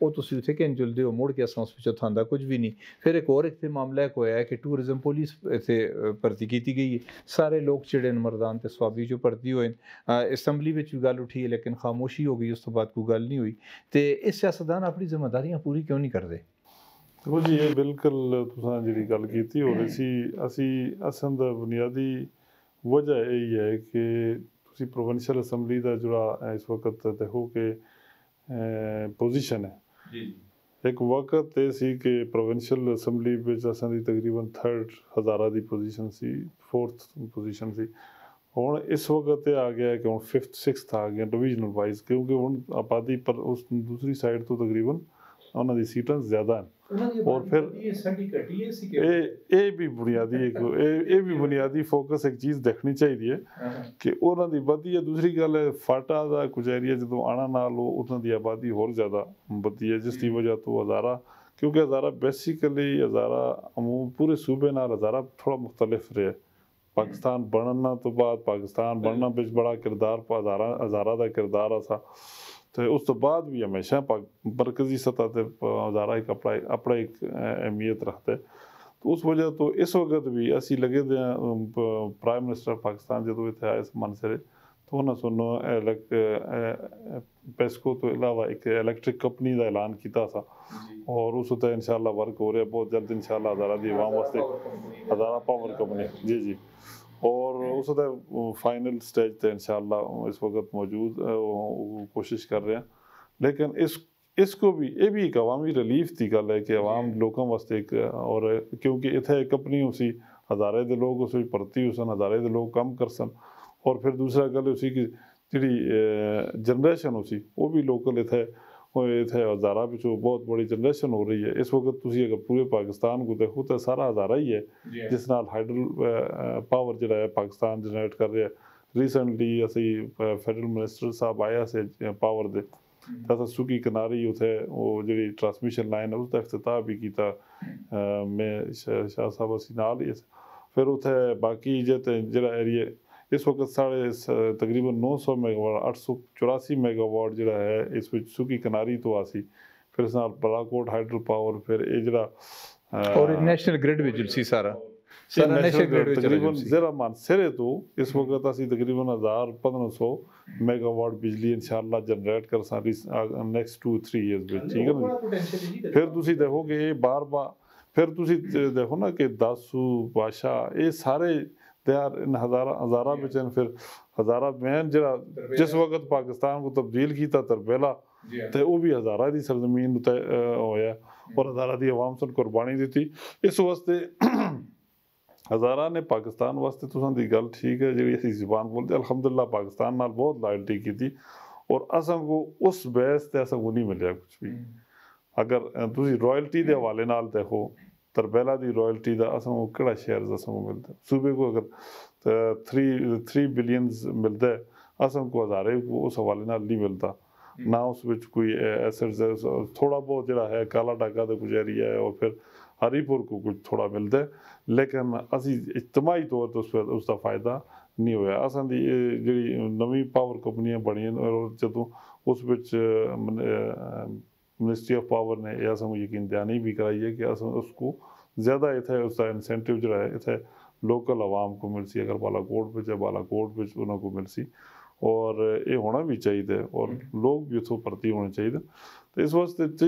A: ਉਹ ਤੁਸੀਂ ਉੱਥੇ ਕਿੰਨ ਜੁਲਦੇ ਹੋ ਮੁੜ ਕੇ ਅਸਾਂ ਉਸ ਵਿੱਚੋਂ ਥਾਂਦਾ ਕੁਝ ਵੀ ਨਹੀਂ ਫਿਰ ਇੱਕ ਹੋਰ ਇੱਥੇ ਮਾਮਲਾ ਇੱਕ ਹੋਇਆ ਹੈ ਕਿ ਟੂਰਿਜ਼ਮ ਪੁਲਿਸ ਇੱਥੇ ਅਹ, ਭਰਤੀ ਕੀਤੀ ਗਈ ਹੈ ਸਾਰੇ ਲੋਕ ਜਿਹੜੇ ਨੇ ਮਰਦਾਨ ਤੇ ਸਵਾਬੀ ਜੋ ਭਰਤੀ ਹੋਏ ਨੇ ਅਹ, ਅਸੈਂਬਲੀ ਵਿੱਚ ਵੀ ਗੱਲ ਉੱਠੀ ਹੈ ਲੇਕਿਨ ਖਾਮੋਸ਼ੀ ਹੋ ਗਈ ਉਸ ਤੋਂ ਬਾਅਦ ਕੋਈ ਗੱਲ ਨਹੀਂ ਹੋਈ ਤੇ ਇਹ ਸਿਆਸਤਦਾਨ ਆਪਣੀ ਜ਼ਿੰਮੇਵਾਰੀਆਂ ਪੂਰੀ ਕਿਉਂ ਨਹੀਂ ਕਰਦੇ
B: ਦੇਖੋ ਜੀ ਇਹ ਬਿਲਕੁਲ ਤੁਸੀਂ ਜਿਹੜੀ ਗੱਲ ਕੀਤੀ ਹੋ ਰਹੀ ਸੀ ਅਸੀਂ ਅਸਲ ਦਾ ਬੁਨਿਆਦੀ ਵਜ੍ਹਾ ਇਹ ਹੈ ਕਿ ਤੁਸੀਂ ਪ੍ਰੋਵਿੰਸ਼ੀਅਲ ਅਸੈਂਬਲੀ ਦਾ ਜਿਹੜਾ ਇਸ ਵਕਤ ਦੇਖੋ ਕਿ ਪੋਜੀਸ਼ਨ ਹੈ
C: ਜੀ।
B: ਇੱਕ ਵਕਤ ਇਹ ਸੀ ਕਿ ਪ੍ਰੋਵਿੰਸ਼ੀਅਲ ਅਸੈਂਬਲੀ ਵਿੱਚ ਅਸਾਂ ਦੀ ਤਕਰੀਬਨ 3rd ਹਜ਼ਾਰਾ ਦੀ ਪੋਜੀਸ਼ਨ ਸੀ 4th ਪੋਜੀਸ਼ਨ ਸੀ। ਹੁਣ ਇਸ ਵਕਤ ਇਹ ਆ ਗਿਆ ਕਿ ਹੁਣ 5th 6th ਆ ਗਿਆ ਡਿਵੀਜ਼ਨਲ ਵਾਈਜ਼ ਕਿਉਂਕਿ ਹੁਣ ਆਬਾਦੀ ਪਰ ਉਸ ਦੂਸਰੀ ਸਾਈਡ ਤੋਂ ਤਕਰੀਬਨ ਉਹਨਾਂ ਦੀ ਸੀਟਾਂ ਜ਼ਿਆਦਾ ਹਨ ਔਰ ਫਿਰ
A: ਇਹ ਸਾਡੀ ਘਟੀ ਹੈ ਸੀ
B: ਇਹ ਇਹ ਵੀ ਬੁਨਿਆਦੀ ਇੱਕ ਇਹ ਇਹ ਵੀ ਬੁਨਿਆਦੀ ਫੋਕਸ ਇੱਕ ਚੀਜ਼ ਦੇਖਣੀ ਚਾਹੀਦੀ ਹੈ ਕਿ ਉਹਨਾਂ ਦੀ ਵਧੀ ਹੈ ਦੂਸਰੀ ਗੱਲ ਹੈ ਫਾਟਾ ਦਾ ਕੁਝ ਏਰੀਆ ਜਦੋਂ ਆਣਾ ਨਾਲ ਉਹ ਉਹਨਾਂ ਦੀ ਆਬਾਦੀ ਹੋਰ ਜ਼ਿਆਦਾ ਵਧੀ ਹੈ ਜਿਸ ਦੀ ਵਜ੍ਹਾ ਤੋਂ ਹਜ਼ਾਰਾ ਕਿਉਂਕਿ ਹਜ਼ਾਰਾ ਬੇਸਿਕਲੀ ਹਜ਼ਾਰਾ ਅਮੂਮ ਪੂਰੇ ਸੂਬੇ ਨਾਲ ਹਜ਼ਾਰਾ ਥੋੜਾ ਮੁxtਲਫ ਰਿਹਾ ਪਾਕਿਸਤਾਨ ਬਣਨ ਤੋਂ ਬਾਅਦ ਪਾਕਿਸਤਾਨ ਬਣਨਾ ਵਿੱਚ ਬੜਾ ਕਿਰਦਾਰ ਹਜ਼ਾਰਾ ਹਜ਼ਾਰਾ ਦਾ ਕਿਰਦਾਰ ਆ ਸਾ ਤੇ ਉਸ ਤੋਂ ਬਾਅਦ ਵੀ ਹਮੇਸ਼ਾ ਪਾ- ਮਰਕਜ਼ੀ ਸਤਹ ਤੇ ਹਜ਼ਾਰਾ ਇੱਕ ਆਪਣਾ ਆਪਣਾ ਇੱਕ ਅਹ, ਅਹਿਮੀਅਤ ਰੱਖਦਾ ਹੈ तो उस वजह तो इस वक्त भी ਅਸੀਂ ਲੱਗੇ ਦੇ ਪ੍ਰਾਈਮ ਮਿਨਿਸਟਰ ਪਾਕਿਸਤਾਨ ਜਦੋਂ ਇੱਥੇ ਆਏ ਸਮਾਨ ਸਿਰੇ ਤਾਂ ਉਹਨਾਂ ਸੁਣੋ ਪੈਸਕੋ ਤੋਂ ਇਲਾਵਾ ਇੱਕ ਇਲੈਕਟ੍ਰਿਕ ਕੰਪਨੀ ਦਾ ਐਲਾਨ ਕੀਤਾ ਸੀ ਔਰ ਉਸ ਉਤੇ ਇਨਸ਼ਾਅੱਲਾ ਵਰਕ ਹੋ ਰਿਹਾ ਬਹੁਤ ਜਲਦ ਇਨਸ਼ਾਅੱਲਾ ਹਜ਼ਾਰਾ ਦੀ ਆਵਾਮ ਵਾਸਤੇ ਹਜ਼ਾਰਾ ਪਾਵਰ ਕੰਪਨੀ ਜੀ ਜੀ और उस फाइनल स्टेज तो इन इस वक्त मौजूद कोशिश कर रहे हैं। लेकिन इस इसको भी ये भी एक अवामी रिलीफ थी गल है कि अवाम लोगों वास्ते एक और क्योंकि इतने एक अपनी उसी हज़ारे के लोग उस भर्ती हो सन हज़ारे के लोग कम कर सन। और फिर दूसरा गल उसी की जी जनरेशन उसी वो भी लोकल इतने ਇੱਥੇ ਹਜ਼ਾਰਾ ਵਿੱਚੋਂ ਬਹੁਤ ਬੜੀ ਜਨਰੇਸ਼ਨ ਹੋ ਰਹੀ ਹੈ ਇਸ ਵਕਤ ਤੁਸੀਂ ਅਗਰ ਪੂਰੇ ਪਾਕਿਸਤਾਨ ਕੋ ਦੇਖੋ ਤਾਂ ਸਾਰਾ ਹਜ਼ਾਰਾ ਹੀ ਹੈ ਜਿਸ ਨਾਲ ਹਾਈਡਲ ਪਾਵਰ ਜਿਹੜਾ ਹੈ ਪਾਕਿਸਤਾਨ ਜਨਰੇਟ ਕਰ ਰਿਹਾ ਰੀਸੈਂਟਲੀ ਅਸੀਂ ਫੈਡਰਲ ਮਿਨਿਸਟਰ ਸਾਹਿਬ ਆਇਆ ਸੀ ਪਾਵਰ ਦੇ ਤਾਂ ਅਸੀਂ ਸੁਕੀ ਕਿਨਾਰੀ ਉਥੇ ਉਹ ਜਿਹੜੀ ਟਰਾਂਸਮਿਸ਼ਨ ਲਾਈਨ ਹੈ ਉਸ ਦਾ ਇਫਤਤਾਹ ਵੀ ਕੀਤਾ ਅਹ ਮੈਂ ਸ਼ਾਹ ਸ਼ਾਹ ਸਾਹਿਬ ਅਸੀਂ ਨਾਲ ਹੀ ਸੀ। ਫਿਰ ਉਥੇ ਬਾਕੀ ਜੇ ਤੇ ਜਿਹੜਾ ਏਰੀਆ ਇਸ ਵਕਤ ਸਾਡੇ ਤਕਰੀਬਨ 900 ਮੈਗਾਵਾਟ 884 ਮੈਗਾਵਾਟ ਜਿਹੜਾ ਹੈ ਇਸ ਵਿੱਚ ਸੁਕੀ ਕਿਨਾਰੀ ਤੋਂ ਆਸੀ। ਫਿਰ ਇਸ ਨਾਲ ਬਲਾਕੋਟ ਹਾਈਡਰੋ ਪਾਵਰ ਫਿਰ ਇਹ ਜਿਹੜਾ
A: ਔਰ ਨੈਸ਼ਨਲ ਗ੍ਰਿਡ ਵਿੱਚ ਸੀ ਸਾਰਾ।
B: ਸਾਰਾ
A: ਨੈਸ਼ਨਲ ਗ੍ਰਿਡ
B: ਤਕਰੀਬਨ ਜ਼ਰਾ ਮਾਨ ਸਿਰੇ ਤੋਂ ਇਸ ਵਕਤ ਅਸੀਂ ਤਕਰੀਬਨ 1000 1500 ਮੈਗਾਵਾਟ ਬਿਜਲੀ ਇਨਸ਼ਾਅੱਲਾ ਜਨਰੇਟ ਕਰ ਸਾਰੀ ਨੈਕਸਟ 2 3 ਇਅਰਸ ਵਿੱਚ ਠੀਕ ਹੈ ਫਿਰ ਤੁਸੀਂ ਦੇਖੋਗੇ ਇਹ ਬਾਰ-ਬਾਰ ਫਿਰ ਤੁਸੀਂ ਦੇਖੋ ਨਾ ਕਿ ਦਾਸੂ ਬਾਸ਼ਾ ਇਹ ਸਾਰੇ तैयार इन हज़ारा हज़ारा बिच फिर हज़ारा मैन जरा जिस वक्त पाकिस्तान को तब्दील किया तरबेला तो वह भी हज़ारा की सरजमीन तय होया। और हज़ारा की आवाम सुन कुरबानी दी इस वास्ते हज़ारा ने पाकिस्तान वास्ते तुसें दी गल्ल ठीक है जी अभी जबान बोलते अलहमदुल्ला पाकिस्तान न बहुत लायल्टी कीती। और असांको उस बहस से ते असांको नहीं मिले कुछ भी। अगर तुम रॉयल्टी के हवाले नाल देखो तरबेला जी रॉयल्टी दा असां ओह् केह्ड़ा शेयर असां मिलदा सूबे को अगर थ्री थ्री बिलियन मिलदा ऐ असां को हजारे को उस हवाले नाल नहीं मिलदा ना उस बिच कोई एसेट्स थोड़ा बहुत जेह्ड़ा है काला डाका दा कुछ एरिया है और फिर हरीपुर को कुछ थोड़ा मिलदा ऐ लेकिन असी इज्तमाही तौर ते उस पर उसदा फायदा ਨਹੀਂ ਹੋਇਆ ਅਸਾਂ ਦੀ ਜਿਹੜੀ ਨਵੀਂ ਪਾਵਰ ਕੰਪਨੀਆਂ ਬਣੀਆਂ ਜਦੋਂ ਉਸ ਵਿੱਚ मिनिस्ट्री ऑफ़ पावर ने यह सामू यकीन दहानी भी कराई है कि अस उसको ज़्यादा इतना उसका इंसेंटिव जो है इतना लोकल आवाम को मिलसी अगर बालाकोट में बालाकोट में उन्होंने मिलसी। और ये होना भी चाहिए और हम्म। लोग भी उतो प्रति होने चाहिए तो इस वास्ते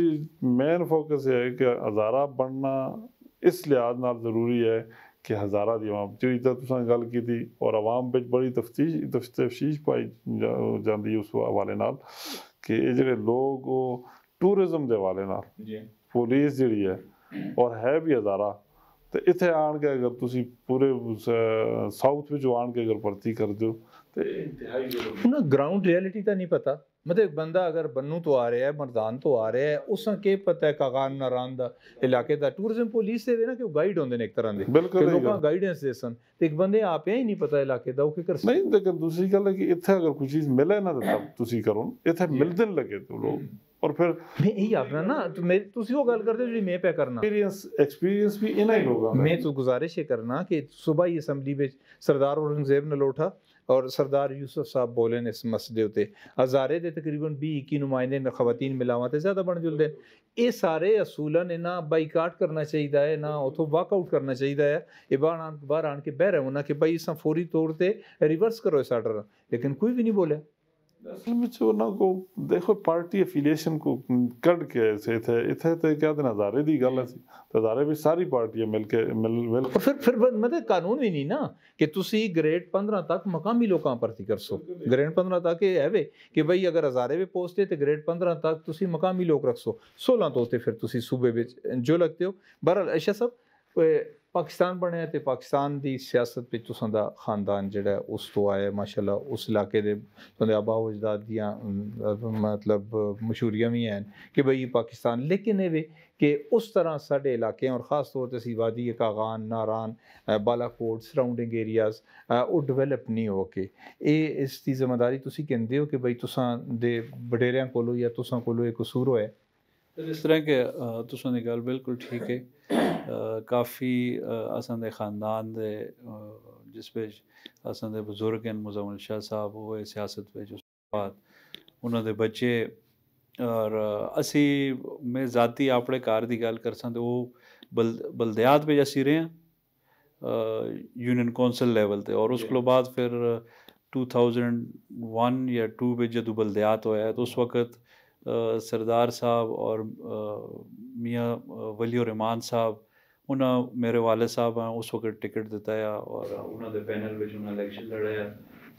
B: मेन फोकस है कि हज़ारा बनना इस लिहाज न ज़रूरी है कि हज़ारा की आवाम जी तुम गल की और आवाम बच्च बड़ी तफ्तीश तफ्तीश पाई जाती उस हवाले न कि ये जो लोग ਟੂਰਿਜ਼ਮ ਦੇ ਹਵਾਲੇ ਨਾਲ
A: ਜੀ
B: ਪੁਲਿਸ ਜਿਹੜੀ ਹੈ ਔਰ ਹੈ ਵੀ ਹਜ਼ਾਰਾ ਤੇ ਇੱਥੇ ਆਣ ਕੇ ਅਗਰ ਤੁਸੀਂ ਪੂਰੇ ਸਾਊਥ ਵਿੱਚ ਆਣ ਕੇ ਅਗਰ ਭਰਤੀ ਕਰਦੇ ਹੋ ਤੇ ਇੰਤਹਾਈ ਜ਼ਰੂਰੀ
A: ਹੁਣ ਗਰਾਊਂਡ ਰਿਐਲਿਟੀ ਤਾਂ ਨਹੀਂ ਪਤਾ ਮਤਲਬ ਬੰਦਾ ਅਗਰ ਬੰਨੂ ਤੋਂ ਆ ਰਿਹਾ ਹੈ ਮਰਦਾਨ ਤੋਂ ਆ ਰਿਹਾ ਹੈ ਉਸਾਂ ਕੀ ਪਤਾ ਹੈ ਕਾਗਾਨ ਨਰਾਨ ਦਾ ਇਲਾਕੇ ਦਾ ਟੂਰਿਜ਼ਮ ਪੁਲਿਸ ਦੇ ਨਾ ਕਿ ਉਹ ਗਾਈਡ ਹੁੰਦੇ ਨੇ ਇੱਕ ਤਰ੍ਹਾਂ ਦੇ
B: ਬਿਲਕੁਲ
A: ਕਿ
B: ਇਹ
A: ਲੋਕਾਂ
B: ਗੱਲ।
A: ਗਾਈਡੈਂਸ ਦੇ ਸਨ ਤੇ ਇੱਕ ਬੰਦੇ ਆਪਿਆ ਹੀ ਨਹੀਂ ਪਤਾ ਇਲਾਕੇ ਦਾ ਉਹ ਕੀ ਕਰ ਸਕਦਾ
B: ਨਹੀਂ ਲੇਕਿਨ ਦੂਸਰੀ ਗੱਲ ਹੈ ਕਿ ਇੱਥੇ ਅਗਰ ਕੋਈ ਚੀਜ਼ ਮਿਲੇ ਨਾ ਤਾਂ ਤਬ ਤੁਸੀਂ ਕਰੋ ਇੱਥੇ ਮਿਲਦੇ ਨਹੀਂ ਲੱਗੇ ਤੋ ਲੋਕ ਔਰ ਫਿਰ
A: ਮੈਂ ਇਹੀ ਆਪਣਾ ਨਾ ਤੂੰ ਮੇਰੀ- ਤੁਸੀਂ ਉਹ ਗੱਲ ਕਰਦੇ ਹੋ ਜਿਹੜੀ ਮੈਂ ਪਿਆ ਕਰਨਾ
B: ਐਕਸਪੀਰੀਅੰਸ ਐਕਸਪੀਰੀਅੰਸ ਵੀ ਇਹਨਾਂ ਹੀ ਲੋਕਾਂ ਦਾ
A: ਮੈਂ
B: ਹੈ।
A: ਤੋਂ ਗੁਜ਼ਾਰਿਸ਼ ਇਹ ਕਰਨਾ ਕਿ ਸੁਬਹ ਹੀ ਅਸੈਂਬਲੀ ਵਿੱਚ ਸਰਦਾਰ ਔਰੰਗਜ਼ੇਬ ਨਲੋਠਾ ਔਰ ਸਰਦਾਰ ਯੂਸਫ ਸਾਹਿਬ ਬੋਲੇ ਨੇ ਇਸ ਮਸਲੇ ਉਤੇ ਹਜ਼ਾਰੇ ਦੇ ਤਕਰੀਬਨ 20 21 ਨੁਮਾਇੰਦੇ ਨੇ ਖਵਾਤੀਨ ਮਿਲਾਵਾਂ ਤੇ ਜ਼ਿਆਦਾ ਬਣ ਜੁਲਦੇ ਨੇ ਇਹ ਸਾਰੇ ਅਸੂਲਨ ਇਹਨਾਂ ਬਾਈਕਾਟ ਕਰਨਾ ਚਾਹੀਦਾ ਹੈ ਨਾ ਉਥੋਂ ਵਾਕਆਊਟ ਕਰਨਾ ਚਾਹੀਦਾ ਹੈ ਇਹ ਬਾਹਰ ਆਣ ਬਾਹਰ ਆਣ ਕੇ ਬਹਿ ਰਹੇ ਹੋਣਾ ਕਿ ਭਾਈ ਇਸਾਂ ਫੌਰੀ ਤੌਰ ਤੇ ਰਿਵਰਸ ਕਰੋ ਇਸ ਆਰਡਰ ਲੇਕਿਨ ਕੋਈ ਵੀ ਨਹੀਂ ਬੋਲਿਆ
B: ਅਸਲ ਵਿੱਚ ਉਹਨਾਂ ਕੋ ਦੇਖੋ ਪਾਰਟੀ ਐਫੀਲੀਏਸ਼ਨ ਕੋ ਕੱਢ ਕੇ ਇਥੇ ਇਥੇ ਇਥੇ ਤੇ ਕਿਆ ਦੇ ਨਜ਼ਾਰੇ ਦੀ ਗੱਲ ਸੀ ਤੇ ਨਜ਼ਾਰੇ ਵਿੱਚ ਸਾਰੀ ਪਾਰਟੀਆਂ ਮਿਲ ਕੇ ਮਿਲ ਮਿਲ
A: ਔਰ ਫਿਰ ਫਿਰ ਮਤਲਬ ਕਾਨੂੰਨ ਵੀ ਨਹੀਂ ਨਾ ਕਿ ਤੁਸੀਂ ਗ੍ਰੇਡ 15 ਤੱਕ ਮਕਾਮੀ ਲੋਕਾਂ ਭਰਤੀ ਕਰ ਸੋ ਗ੍ਰੇਡ 15 ਤੱਕ ਇਹ ਹੈ ਵੇ ਕਿ ਬਈ ਅਗਰ ਹਜ਼ਾਰੇ ਵੀ ਪੋਸਟ ਹੈ ਤੇ ਗ੍ਰੇਡ 15 ਤੱਕ ਤੁਸੀਂ ਮਕਾਮੀ ਲੋਕ ਰੱਖੋ 16 ਤੋਂ ਤੇ ਫਿਰ ਤੁਸੀਂ ਸੂਬੇ ਵਿੱਚ ਜੋ ਲੱਗਦੇ ਹੋ ਬਹਰਹਾਲ ਅਸ਼ਾ ਸਾਹਿਬ ਇਹ ਪਾਕਿਸਤਾਨ ਬਣਿਆ ਤੇ ਪਾਕਿਸਤਾਨ ਦੀ ਸਿਆਸਤ ਵਿੱਚ ਤੁਸਾਂ ਦਾ ਖਾਨਦਾਨ ਜਿਹੜਾ ਹੈ ਉਸ ਤੋਂ ਆਇਆ ਮਾਸ਼ਾਅੱਲਾ ਉਸ ਇਲਾਕੇ ਦੇ ਤੁਹਾਡੇ ਆਬਾ ਉਹ ਅਜਦਾਦ ਦੀਆਂ ਅਮ, ਮਤਲਬ ਮਸ਼ਹੂਰੀਆਂ ਵੀ ਹਨ ਕਿ ਬਈ ਪਾਕਿਸਤਾਨ ਲੇਕਿਨ ਇਹ ਵੇ ਕਿ ਉਸ ਤਰ੍ਹਾਂ ਸਾਡੇ ਇਲਾਕੇ ਔਰ ਖਾਸ ਤੌਰ ਤੇ ਅਸੀਂ ਵਾਦੀ ਕਾਗਾਨ ਨਾਰਾਨ ਅ, ਬਾਲਾਕੋਟ ਸਰਾਊਂਡਿੰਗ ਏਰੀਆਜ਼ ਉਹ ਡਿਵੈਲਪ ਨਹੀਂ ਹੋ ਕੇ ਇਹ ਇਸ ਦੀ ਜ਼ਿੰਮੇਵਾਰੀ ਤੁਸੀਂ ਕਹਿੰਦੇ ਹੋ ਕਿ ਬਈ ਤੁਸਾਂ ਦੇ ਵਡੇਰਿਆਂ ਕੋਲੋਂ ਜਾਂ ਤੁਸਾਂ ਕੋਲੋਂ ਇਹ
C: इस तरह के तुसा की गल बिल्कुल ठीक है। काफ़ी असान खानदान के जिस बिच असें बजुर्ग हैं मुजामुल शाह साहब वो सियासत बिच उस बाद उन्होंने बच्चे और असी मैं जाती अपने घर की गल कर सो बल बलदयात बिच असी रहे यूनियन कौंसल लैवल से और उस को बाद फिर 2001 या टू बिच जो बलदयात होया तो उस वक्त ਅ, ਸਰਦਾਰ ਸਾਹਿਬ ਔਰ ਅ, ਮੀਆਂ ਅ, ਵਲੀ ਔਰ ਇਮਾਨ ਸਾਹਿਬ ਉਹਨਾਂ ਮੇਰੇ ਵਾਲਿਦ ਸਾਹਿਬ ਆ ਉਸ ਵਕਤ ਟਿਕਟ ਦਿੱਤਾ ਆ ਔਰ ਉਹਨਾਂ ਦੇ ਪੈਨਲ ਵਿੱਚ ਉਹਨਾਂ ਇਲੈਕਸ਼ਨ ਲੜਿਆ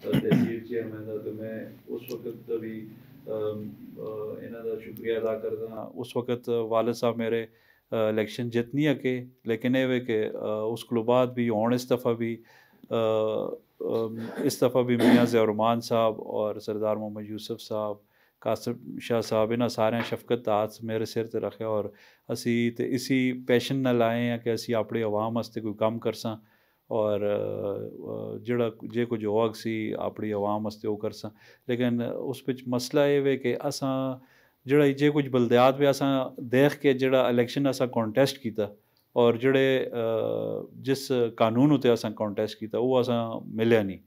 C: ਤਾਂ ਤਹਿਸੀਲ ਚੇਅਰਮੈਨ ਦਾ ਤੇ ਮੈਂ ਉਸ ਵਕਤ ਦਾ ਵੀ ਅਮ, ਅ, ਇਹਨਾਂ ਦਾ ਸ਼ੁਕਰੀਆ ਅਦਾ ਕਰਦਾ ਹਾਂ। ਉਸ ਵਕਤ ਵਾਲਿਦ ਸਾਹਿਬ ਮੇਰੇ ਇਲੈਕਸ਼ਨ ਜਿੱਤ ਨਹੀਂ ਅਕੇ ਲੇਕਿਨ ਇਹ ਵੇ ਕਿ ਅ, ਉਸ ਤੋਂ ਬਾਅਦ ਵੀ ਹੁਣ ਇਸ ਦਫਾ ਵੀ ਅ, ਅਮ, ਇਸ ਦਫਾ ਵੀ ਮੀਆਂ ਜ਼ਹਿਰ ਰਮਾਨ ਸਾਹਿਬ ਔਰ ਸਰਦਾਰ ਮੁਹੰਮਦ ਯੂਸਫ ਸਾਹਿਬ ਕਾਸਮ ਸ਼ਾਹ ਸਾਹਿਬ ਇਹਨਾਂ ਸਾਰਿਆਂ ਸ਼ਫਕਤ ਦਾ ਹੱਥ ਮੇਰੇ ਸਿਰ ਤੇ ਰੱਖਿਆ ਔਰ ਅਸੀਂ ਤੇ ਇਸੀ ਪੈਸ਼ਨ ਨਾਲ ਆਏ ਆ ਕਿ ਅਸੀਂ ਆਪਣੀ ਆਵਾਮ ਵਾਸਤੇ ਕੋਈ ਕੰਮ ਕਰਸਾਂ ਔਰ ਅ, ਅ, ਜਿਹੜਾ ਜੇ ਕੁਝ ਹੋਗ ਸੀ ਆਪਣੀ ਆਵਾਮ ਵਾਸਤੇ ਉਹ ਕਰਸਾਂ ਲੇਕਿਨ ਉਸ ਵਿੱਚ ਮਸਲਾ ਇਹ ਵੇ ਕਿ ਅਸਾਂ ਜਿਹੜਾ ਜੇ ਕੁਝ ਬਲਦਿਆਤ ਵੀ ਅਸਾਂ ਦੇਖ ਕੇ ਜਿਹੜਾ ਇਲੈਕਸ਼ਨ ਅਸਾਂ ਕੰਟੈਸਟ ਕੀਤਾ ਔਰ ਜਿਹੜੇ ਅ, ਜਿਸ ਕਾਨੂੰਨ ਉਤੇ ਅਸਾਂ ਕੰਟੈਸਟ ਕੀਤਾ ਉਹ ਅਸਾਂ ਮਿਲਿਆ ਨਹੀਂ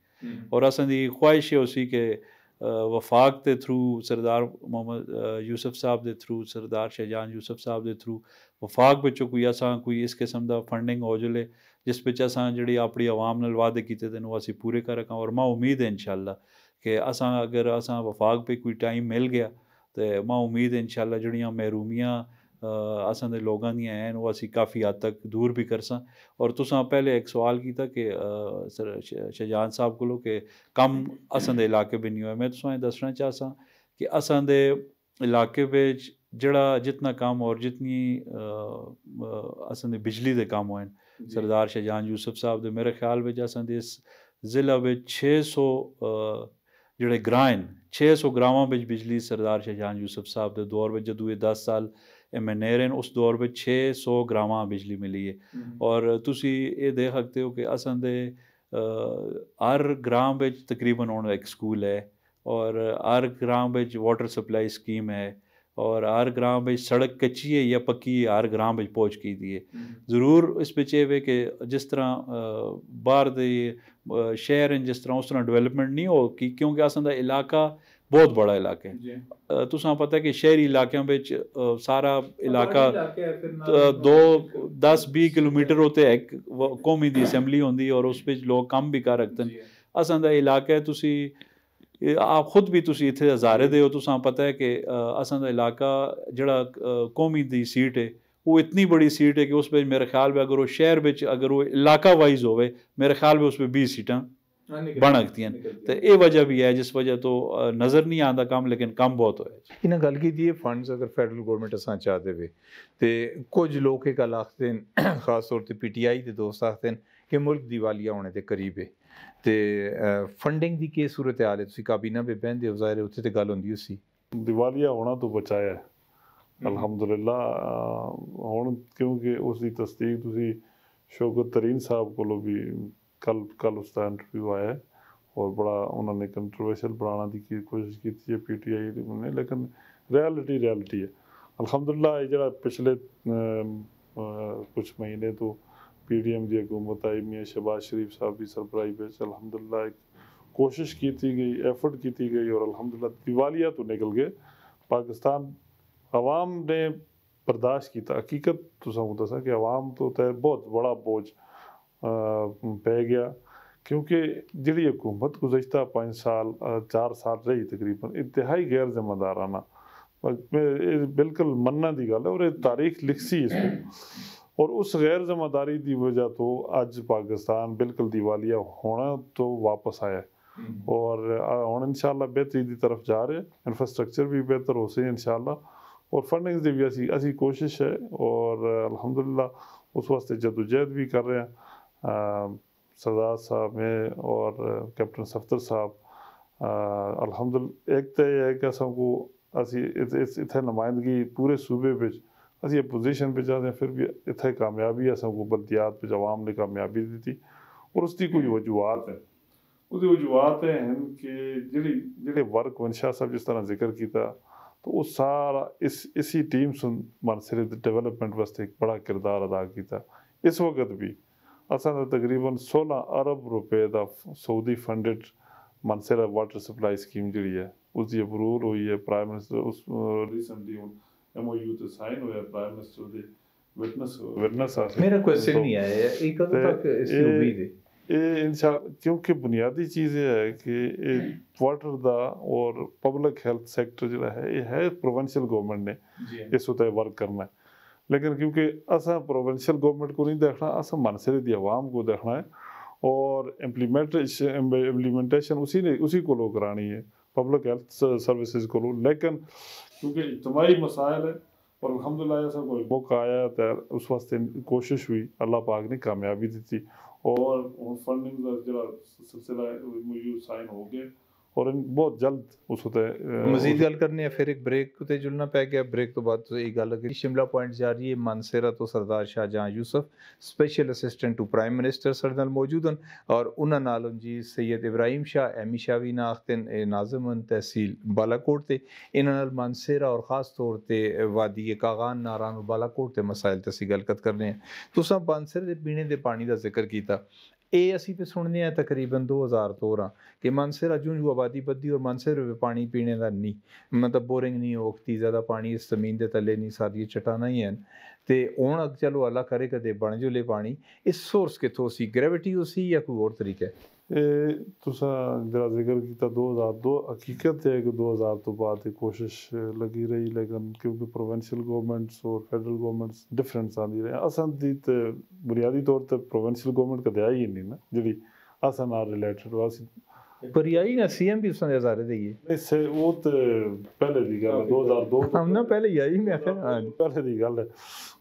C: ਔਰ ਅਸਾਂ ਦੀ ਖੁਆਇਸ਼ ਇਹ ਸੀ ਕਿ ਅ, ਵਫਾਕ ਦੇ ਥਰੂ ਸਰਦਾਰ ਮੁਹੰਮਦ ਅ, ਯੂਸਫ ਸਾਹਿਬ ਦੇ ਥਰੂ ਸਰਦਾਰ ਸ਼ਹਿਜਾਨ ਯੂਸਫ ਸਾਹਿਬ ਦੇ ਥਰੂ ਵਫਾਕ ਵਿੱਚੋਂ ਕੋਈ ਅਸਾਂ ਕੋਈ ਇਸ ਕਿਸਮ ਦਾ ਫੰਡਿੰਗ ਹੋ ਜਲੇ ਜਿਸ ਵਿੱਚ ਅਸਾਂ ਜਿਹੜੀ ਆਪਣੀ ਆਵਾਮ ਨਾਲ ਵਾਅਦੇ ਕੀਤੇ ਤੇ ਨੂੰ ਅਸੀਂ ਪੂਰੇ ਕਰ ਰਕਾਂ ਔਰ ਮੈਂ ਉਮੀਦ ਹੈ ਇਨਸ਼ਾਅੱਲਾ ਕਿ ਅਸਾਂ ਅਗਰ ਅਸਾਂ ਵਫਾਕ पे ਕੋਈ ਟਾਈਮ ਮਿਲ ਗਿਆ ਤੇ ਮੈਂ ਉਮੀਦ ਹੈ ਇਨਸ਼ਾਅੱਲਾ ਜਿਹੜੀਆਂ ਮਹਿਰੂਮੀਆਂ असां दे दियाँ हैन ओह् काफ़ी हद तक दूर भी कर करसां। और तुसां पैह्ले इक सोआल कीता कि शजान साहब को कम कम्म इलाके बिच नहीं हो मैं तुसें दस्सना चाहसां कि असां इलाके जड़ा जितना काम और जितनी असां बिजली के कम्म होए सरदार शजान यूसुफ साहब के मेरे ख्याल बिच असां दे इस ज़िला बिच छे सौ जेह्ड़े ग्रां न छे सौ ग्रांवां बिच बिजली सरदार शजान यूसुफ साहब के दौर में जदूं दस साल ਦੇ ਦੌਰ ਵਿੱਚ ਜਦੋਂ ਇਹ 10 ਸਾਲ ਐਮਐਨਏ ਰਹੇ ਨੇ ਉਸ ਦੌਰ ਵਿੱਚ 600 ਗ੍ਰਾਵਾਂ ਬਿਜਲੀ ਮਿਲੀ ਹੈ ਔਰ ਤੁਸੀਂ ਇਹ ਦੇਖ ਸਕਦੇ ਹੋ ਕਿ ਅਸਾਂ ਦੇ ਅ, ਹਰ ਗ੍ਰਾਮ ਵਿੱਚ ਤਕਰੀਬਨ ਹੁਣ ਇੱਕ ਸਕੂਲ ਹੈ ਔਰ ਹਰ ਗ੍ਰਾਮ ਵਿੱਚ ਵਾਟਰ ਸਪਲਾਈ ਸਕੀਮ ਹੈ ਔਰ ਹਰ ਗ੍ਰਾਮ ਵਿੱਚ ਸੜਕ ਕੱਚੀ ਹੈ ਜਾਂ ਪੱਕੀ ਹੈ ਹਰ ਗ੍ਰਾਮ ਵਿੱਚ ਪਹੁੰਚ ਕੀਤੀ ਹੈ ਜ਼ਰੂਰ ਇਸ ਵਿੱਚ ਇਹ ਵੇ ਕਿ ਜਿਸ ਤਰ੍ਹਾਂ ਅ, ਬਾਹਰ ਦੇ ਅ, ਸ਼ਹਿਰ ਹਨ ਜਿਸ ਤਰ੍ਹਾਂ ਉਸ ਤਰ੍ਹਾਂ ਡਿਵੈਲਪਮੈਂਟ ਨਹੀਂ ਹੋ ਕਿ ਕਿਉਂਕਿ ਅਸਾਂ ਦਾ ਇਲਾਕਾ ਬਹੁਤ ਬੜਾ ਇਲਾਕਾ ਹੈ ਅ, ਤੁਸਾਂ ਪਤਾ ਕਿ ਸ਼ਹਿਰੀ ਇਲਾਕਿਆਂ ਵਿੱਚ ਅ, ਸਾਰਾ ਇਲਾਕਾ ਅ, ਦੋ 10 20 ਕਿਲੋਮੀਟਰ ਉਤੇ ਇੱਕ ਵ- ਕੌਮੀ ਦੀ ਅਸੈਂਬਲੀ ਹੁੰਦੀ ਔਰ ਉਸ ਵਿੱਚ ਲੋਕ ਕੰਮ ਵੀ ਕਰ ਰੱਖਦੇ ਨੇ ਅਸਾਂ ਦਾ ਇਲਾਕਾ ਹੈ ਤੁਸੀਂ ਇਹ ਆਪ ਖੁਦ ਵੀ ਤੁਸੀਂ ਇੱਥੇ ਹਜ਼ਾਰੇ ਦੇ ਹੋ ਤੁਸਾਂ ਪਤਾ ਹੈ ਕਿ ਅ, ਅਸਾਂ ਦਾ ਇਲਾਕਾ ਜਿਹੜਾ ਅ, ਕੌਮੀ ਦੀ ਸੀਟ ਹੈ ਉਹ ਇਤਨੀ ਬੜੀ ਸੀਟ ਹੈ ਕਿ ਉਸ ਵਿੱਚ ਮੇਰੇ ਖਿਆਲ ਵਿੱਚ ਅਗਰ ਉਹ ਸ਼ਹਿਰ ਵਿੱਚ ਅਗਰ ਉਹ ਇਲਾਕਾ ਵਾਈਜ਼ ਹੋਵੇ ਮੇਰੇ ਖਿਆਲ ਵਿੱਚ ਉਸ ਵਿੱਚ 20 ਸੀਟਾਂ ਬਣ ਗਈਆਂ ਤੇ ਇਹ ਵਜ੍ਹਾ ਵੀ ਹੈ ਜਿਸ ਵਜ੍ਹਾ ਤੋਂ ਅ, ਨਜ਼ਰ ਨਹੀਂ ਆਉਂਦਾ ਕੰਮ ਲੇਕਿਨ ਕੰਮ ਬਹੁਤ ਹੋਇਆ ਜੀ।
A: ਇਹਨਾਂ ਗੱਲ ਕੀਤੀ ਹੈ ਫੰਡਸ ਅਗਰ ਫੈਡਰਲ ਗਵਰਨਮੈਂਟ ਅਸਾਂ ਚਾਹ ਦੇਵੇ ਤੇ ਕੁਝ ਲੋਕ ਇਹ ਗੱਲ ਆਖਦੇ ਨੇ ਖਾਸ ਤੌਰ ਤੇ ਪੀਟੀਆਈ ਦੇ ਦੋਸਤ ਆਖਦੇ ਨੇ ਕਿ ਮੁਲਕ ਦੀਵਾਲੀਆ ਹੋਣੇ ਦੇ ਕਰੀਬ ਹੈ ਤੇ ਫੰਡਿੰਗ ਦੀ ਕੀ ਸੂਰਤ ਹਾਲ ਹੈ ਤੁਸੀਂ ਕਾਬੀਨਾ ਵਿੱਚ ਬਹਿੰਦੇ ਹੋ ਜ਼ਾਹਿਰ ਹੈ ਉੱਥੇ ਤੇ ਗੱਲ ਹੁੰਦੀ ਉਸੀ
B: ਦਿਵਾਲੀਆ ਹੋਣਾ ਤੋਂ ਬਚਾਇਆ ਹੈ ਅਲਹਮਦੁਲਿਲਾ ਅਹ ਹੁਣ ਕਿਉਂਕਿ ਉਸ ਦੀ ਤਸਦੀਕ ਤੁਸੀਂ ਸ਼ੌਕਤ ਤਰੀਨ ਸਾਹਿਬ ਕੋਲੋਂ ਵੀ कल कल उसका इंटरव्यू आया है और बड़ा उन्होंने कंट्रोवर्शियल बनाने की, कोशिश की है पी टी आई ने लेकिन रियलिटी रियलिटी है। अलहमदुल्ला जरा पिछले आ, आ, कुछ महीने तो पी डी एम की हुकूमत आई मियाँ शहबाज शरीफ साहब की सरप्राइज़ पेश अलहमदिल्ला एक कोशिश की थी गई एफर्ट की थी गई और अलहमदिल्ला दिवालिया तो निकल गए। पाकिस्तान आवाम ने बर्दाश्त किया हकीकत तो समझता दसा कि आवाम तो तय बहुत बड़ा बोझ पै गया। क्योंकि जी हुकूमत गुजशत पाँच साल चार साल रही तकरीबन इंतहाई गैर जिम्मेदाराना। बिल्कुल मनने की गल और तारीख लिख सी इस और उस गैर ज़िम्मेदारी की वजह तो अज पाकिस्तान बिल्कुल दिवालिया होना तो वापस आया हम्म। और हम इनशाला बेहतरी की तरफ़ जा रहे हैं। इंफ्रास्ट्रक्चर भी बेहतर हो सही इनशाला और फंडिंग भी असी असी कोशिश है और अलहमदुल्ला उस वास्ते जदोजहद भी कर रहे हैं। ਅ, ਸਰਦਾਰ ਸਾਹਿਬ ਮੈਂ ਔਰ ਕੈਪਟਨ ਸਫਦਰ ਸਾਹਿਬ ਅ, ਅਲਹਮਦੁਲਿਲਾ ਇੱਕ ਤਾਂ ਇਹ ਹੈ ਕਿ ਸਾਨੂੰ ਅਸੀਂ ਇਥ- ਇਸ ਇੱਥੇ ਨੁਮਾਇੰਦਗੀ ਪੂਰੇ ਸੂਬੇ ਵਿੱਚ ਅਸੀਂ ਇਹ ਪੋਜੀਸ਼ਨ ਵਿੱਚ ਆਦੇ ਫਿਰ ਵੀ ਇੱਥੇ ਕਾਮਯਾਬੀ ਹੈ ਸਾਨੂੰ ਬਲਦਿਆਤ ਵਿੱਚ ਆਵਾਮ ਨੇ ਕਾਮਯਾਬੀ ਦਿੱਤੀ ਔਰ ਉਸ ਦੀ ਕੋਈ ਵਜੂਹਾਤ ਹੈ ਉਹਦੀ ਵਜੂਹਾਤ ਇਹ ਹਨ ਕਿ ਜਿਹੜੀ ਜਿਹੜੇ ਵਰਕ ਵੰਸ਼ਾ ਸਾਹਿਬ ਜਿਸ ਤਰ੍ਹਾਂ ਜ਼ਿਕਰ ਕੀਤਾ ਤਾਂ ਉਹ ਸਾਰਾ ਇਸ ਇਸੀ ਟੀਮ ਸੁਨ ਮਨਸਰੇ ਦੇ ਡਿਵੈਲਪਮੈਂਟ ਵਾਸਤੇ ਇੱਕ ਬੜਾ ਕਿਰਦਾਰ ਅਦਾ ਕੀਤਾ ਇਸ ਵਕਤ ਵੀ ਅਸਾਂ ਦਾ ਤਕਰੀਬਨ 16 ਅਰਬ ਰੁਪਏ ਦਾ Saudi funded Mansehra water supply scheme ਜਿਹੜੀ ਹੈ ਉਸ ਦੀ ਅਪਰੂਵਲ ਹੋਈ ਹੈ। ਪ੍ਰਾਈਮ ਮਿਨਿਸਟਰ ਉਸ ਰੀਸੈਂਟਲੀ ਹੁਣ ਐਮਓਯੂ ਤੇ ਸਾਈਨ ਹੋਇਆ ਪ੍ਰਾਈਮ ਮਿਨਿਸਟਰ ਦੇ ਵਿਟਨੈਸ ਵਿਟਨੈਸ ਆ
A: ਮੇਰਾ ਕੁਐਸਚਨ ਨਹੀਂ ਆਇਆ ਹੈ, ਇਹ ਕਦੋਂ ਤੱਕ ਇਸ ਦੀ
B: ਇਹ-
A: ਉਮੀਦ ਹੈ
B: ਇਹ ਇਨਸ਼ਾ ਕਿਉਂਕਿ ਬੁਨਿਆਦੀ ਚੀਜ਼ ਇਹ ਹੈ ਕਿ ਇਹ ਵਾਟਰ ਦਾ ਔਰ ਪਬਲਿਕ ਹੈਲਥ ਸੈਕਟਰ ਜਿਹੜਾ ਹੈ ਇਹ ਹੈ ਪ੍ਰੋਵਿੰਸ਼ੀਅਲ ਗਵਰਨਮੈਂਟ ਨੇ ਇਸ ਉਤੇ ਵਰਕ ਕਰਨਾ ਹੈ। लेकिन क्योंकि असा प्रोविंशियल गवर्नमेंट को नहीं देखना, असा मनसरे दी आवाम को देखना है और इम्प्लीमेंटेशन इम्प्लीमेंटेशन उसी ने, उसी को करानी है पब्लिक हेल्थ सर्विसेज़ को लेकिन क्योंकि इज्तमाही मसाइल है और अलहमदिल्ला ऐसा कोई मौका आया तो उस वास्ते कोशिश हुई, अल्लाह पाक ने कामयाबी दी और फंडिंग का जरा सिलसिला साइन हो गए और बहुत जल्द उस
A: मजीद गल करने है, फिर एक ब्रेक उत्ते जुड़ना पै गया। ब्रेक तो बाद तो गल शिमला पॉइंट जा रही है मानसेरा तो Sardar Shah Jahan special assistant to prime minister सा मौजूद हैं और उन्होंने जी सैयद इब्राहिम शाह एमी शाह भी नाखते हैं नाजम तहसील बालाकोट से इन्होंने मानसेरा और खास तौर पर वादी कागान नारान और बालाकोट के मसायल से असं गलकत करने हैं। तो सर मानसेरे पीने के पानी का ज़िक्र किया ਇਹ ਅਸੀਂ ਤੇ ਸੁਣਨੇ ਆ ਤਕਰੀਬਨ 2000 ਤੋਂ ਰਾਂ ਕਿ ਮਨਸੇਰਾ ਜੂੰ ਜੂ ਆਬਾਦੀ ਬੱਦੀ ਔਰ ਮਨਸੇਰੇ ਵਿੱਚ ਪਾਣੀ ਪੀਣੇ ਦਾ ਨਹੀਂ ਮਤਲਬ ਬੋਰਿੰਗ ਨਹੀਂ ਹੋਖਤੀ ਜ਼ਿਆਦਾ ਪਾਣੀ ਇਸ ਜ਼ਮੀਨ ਦੇ ਥੱਲੇ ਨਹੀਂ ਸਾਰੀ ਚਟਾਨਾ ਹੀ ਹਨ ਤੇ ਹੁਣ ਅਗ ਚਲੋ ਅੱਲਾ ਕਰੇ ਕਦੇ ਬਣ ਜੂਲੇ ਪਾਣੀ ਇਸ ਸੋਰਸ ਕਿੱਥੋਂ ਸੀ ਗ੍ਰੈਵਿਟੀ ਉਸੀ ਜਾਂ ਕੋਈ ਹੋਰ ਤਰੀਕਾ ਹੈ
B: ਇਹ ਤੁਸੀਂ ਜਿਹੜਾ ਜ਼ਿਕਰ ਕੀਤਾ 2002 ਹਕੀਕਤ ਹੈ ਕਿ 2000 ਤੋਂ ਬਾਅਦ ਇਹ ਕੋਸ਼ਿਸ਼ ਲੱਗੀ ਰਹੀ ਲੇਕਿਨ ਕਿਉਂਕਿ ਪ੍ਰੋਵਿੰਸ਼ੀਅਲ ਗਵਰਨਮੈਂਟਸ ਔਰ ਫੈਡਰਲ ਗਵਰਨਮੈਂਟਸ ਡਿਫਰੈਂਸ ਆਉਂਦੀ ਰਹੇ। ਅਸਾਂ ਦੀ ਤੇ ਬੁਨਿਆਦੀ ਤੌਰ ਤੇ ਪ੍ਰੋਵਿੰਸ਼ੀਅਲ ਗਵਰਨਮੈਂਟ ਕਦੇ ਆਈ ਹੀ ਨਹੀਂ ਨਾ ਜਿਹੜੀ ਅਸਾਂ ਨਾਲ ਰਿਲੇਟਡ ਵਾ ਸੀ।
A: ਪਰਿਆਈ ਨਾ ਸੀਐਮ ਵੀ ਉਸਾਂ ਦੇ ਹਜ਼ਾਰੇ ਦੇਈਏ
B: ਇਸ ਉਹ ਤੇ ਪਹਿਲੇ ਦੀ ਗੱਲ ਹੈ 2002 ਤੋਂ
A: ਨਾ ਪਹਿਲੇ ਹੀ ਆਈ ਮੈਂ। ਆਖਿਆ ਹਾਂ
B: ਪਹਿਲੇ ਦੀ ਗੱਲ ਹੈ।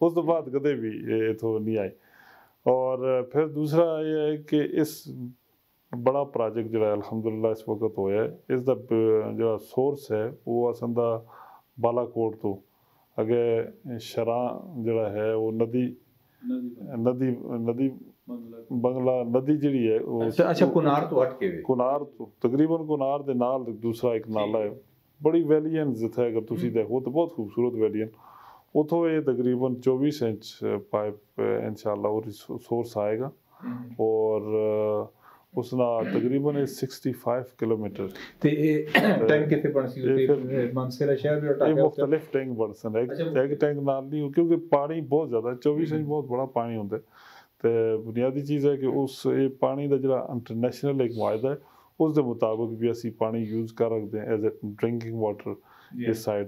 B: ਉਸ ਤੋਂ ਬਾਅਦ ਕਦੇ ਵੀ ਇਹ ਇਥੋਂ ਨਹੀਂ ਆਈ। ਔਰ ਫਿਰ ਦੂਸਰਾ ਇਹ ਹੈ ਕਿ ਇਸ ਬੜਾ ਪ੍ਰੋਜੈਕਟ ਜਿਹੜਾ ਹੈ, ਅਲਹਮਦੁਲਿਲਾ ਇਸ ਵਕਤ ਹੋਇਆ ਹੈ ਇਸ ਦਾ ਬ- ਜਿਹੜਾ ਸੋਰਸ ਹੈ ਉਹ ਅਸਾਂ ਦਾ ਬਾਲਾਕੋਟ ਤੋਂ ਅਗੇ ਸ਼ਰਾਂ ਜਿਹੜਾ ਹੈ ਉਹ ਨਦੀ ਨਦੀ ਨਦੀ ਬੰਗਲਾ ਨਦੀ ਜਿਹੜੀ ਹੈ ਉਹ
A: ਅੱਛਾ ਅੱਛਾ ਕੁਨਾਰ ਤੋਂ ਹਟ ਕੇ ਵੇ
B: ਕੁਨਾਰ ਤੋਂ ਤਕਰੀਬਨ ਕੁਨਾਰ ਦੇ ਨਾਲ ਦੂਸਰਾ ਇੱਕ ਨਾਲਾ ਹੈ ਬੜੀ ਵੈਲੀਅਨ ਜਿੱਥੇ ਅਗਰ ਤੁਸੀਂ ਦੇਖੋ ਤਾਂ ਬਹੁਤ ਖੂਬਸੂਰਤ ਵੈਲੀਅਨ ਉਥੋਂ ਇਹ ਤਕਰੀਬਨ 24 ਇੰਚ ਪਾਈਪ ਇਨਸ਼ਾਅੱਲਾ ਉਹ ਸੋਰਸ ਆਏਗਾ ਔਰ ਅ, ਉਸ ਨਾਲ ਤਕਰੀਬਨ ਇਹ 65 ਕਿਲੋਮੀਟਰ
A: ਤੇ ਇਹ ਟੈਂਕ ਕਿੱਥੇ ਬਣ ਸੀ
B: ਇਹ
A: ਉੱਤੇ ਮਨਸੇਰਾ ਸ਼ਹਿਰ ਵੀ
B: ਇਹ
A: ਹਟਾ ਕੇ
B: ਮੁxtਲਿਫ ਟੈਂਕ ਬਣ ਸਕਦੇ ਇੱਕ
A: ਅੱਛਾ।
B: ਇੱਕ ਟੈਂਕ ਨਾਲ ਨਹੀਂ ਕਿਉਂਕਿ ਪਾਣੀ ਬਹੁਤ ਜ਼ਿਆਦਾ ਹੈ, 24 ਇੰਚ ਬਹੁਤ ਬੜਾ ਪਾਣੀ ਹੁੰਦਾ ਹੈ। ਤੇ ਬੁਨਿਆਦੀ ਚੀਜ਼ ਹੈ ਕਿ ਉਸ ਇਹ ਪਾਣੀ ਦਾ ਜਿਹੜਾ ਇੰਟਰਨੈਸ਼ਨਲ ਇੱਕ ਵਾਅਦਾ ਹੈ ਉਸ ਦੇ ਮੁਤਾਬਕ ਵੀ ਅਸੀਂ ਪਾਣੀ ਯੂਜ਼ ਕਰ ਸਕਦੇ ਹਾਂ ਐਜ਼ ਅ ਡਰਿੰਕਿੰਗ ਵਾਟਰ ਇਸ ਸਾਈਡ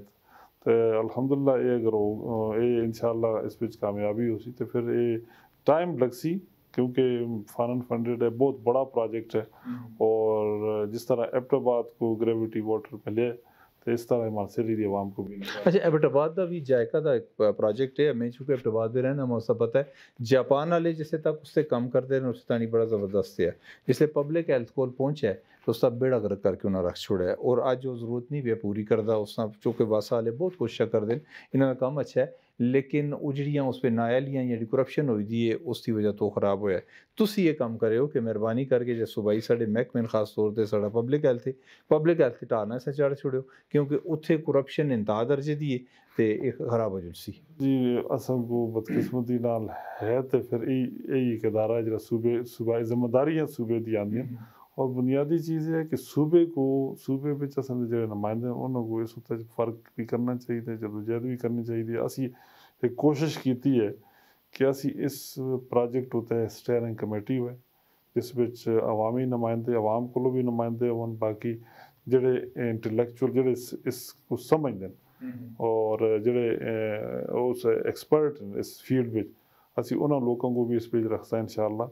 B: ਤੇ ਅਲਹਮਦੁਲਿਲਾ ਇਹ ਅਗਰ ਉਹ, ਅਹ, ਇਹ ਇਨਸ਼ਾਅੱਲਾ ਇਸ ਵਿੱਚ ਕਾਮਯਾਬੀ ਹੋਸੀ ਤੇ ਫਿਰ ਇਹ ਟਾਈਮ ਲੱਗਸੀ क्योंकि फन फंडेड है बहुत बड़ा प्रोजेक्ट है। और जिस तरह एबटाबाद को ग्रेविटी वाटर मिले तो इस तरह हिमाचल दी आवाम को भी
A: अच्छा एबटाबाद का भी जायका का एक प्रोजेक्ट है। मैं चूँकि एबटाबाद में रहना मुझे पता है। जापान वाले जिससे तक उससे कम करते हैं उससे तानी बड़ा ज़बरदस्त है। जिससे पब्लिक हेल्थ कोल पहुँचा है तो उसका बेड़ा गर्क करके उन्हें रख छोड़ा है। और अज जो ज़रूरत नहीं भी पूरी करता उस चूँकि बस वाले बहुत कोशिश करते हैं इन्होंने कम अच्छा है। लेकिन उजड़िया उस पर नायालिया जी करप्शन हुई दी उसकी वजह तो खराब होया। तुम ये काम करे हो कि मेहरबानी करके जो सूबाई साढ़े महकमे खास तौर पर सा पब्लिक हैल्थ पब्लिक हैल्थ ढाल ना चाड़ छोड़ो क्योंकि उत्थे करप्शन इंता दर्जे की है तो एक खराब
B: हो जुड़ी जी असम को बदकिस्मती है तो फिर यही एक अदारा जो सूबे सूबाई जिम्मेदारियाँ सूबे की आदि और बुनियादी चीज़ है कि सूबे को सूबे बच्चे तो असां जेह्ड़े नुमाइंदे उन्होंने इस फ़र्क भी करना चाहिए जदोजहद भी करनी चाहिए असी एक कोशिश की है कि असी इस प्रोजेक्ट उत्ते स्टेयरिंग कमेटी हो जिस अवामी नुमाइंदे अवाम को भी नुमाइंदे हो बाकी जो इंटलैक्चुअल जो इस, इसको समझते हैं और जो उस एक्सपर्ट इस फ़ील्ड में असी उन्होंने लोगों को भी इस रखता है इन शाला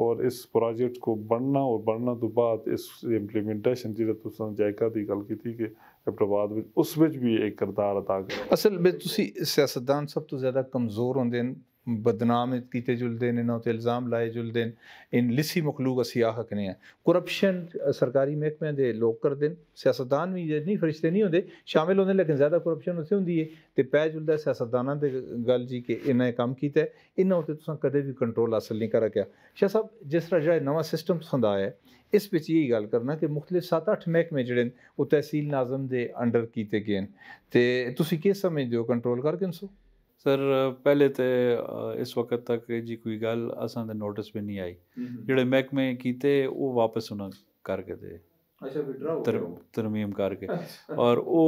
B: ਔਰ ਇਸ ਪ੍ਰੋਜੈਕਟ ਕੋ ਬਣਨਾ ਔਰ ਬਣਨਾ ਤੋਂ ਬਾਅਦ ਇਸ ਇੰਪਲੀਮੈਂਟੇਸ਼ਨ ਜਿਹੜਾ ਤੁਸੀਂ ਜਾਇਕਾ ਦੀ ਗੱਲ ਕੀਤੀ ਕਿ ਪ੍ਰਵਾਦ ਵਿੱਚ ਉਸ ਵਿੱਚ ਵੀ ਇੱਕ ਕਿਰਦਾਰ ਅਦਾ ਕਰ
A: ਅਸਲ ਵਿੱਚ ਤੁਸੀਂ ਸਿਆਸਤਦਾਨ ਸਭ ਤੋਂ ਜ਼ਿਆਦਾ ਕਮਜ਼ੋਰ ਹੁੰਦੇ ਨੇ बदनाम किए जुलते हैं इन्होंने इल्ज़ाम लाए जुलते हैं इन लिसी मखलूक असीं आह कने आं करप्शन सरकारी महकमे के लोग करते हैं सियासतदान भी नहीं, फरिश्ते नहीं होंदे, शामिल होते लेकिन ज़्यादा करप्शन उसे होंदी है। तो पै जुलदा सियासतदानां गल जी कि इन्ना काम किया ऐ इन्ना उत्ते भी कंट्रोल हासिल नहीं करा क्या शाह साहब, जिस तरह जो नवा सिस्टम तुसें आया ऐ इस बिच यही गल करना कि मुख्त सत अठ महकमे जेह्ड़े न तहसील नाजम के अंडर किए गए हैं ते तुसी केह् हो
C: कंट्रोल करके सो? सर पहले तो इस वक्त तक जी कोई गल असां दे नोटिस भी नहीं आई। जेडे महकमे कीते वो वापस
A: उन्हां करके दे
C: तर, तरमीम करके। और वो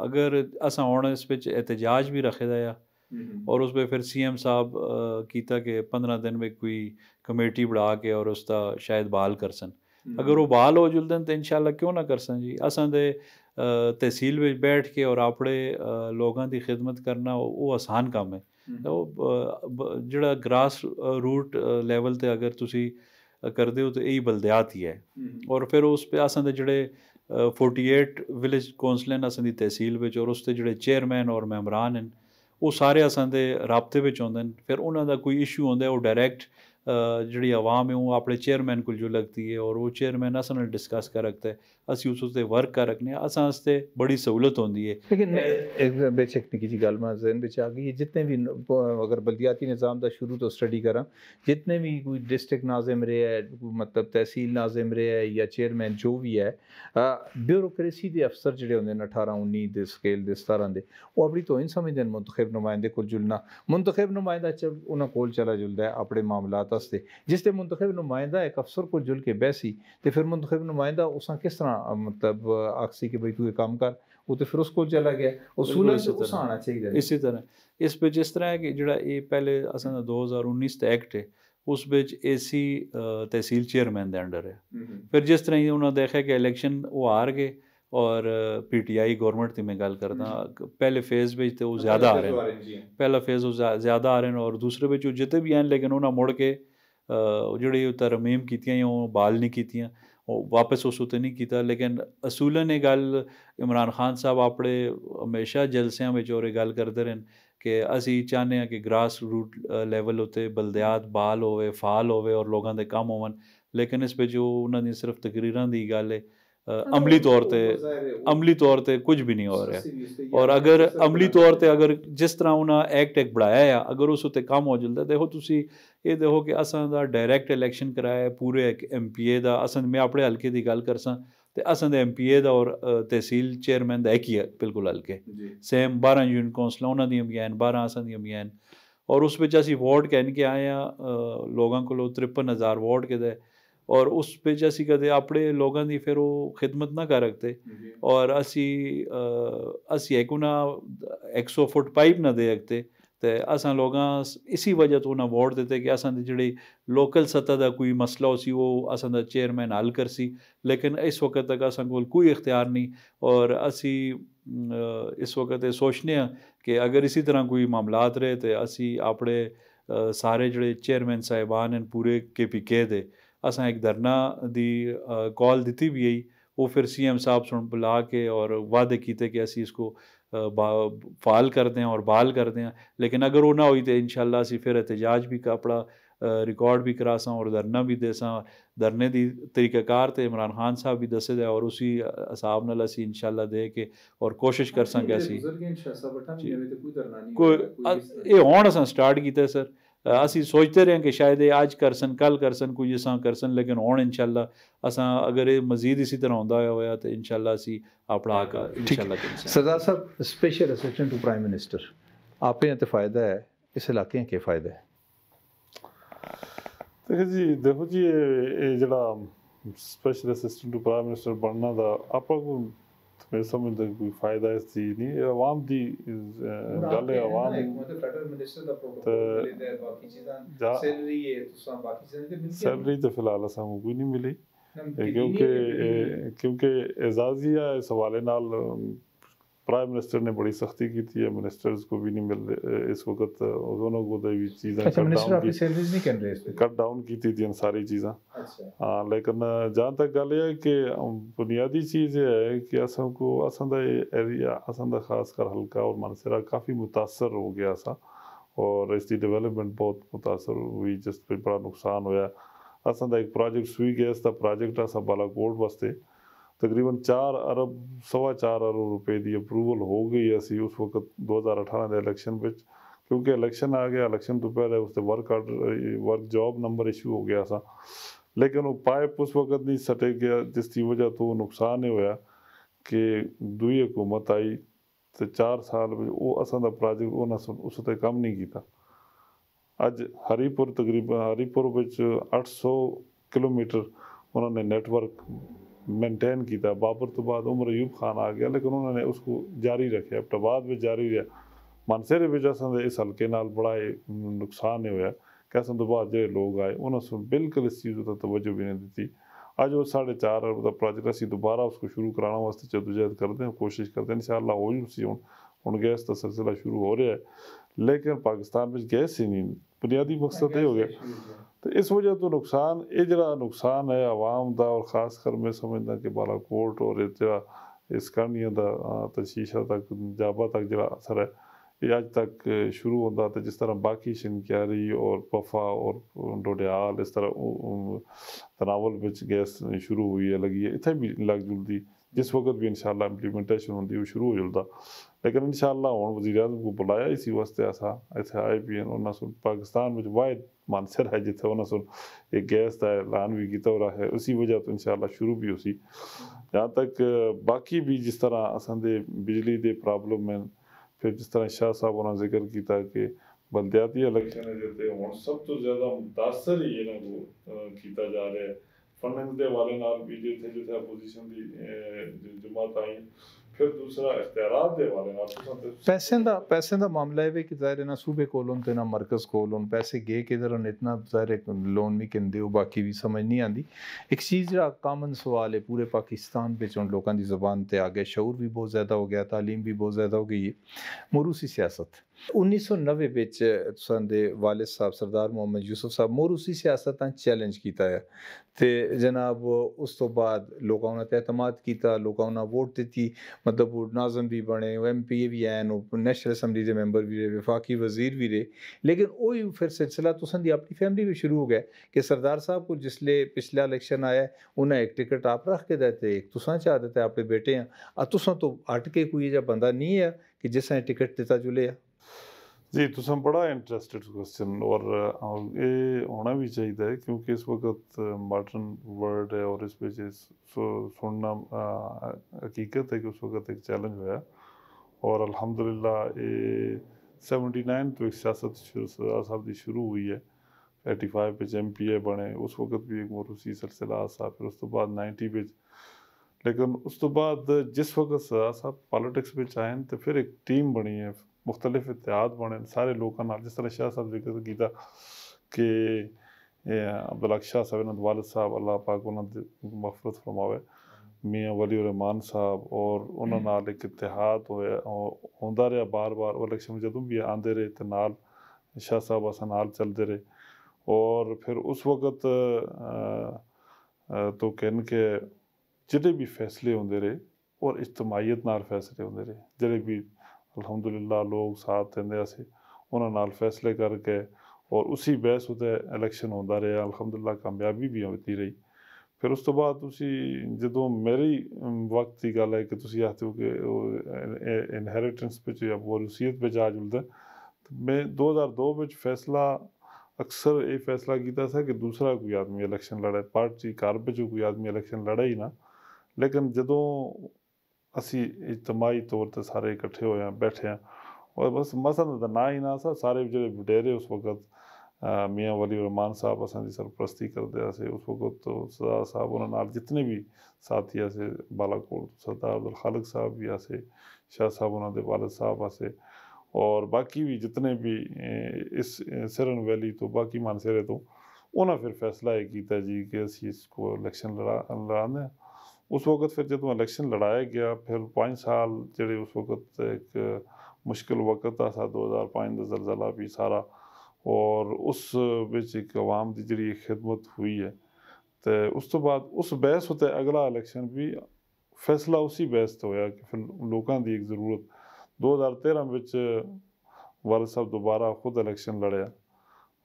C: अगर असां हुण इस एहतजाज भी रखे दा और उस पर फिर सी एम साहब किया कि पंद्रह दिन में कोई कमेटी बढ़ा के और उसका शायद बहाल कर सन अगर वो बहाल हो जुलदन तो इंशाल्लाह क्यों ना कर सन जी? असा असें ਤਹਿਸੀਲ ਵਿੱਚ ਬੈਠ ਕੇ ਔਰ ਆਪਣੇ ਲੋਕਾਂ ਦੀ ਖidmat ਕਰਨਾ ਉਹ ਆਸਾਨ ਕੰਮ ਹੈ ਉਹ ਜਿਹੜਾ ਗ੍ਰਾਸ ਰੂਟ ਲੈਵਲ ਤੇ ਅਗਰ ਤੁਸੀਂ ਕਰਦੇ ਹੋ ਤਾਂ ਇਹ ਬਲਦਿਆਤ ਹੀ ਹੈ ਔਰ ਫਿਰ ਉਸ ਤੇ ਆਸਾਂ ਦੇ ਜਿਹੜੇ 48 ਵਿਲੇਜ ਕਾਉਂਸਲਰ ਨੇ ਅਸਾਂ ਦੀ ਤਹਿਸੀਲ ਵਿੱਚ ਔਰ ਉਸ ਤੇ ਜਿਹੜੇ ਚੇਅਰਮੈਨ ਔਰ ਮੈਂਬਰਾਨ ਹਨ ਉਹ ਸਾਰੇ ਅਸਾਂ ਦੇ ਰਾਬਤੇ ਵਿੱਚ ਆਉਂਦੇ ਨੇ ਫਿਰ ਉਹਨਾਂ ਦਾ ਕੋਈ ਇਸ਼ੂ ਹੁੰਦਾ ਉਹ ਡਾਇਰੈਕਟ ਜਿਹੜੀ ਆਵਾਮ ਹੈ ਉਹ ਆਪਣੇ ਚੇਅਰਮੈਨ ਕੋਲ ਜੋ ਲੱਗਦੀ ਹੈ ਔਰ ਉਹ ਚੇਅਰਮੈਨ ਅਸਾਂ ਨਾਲ ਡਿਸਕਸ ਕਰ ਰੱਖਦਾ ਹੈ अस यूस उस वर्क कर रखने अस आस्ते बड़ी सहूलत होंगी है।
A: लेकिन बेचक निकी जी गल मैं जहन आ गई है। जितने भी अगर बलदियाती निज़ाम का शुरू तो स्टडी करा। जितने भी कोई डिस्ट्रिक नाजिम रे है मतलब तहसील नाजिम रे है या चेयरमैन जो भी है ब्यूरोक्रेसी के अफसर जो होंगे अठारह उन्नीस दे स्केल सतारह के वो अपनी तो इन समझते हैं मुंतखब नुमाइंदे को जुलना। मुंतखब नुमाइंदा चल उन्होंने को चला जुलता है अपने मामलात जिससे मुंतखब नुमाइंदा एक अफसर को जुल के बहसी तो फिर मुंतखब नुमाइंदा उस किस तरह मतलब आखसी कि भाई तू ये काम कर वो तो फिर उसको चला गया उसूलन से उस आना चाहिए
C: ਇਸੇ ਤਰ੍ਹਾਂ ਇਸ ਵਿੱਚ ਇਸ ਤਰ੍ਹਾਂ ਹੈ ਕਿ ਜਿਹੜਾ ਇਹ ਪਹਿਲੇ ਅਸਾਂ ਦਾ 2019 ਦਾ ਐਕਟ ਹੈ ਉਸ ਵਿੱਚ ਏਸੀ ਤਹਿਸੀਲ ਚੇਅਰਮੈਨ ਦੇ ਅੰਡਰ ਹੈ ਫਿਰ ਜਿਸ ਤਰ੍ਹਾਂ ਹੀ ਉਹਨਾਂ ਦੇਖਿਆ ਕਿ ਇਲੈਕਸ਼ਨ ਉਹ ਹਾਰ ਗਏ ਔਰ ਪੀਟੀਆਈ ਗਵਰਨਮੈਂਟ ਦੀ ਮੈਂ ਗੱਲ ਕਰਦਾ ਪਹਿਲੇ ਫੇਜ਼ ਵਿੱਚ ਤੇ ਉਹ ਜ਼ਿਆਦਾ ਆ ਰਹੇ ਨੇ ਪਹਿਲਾ ਫੇਜ਼ ਉਹ ਜ਼ਿਆਦਾ ਆ ਰਹੇ ਨੇ ਔਰ ਦੂਸਰੇ ਵਿੱਚ ਉਹ ਜਿੱਤੇ ਵੀ ਆਣ ਲੇਕਿਨ ਉਹਨਾਂ ਮੁੜ ਕੇ ਜਿਹੜੀ ਤਰਮੀਮ ਕੀਤੀਆਂ ਉਹ ਬਾਲ ਨਹੀਂ ਕੀਤੀਆਂ वापस उस उत्ते नहीं किया लेकिन असूलन ये गल इमरान खान साहब अपने हमेशा जलसों में और गल करते रहन कि असी चाहते हैं कि ग्रास रूट लैवल उत्ते बलद्यात बाल होवे, फाल होवे और लोगों के काम होवन, लेकिन इस पर जो उन्होंने सिर्फ़ तकरीर की गल है ਅਮਲੀ ਤੌਰ ਤੇ ਅਮਲੀ ਤੌਰ ਤੇ ਕੁਝ ਵੀ ਨਹੀਂ ਹੋ ਰਿਹਾ। ਔਰ ਅਗਰ ਅਮਲੀ ਤੌਰ ਤੇ ਅਗਰ ਜਿਸ ਤਰ੍ਹਾਂ ਉਹਨਾਂ ਐਕਟ ਇੱਕ ਬਣਾਇਆ ਆ ਅਗਰ ਉਸ ਉਤੇ ਕੰਮ ਹੋ ਜਲਦਾ ਦੇਖੋ ਤੁਸੀਂ ਇਹ ਦੇਖੋ ਕਿ ਅਸਾਂ ਦਾ ਡਾਇਰੈਕਟ ਇਲੈਕਸ਼ਨ ਕਰਾਇਆ ਪੂਰੇ ਇੱਕ ਐਮਪੀਏ ਦਾ ਅਸਾਂ ਮੈਂ ਆਪਣੇ ਹਲਕੇ ਦੀ ਗੱਲ ਕਰਸਾਂ ਤੇ ਅਸਾਂ ਦੇ ਐਮਪੀਏ ਦਾ ਔਰ ਤਹਿਸੀਲ ਚੇਅਰਮੈਨ ਦਾ ਇੱਕ ਹੀ ਹੈ ਬਿਲਕੁਲ ਹਲਕੇ। ਸੇਮ 12 ਯੂਨਿਟ ਕੌਂਸਲ ਉਹਨਾਂ ਦੀਆਂ ਵੀ ਹਨ 12 ਅਸਾਂ ਦੀਆਂ ਵੀ ਹਨ ਔਰ ਉਸ ਵਿੱਚ ਅਸੀਂ ਵੋਟ ਕਹਿਣ ਕੇ ਆਏ ਆ ਲੋਕਾਂ ਕੋਲੋਂ 53000 ਵੋਟ ਕਿਦੇ ਔਰ ਉਸ ਵਿੱਚ ਅਸੀਂ ਕਦੇ ਆਪਣੇ ਲੋਕਾਂ ਦੀ ਫਿਰ ਉਹ ਖਿਦਮਤ ਨਾ ਕਰ ਰਖਤੇ ਔਰ ਅਸੀਂ ਅਸੀਂ ਇੱਕ ਉਹਨਾਂ 100 ਫੁੱਟ ਪਾਈਪ ਨਾ ਦੇ ਰਖਤੇ ਤੇ ਅਸਾਂ ਲੋਕਾਂ ਇਸੇ ਵਜ੍ਹਾ ਤੋਂ ਉਹਨਾਂ ਵੋਟ ਦਿੱਤੇ ਕਿ ਅਸਾਂ ਦੀ ਜਿਹੜੀ ਲੋਕਲ ਸਤਹ ਦਾ ਕੋਈ ਮਸਲਾ ਸੀ ਉਹ ਅਸਾਂ ਦਾ ਚੇਅਰਮੈਨ ਹੱਲ ਕਰ ਸੀ ਲੇਕਿਨ ਇਸ ਵਕਤ ਤੱਕ ਅਸਾਂ ਕੋਲ ਕੋਈ ਇਖਤਿਆਰ ਨਹੀਂ ਔਰ ਅਸੀਂ ਇਸ ਵਕਤ ਇਹ ਸੋਚਨੇ ਆ ਕਿ ਅਗਰ ਇਸੇ ਤਰ੍ਹਾਂ ਕੋਈ ਮਾਮਲਾਤ ਰਹੇ ਤੇ ਅਸੀਂ ਆਪਣੇ ਸਾਰੇ ਜਿਹੜੇ ਚੇਅਰਮੈਨ ਸਾਹਿਬਾਨ ਹਨ ਪੂਰੇ ਕੇਪੀਕੇ ਦੇ ਅਸਾਂ ਇੱਕ ਧਰਨਾ ਦੀ ਕਾਲ ਦਿੱਤੀ ਵੀ ਹੈ ਉਹ ਫਿਰ ਸੀਐਮ ਸਾਹਿਬ ਸੁਣ ਬੁਲਾ ਕੇ ਔਰ ਵਾਅਦੇ ਕੀਤੇ ਕਿ ਅਸੀਂ ਇਸਕੋ ਫਾਲ ਕਰਦੇ ਹਾਂ ਔਰ ਬਾਲ ਕਰਦੇ ਹਾਂ ਲੇਕਿਨ ਅਗਰ ਉਹ ਨਾ ਹੋਈ ਤੇ ਇਨਸ਼ਾਅੱਲਾ ਅਸੀਂ ਫਿਰ ਇhtਜਾਜ ਵੀ ਆਪਣਾ ਰਿਕਾਰਡ ਵੀ ਕਰਾਸਾਂ ਔਰ ਧਰਨਾ ਵੀ ਦੇਸਾਂ ਧਰਨੇ ਦੀ ਤਰੀਕਾਕਾਰ ਤੇ ਇਮਰਾਨ ਖਾਨ ਸਾਹਿਬ ਵੀ ਦੱਸੇ ਦੇ ਔਰ ਉਸੇ ਹਿਸਾਬ ਨਾਲ ਅਸੀਂ ਇਨਸ਼ਾਅੱਲਾ ਦੇ ਕੇ ਔਰ ਕੋਸ਼ਿਸ਼ ਕਰ ਸਾਂਗੇ ਅਸੀਂ ਕੋਈ ਇਹ ਹੁਣ ਅਸਾਂ ਸਟਾਰਟ ਕੀਤਾ ਸਰ ਅਸੀਂ ਸੋਚਦੇ ਰਹੇ ਕਿ ਸ਼ਾਇਦ ਇਹ ਅੱਜ ਕਰਸਨ ਕੱਲ ਕਰਸਨ ਕੋਈ ਅਸਾਂ ਕਰਸਨ ਲੇਕਿਨ ਹੁਣ ਇਨਸ਼ਾਅੱਲਾ ਅਸਾਂ ਅਗਰ ਇਹ ਮਜ਼ੀਦ ਇਸੇ ਤਰ੍ਹਾਂ ਹੁੰਦਾ ਹੋਇਆ ਤੇ ਇਨਸ਼ਾਅੱਲਾ ਅਸੀਂ ਆਪਣਾ ਆਕਾ ਇਨਸ਼ਾਅੱਲਾ
A: सरदार साहब special assistant to prime minister आप यहाँ तो फ़ायदा है इस इलाके के फ़ायदा है
B: ਦੇਖੋ ਜੀ ਦੇਖੋ ਜੀ ਇਹ ਇਹ ਜਿਹੜਾ special assistant to prime minister ਬਣਨਾ ਦਾ ਮੈਂ ਸਮਝਦਾ ਕੋਈ ਫਾਇਦਾ ਇਸ ਚੀਜ਼ ਨਹੀਂ ਇਹ ਆਵਾਮ ਦੀ ਗੱਲ ਹੈ ਆਵਾਮ
A: ਮਤਲਬ ਫੈਡਰਲ ਮਿਨਿਸਟਰ ਦਾ
B: ਪ੍ਰੋਟੋਕੋਲ
A: ਮਿਲਦਾ ਹੈ ਬਾਕੀ ਚੀਜ਼ਾਂ ਸੈਲਰੀ ਹੈ ਤੁਸੀਂ ਬਾਕੀ ਚੀਜ਼ਾਂ ਤੇ ਮਿਲਦੀ
B: ਸੈਲਰੀ ਤੇ ਫਿਲਹਾਲ ਸਾਨੂੰ ਕੋਈ ਨਹੀਂ ਮਿਲੀ ਕਿਉਂਕਿ ਕਿਉਂਕਿ ਇਜਾਜ਼ੀਆ ਇਸ ਹਵਾਲੇ ਨਾਲ प्राइम मिनिस्टर ने बड़ी सख्ती की थी मिनिस्टर्स को भी नहीं मिल रहे इस वक्त दोनों को तो भी चीज़ें
A: अच्छा
B: कट डाउन की
A: सैलरीज नहीं कर रहे इस
B: कट डाउन की थी सारी चीज़ें।
A: अच्छा।
B: हाँ लेकिन जहाँ तक गल है कि बुनियादी चीज़ ये है कि असां को असां एरिया असां दा खास कर हल्का और मनसरा काफ़ी मुतासर हो गया सा और इसकी डेवलपमेंट बहुत मुतासर हुई जिस पे बड़ा नुकसान होया। असां एक प्रोजेक्ट सुई गैस दा प्रोजेक्ट असां बालाकोट वास्ते ਤਕਰੀਬਨ 4 ਅਰਬ ਸਵਾ 4 ਅਰਬ ਰੁਪਏ ਦੀ ਅਪਰੂਵਲ ਹੋ ਗਈ ਅਸੀਂ ਉਸ ਵਕਤ 2018 ਦੇ ਇਲੈਕਸ਼ਨ ਵਿੱਚ ਕਿਉਂਕਿ ਇਲੈਕਸ਼ਨ ਆ ਗਿਆ ਇਲੈਕਸ਼ਨ ਤੋਂ ਪਹਿਲੇ ਉਸ ਤੇ work order work job number issue ਹੋ ਗਿਆ ਸਾ ਲੇਕਿਨ ਉਹ ਪਾਈਪ ਉਸ ਵਕਤ ਨਹੀਂ ਸਟੇ ਗਿਆ ਜਿਸ ਦੀ ਵਜ੍ਹਾ ਤੋਂ ਨੁਕਸਾਨ ਇਹ ਹੋਇਆ ਕਿ ਦੂਈ ਹਕੂਮਤ ਆਈ ਤੇ 4 ਸਾਲ ਵਿੱਚ ਉਹ ਅਸਾਂ ਦਾ ਪ੍ਰੋਜੈਕਟ ਉਹਨਾਂ ਸ- ਉਸ ਤੇ ਕੰਮ ਨਹੀਂ ਕੀਤਾ ਅੱਜ ਹਰੀਪੁਰ ਤਕਰੀਬਨ ਹਰੀਪੁਰ ਵਿੱਚ 800 ਕਿਲੋਮੀਟਰ ਉਹਨਾਂ ਨੇ ਨੈਟਵਰਕ मेंटेन किया। बाबर तो बाद उमर अयूब खान आ गया लेकिन उन्होंने उसको जारी रखे। तो बाद में जारी रहा। मानसे की वजह इस हल्के बड़ा बड़ा नुकसान होया। कैसन तो बाद जो लोग आए उन्होंने बिल्कुल इस चीज़ पर तवज्जो भी नहीं दी अज वो साढ़े चार अरब का प्रोजेक्ट असं दोबारा उसको शुरू कराने वास्ते जदोजहद करते हैं कोशिश करते हैं। इन हो सी हूँ हूँ गैस का सिलसिला शुरू हो रहा है। लेकिन पाकिस्तान में गैस ही नहीं। बुनियादी मकसद ये हो गया। तो इस वजह तो नुकसान ये जरा नुकसान है आवाम का और खासकर मैं समझना कि बालाकोट और इस कहानियों का तशीशा तक, जाबा तक जो असर है। ये अज तक शुरू होता तो जिस तरह बाकी शिनकारी और पफा और डोडयाल इस तरह तनावल में गैस शुरू हुई है, लगी है। इतें भी लग जुलती है जिस वक्त भी इंशाल्लाह इंप्लीमेंटेशन होती वो शुरू हो जुलदा लेकिन इंशाल्लाह हुन वज़ीर आज़म को बुलाया इसी वास्ते असा इतने आए भी हैं उन्होंने सुन, पाकिस्तान में वाहिद मानसर है जिथे उन्होंने सुन एक गैस का ऐलान भी किया हो रहा है, उसी वजह तो इंशाल्लाह शुरू भी उसी जहाँ तक, बाकी भी जिस तरह असां बिजली दे प्रॉब्लम में फिर जिस तरह शाह साहब उन्होंने ज़िक्र किया कि बलदियाती इलेक्शन सब तो ज़्यादा मुतासर ही इन्हां को किया जा रहा है। फंडिंग के हवाले नाल भी जिथे जिथे अपोजिशन की जमात आई ਫਿਰ ਦੂਸਰਾ ਇਖਤਿਆਰਾਤ ਦੇ ਹਵਾਲੇ ਨਾਲ ਤੁਸੀਂ ਤੇ
A: पैसे ਦਾ ਪੈਸੇ ਦਾ ਮਾਮਲਾ ਹੈ ਵੀ ਕਿ ਜ਼ਾਹਿਰ ਨਾ ਸੂਬੇ ਕੋਲੋਂ ਤੇ ਨਾ ਮਰਕਜ਼ ਕੋਲੋਂ ਪੈਸੇ ਗਏ ਕਿਧਰ ਨੇ ਇਤਨਾ ਜ਼ਾਹਿਰ ਲੋਨ ਵੀ ਕਹਿੰਦੇ ਹੋ ਬਾਕੀ ਵੀ ਸਮਝ ਨਹੀਂ ਆਂਦੀ ਇੱਕ ਚੀਜ਼ ਜਿਹੜਾ ਕਾਮਨ ਸਵਾਲ ਹੈ ਪੂਰੇ ਪਾਕਿਸਤਾਨ ਵਿੱਚ ਹੁਣ ਲੋਕਾਂ ਦੀ ਜ਼ੁਬਾਨ ਤੇ ਆ ਗਿਆ ਸ਼ਊਰ ਵੀ ਬਹੁਤ ਜ਼ਿਆਦਾ ਹੋ ਗਿਆ ਤਾਲੀਮ ਵੀ ਬਹੁਤ ਜ਼ਿਆਦਾ ਹੋ ਗਈ ਹੈ ਮੋਰੂਸੀ ਸਿਆਸਤ उन्नीस सौ नब्बे वालिद साहब, सरदार मोहम्मद यूसुफ साहब मोर उसी सियासत चैलेंज किया है तो जनाब, उस तो बाद एतमाद किया लोगों वोट दी मतलब नाजम भी बने एम पी ए भी हैं नैशनल असैम्बली के मैंबर भी रहे विफाकी वज़ीर भी रहे लेकिन उ फिर सिलसिला तुम अपनी फैमिली भी शुरू हो गया कि सरदार साहब को जिसले पिछला इलेक्शन आया उन्हें एक टिकट आप रख के दते, एक तुसा चाह दता अपने बेटे हैं तुसा तो हट के कोई जहाँ बंदा नहीं है कि जिसने टिकट दिता जुले है
B: जी तुम बड़ा इंटरेस्टेड क्वेश्चन और ये होना भी चाहिए क्योंकि इस वक्त मॉडर्न वर्ल्ड है और इस वजह सुनना हकीकत है कि उस वक्त एक चैलेंज हुआ और अल्हम्दुलिल्लाह ये सेवेंटी नाइन तो एक सियासत साहब की शुरू हुई है। एटी फाइव बिच एम पी ए बने, उस वक्त भी एक मोरूसी सिलसिला सा फिर उस तो बाद नाइनटी बिच लेकिन उस तो बाद जिस वक्त साहब पॉलिटिक्स में आए तो फिर एक टीम बनी है। मुख्तलिफ इतिहाद बने सारे लोगों जिस तरह शाह साहब जिक्र किया कि अब्दुल शाह साहब वालद साहब अल्लाह पाक उन्होंने मफरत फरमावे मियाँ वली रहमान साहब और उन्होंने एक इतिहाद होया होंदा रहा बार बार इलेक्शन जदों भी आंदे रहे तो नाल शाह साहब असा नाल चलते रहे और फिर उस वक्त तो कहन के ਜਿਹੜੇ ਵੀ ਫੈਸਲੇ ਹੁੰਦੇ ਰਹੇ ਔਰ ਇਜਤਮਾਹੀਅਤ ਨਾਲ ਫੈਸਲੇ ਹੁੰਦੇ ਰਹੇ ਜਿਹੜੇ ਵੀ ਅਲਹਮਦੁਲਿਲਾ ਲੋਕ ਸਾਥ ਦਿੰਦੇ ਅਸੀਂ ਉਹਨਾਂ ਨਾਲ ਫੈਸਲੇ ਕਰਕੇ ਔਰ ਉਸੇ ਬਹਿਸ ਉਤੇ ਇਲੈਕਸ਼ਨ ਹੁੰਦਾ ਰਿਹਾ ਅਲਹਮਦੁਲਿਲਾ ਕਾਮਯਾਬੀ ਵੀ ਹੁੰਦੀ ਰਹੀ ਫਿਰ ਉਸ ਤੋਂ ਬਾਅਦ ਤੁਸੀਂ ਜਦੋਂ ਮੇਰੀ ਵਕਤ ਦੀ ਗੱਲ ਹੈ ਕਿ ਤੁਸੀਂ ਆਖਦੇ ਹੋ ਕਿ ਇਨਹੈਰੀਟੈਂਸ ਵਿੱਚ ਜਾਂ ਵਰੂਸੀਅਤ ਵਿੱਚ ਆ ਜੁਲਦਾ ਮੈਂ 2002 ਵਿੱਚ ਫੈਸਲਾ ਅਕਸਰ ਇਹ ਫੈਸਲਾ ਕੀਤਾ ਸੀ ਕਿ ਦੂਸਰਾ ਕੋਈ ਆਦਮੀ ਇਲੈਕਸ਼ਨ ਲੜੇ ਪਾਰਟੀ ਘਰ ਵਿੱਚ ਕੋਈ ਆਦਮੀ ਇਲੈਕਸ਼ਨ ਲੜੇ ਹੀ ਨਾ ਲੇਕਿਨ ਜਦੋਂ ਅਸੀਂ ਇਜਤਮਾਹੀ ਤੌਰ ਤੇ ਸਾਰੇ ਇਕੱਠੇ ਹੋਏ ਆ ਬੈਠੇ ਆ ਔਰ ਬਸ ਮਸਲ ਦਾ ਨਾ ਹੀ ਨਾ ਸਾਰੇ ਜਿਹੜੇ ਵਡੇਰੇ ਉਸ ਵਕਤ ਮੀਆਂ ਵਲੀ ਰਹਿਮਾਨ ਸਾਹਿਬ ਅਸਾਂ ਦੀ ਸਰਪ੍ਰਸਤੀ ਕਰਦੇ ਸੀ ਉਸ ਵਕਤ ਤੋਂ ਸਰਦਾਰ ਸਾਹਿਬ ਉਹਨਾਂ ਨਾਲ ਜਿੰਨੇ ਵੀ ਸਾਥੀ ਆਸੇ ਬਾਲਾਕੋਟ ਸਰਦਾਰ ਅਬਦੁਲ ਖਾਲਕ ਸਾਹਿਬ ਵੀ ਆਸੇ ਸ਼ਾਹ ਸਾਹਿਬ ਉਹਨਾਂ ਦੇ ਵਾਲਦ ਸਾਹਿਬ ਆਸੇ ਔਰ ਬਾਕੀ ਵੀ ਜਿੰਨੇ ਵੀ ਇਸ ਸਿਰਨ ਵੈਲੀ ਤੋਂ ਬਾਕੀ ਮਾਨਸੇਰੇ ਤੋਂ ਉਹਨਾਂ ਫਿਰ ਫੈਸਲਾ ਇਹ ਕੀਤਾ ਜੀ ਕਿ ਅਸੀਂ ਇਸ ਕੋ ਇਲੈਕਸ਼ਨ उस वक़्त फिर जो इलेक्शन लड़ाया गया, फिर पाँच साल जो उस वक़्त एक मुश्किल वक्त था दो हज़ार पाँच का जलजला भी सारा। और उस बिच एक आवाम की जी खिदमत हुई है तो उस तो बाद उस बहस उत्ते अगला इलेक्शन भी फैसला उसी बहस तो होया कि फिर लोगों की एक ज़रूरत। दो हज़ार तेरह वाल साहब दोबारा खुद इलेक्शन लड़िया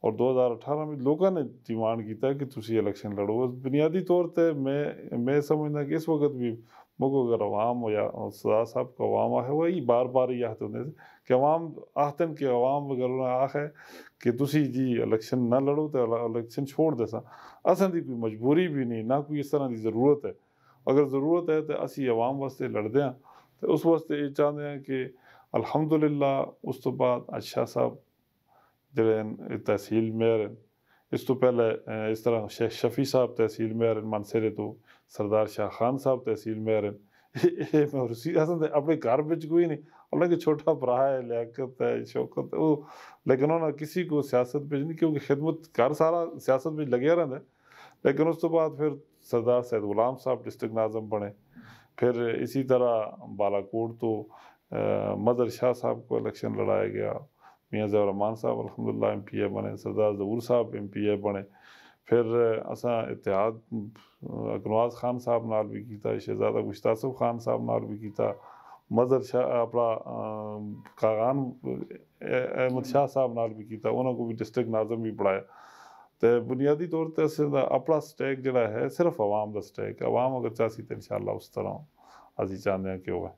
B: ਔਰ 2018 ਵਿੱਚ ਲੋਕਾਂ ਨੇ ਡਿਮਾਂਡ ਕੀਤਾ ਕਿ ਤੁਸੀਂ ਇਲੈਕਸ਼ਨ ਲੜੋ ਬੁਨਿਆਦੀ ਤੌਰ ਤੇ ਮੈਂ ਮੈਂ ਸਮਝਦਾ कि इस वक्त भी मुझको अगर अवाम या सदा साहब का अवाम है वही बार बार ही आते होंगे कि अवाम आखतन कि अवाम अगर आख है कि तुसी जी इलेक्शन ना लड़ो तो इलेक्शन छोड़ दे सा असन की कोई मजबूरी भी नहीं ना कोई इस तरह की ज़रूरत है अगर ज़रूरत है तो असी अवाम वास्ते लड़ते हैं तो उस वास्ते ये चाहते हैं कि अलहमदुलिल्ला उस तो बाद अच्छा साहब Direkt तहसील मेयर इस तो पहले इस तरह शेख शफी साहब तहसील मेयर हैं मानसेरे तो सरदार शाह खान साहब तहसील मेयर हैं रुसी अपने घर बच्च कोई नहीं हालाँकि छोटा भरा है लियाकत है शौकत है वो लेकिन उन्होंने किसी को सियासत बच नहीं क्योंकि खिदमत घर सारा सियासत में लगे रहता लेकिन उस तो बाद फिर सरदार सैद गुलाम साहब डिस्ट्रिक्ट नाजम बने फिर इसी तरह बालाकोट तो मदर शाह साहब को इलेक्शन लड़ाया गया मियाँ जवर रहमान साहब अलहमदिल्ला एम पी ए बने सरदार जहूर साहब एम पी ए बने फिर असा इतिहाद अकनवाज खान साहब नाल भी किया शहजादा गुश्तासफ खान साहब नाल भी किया मदर शाह अपना कागान अहमद शाह साहब नाल भी किया उन्होंने को भी डिस्ट्रिक्ट नाजम भी पढ़ाया तो बुनियादी तौर पर असें अपना स्टैक जोड़ा है सिर्फ़ आवाम का स्टैक आवाम अगर चाहती तो इन शाला उस तरह असी चाहते हैं कि वह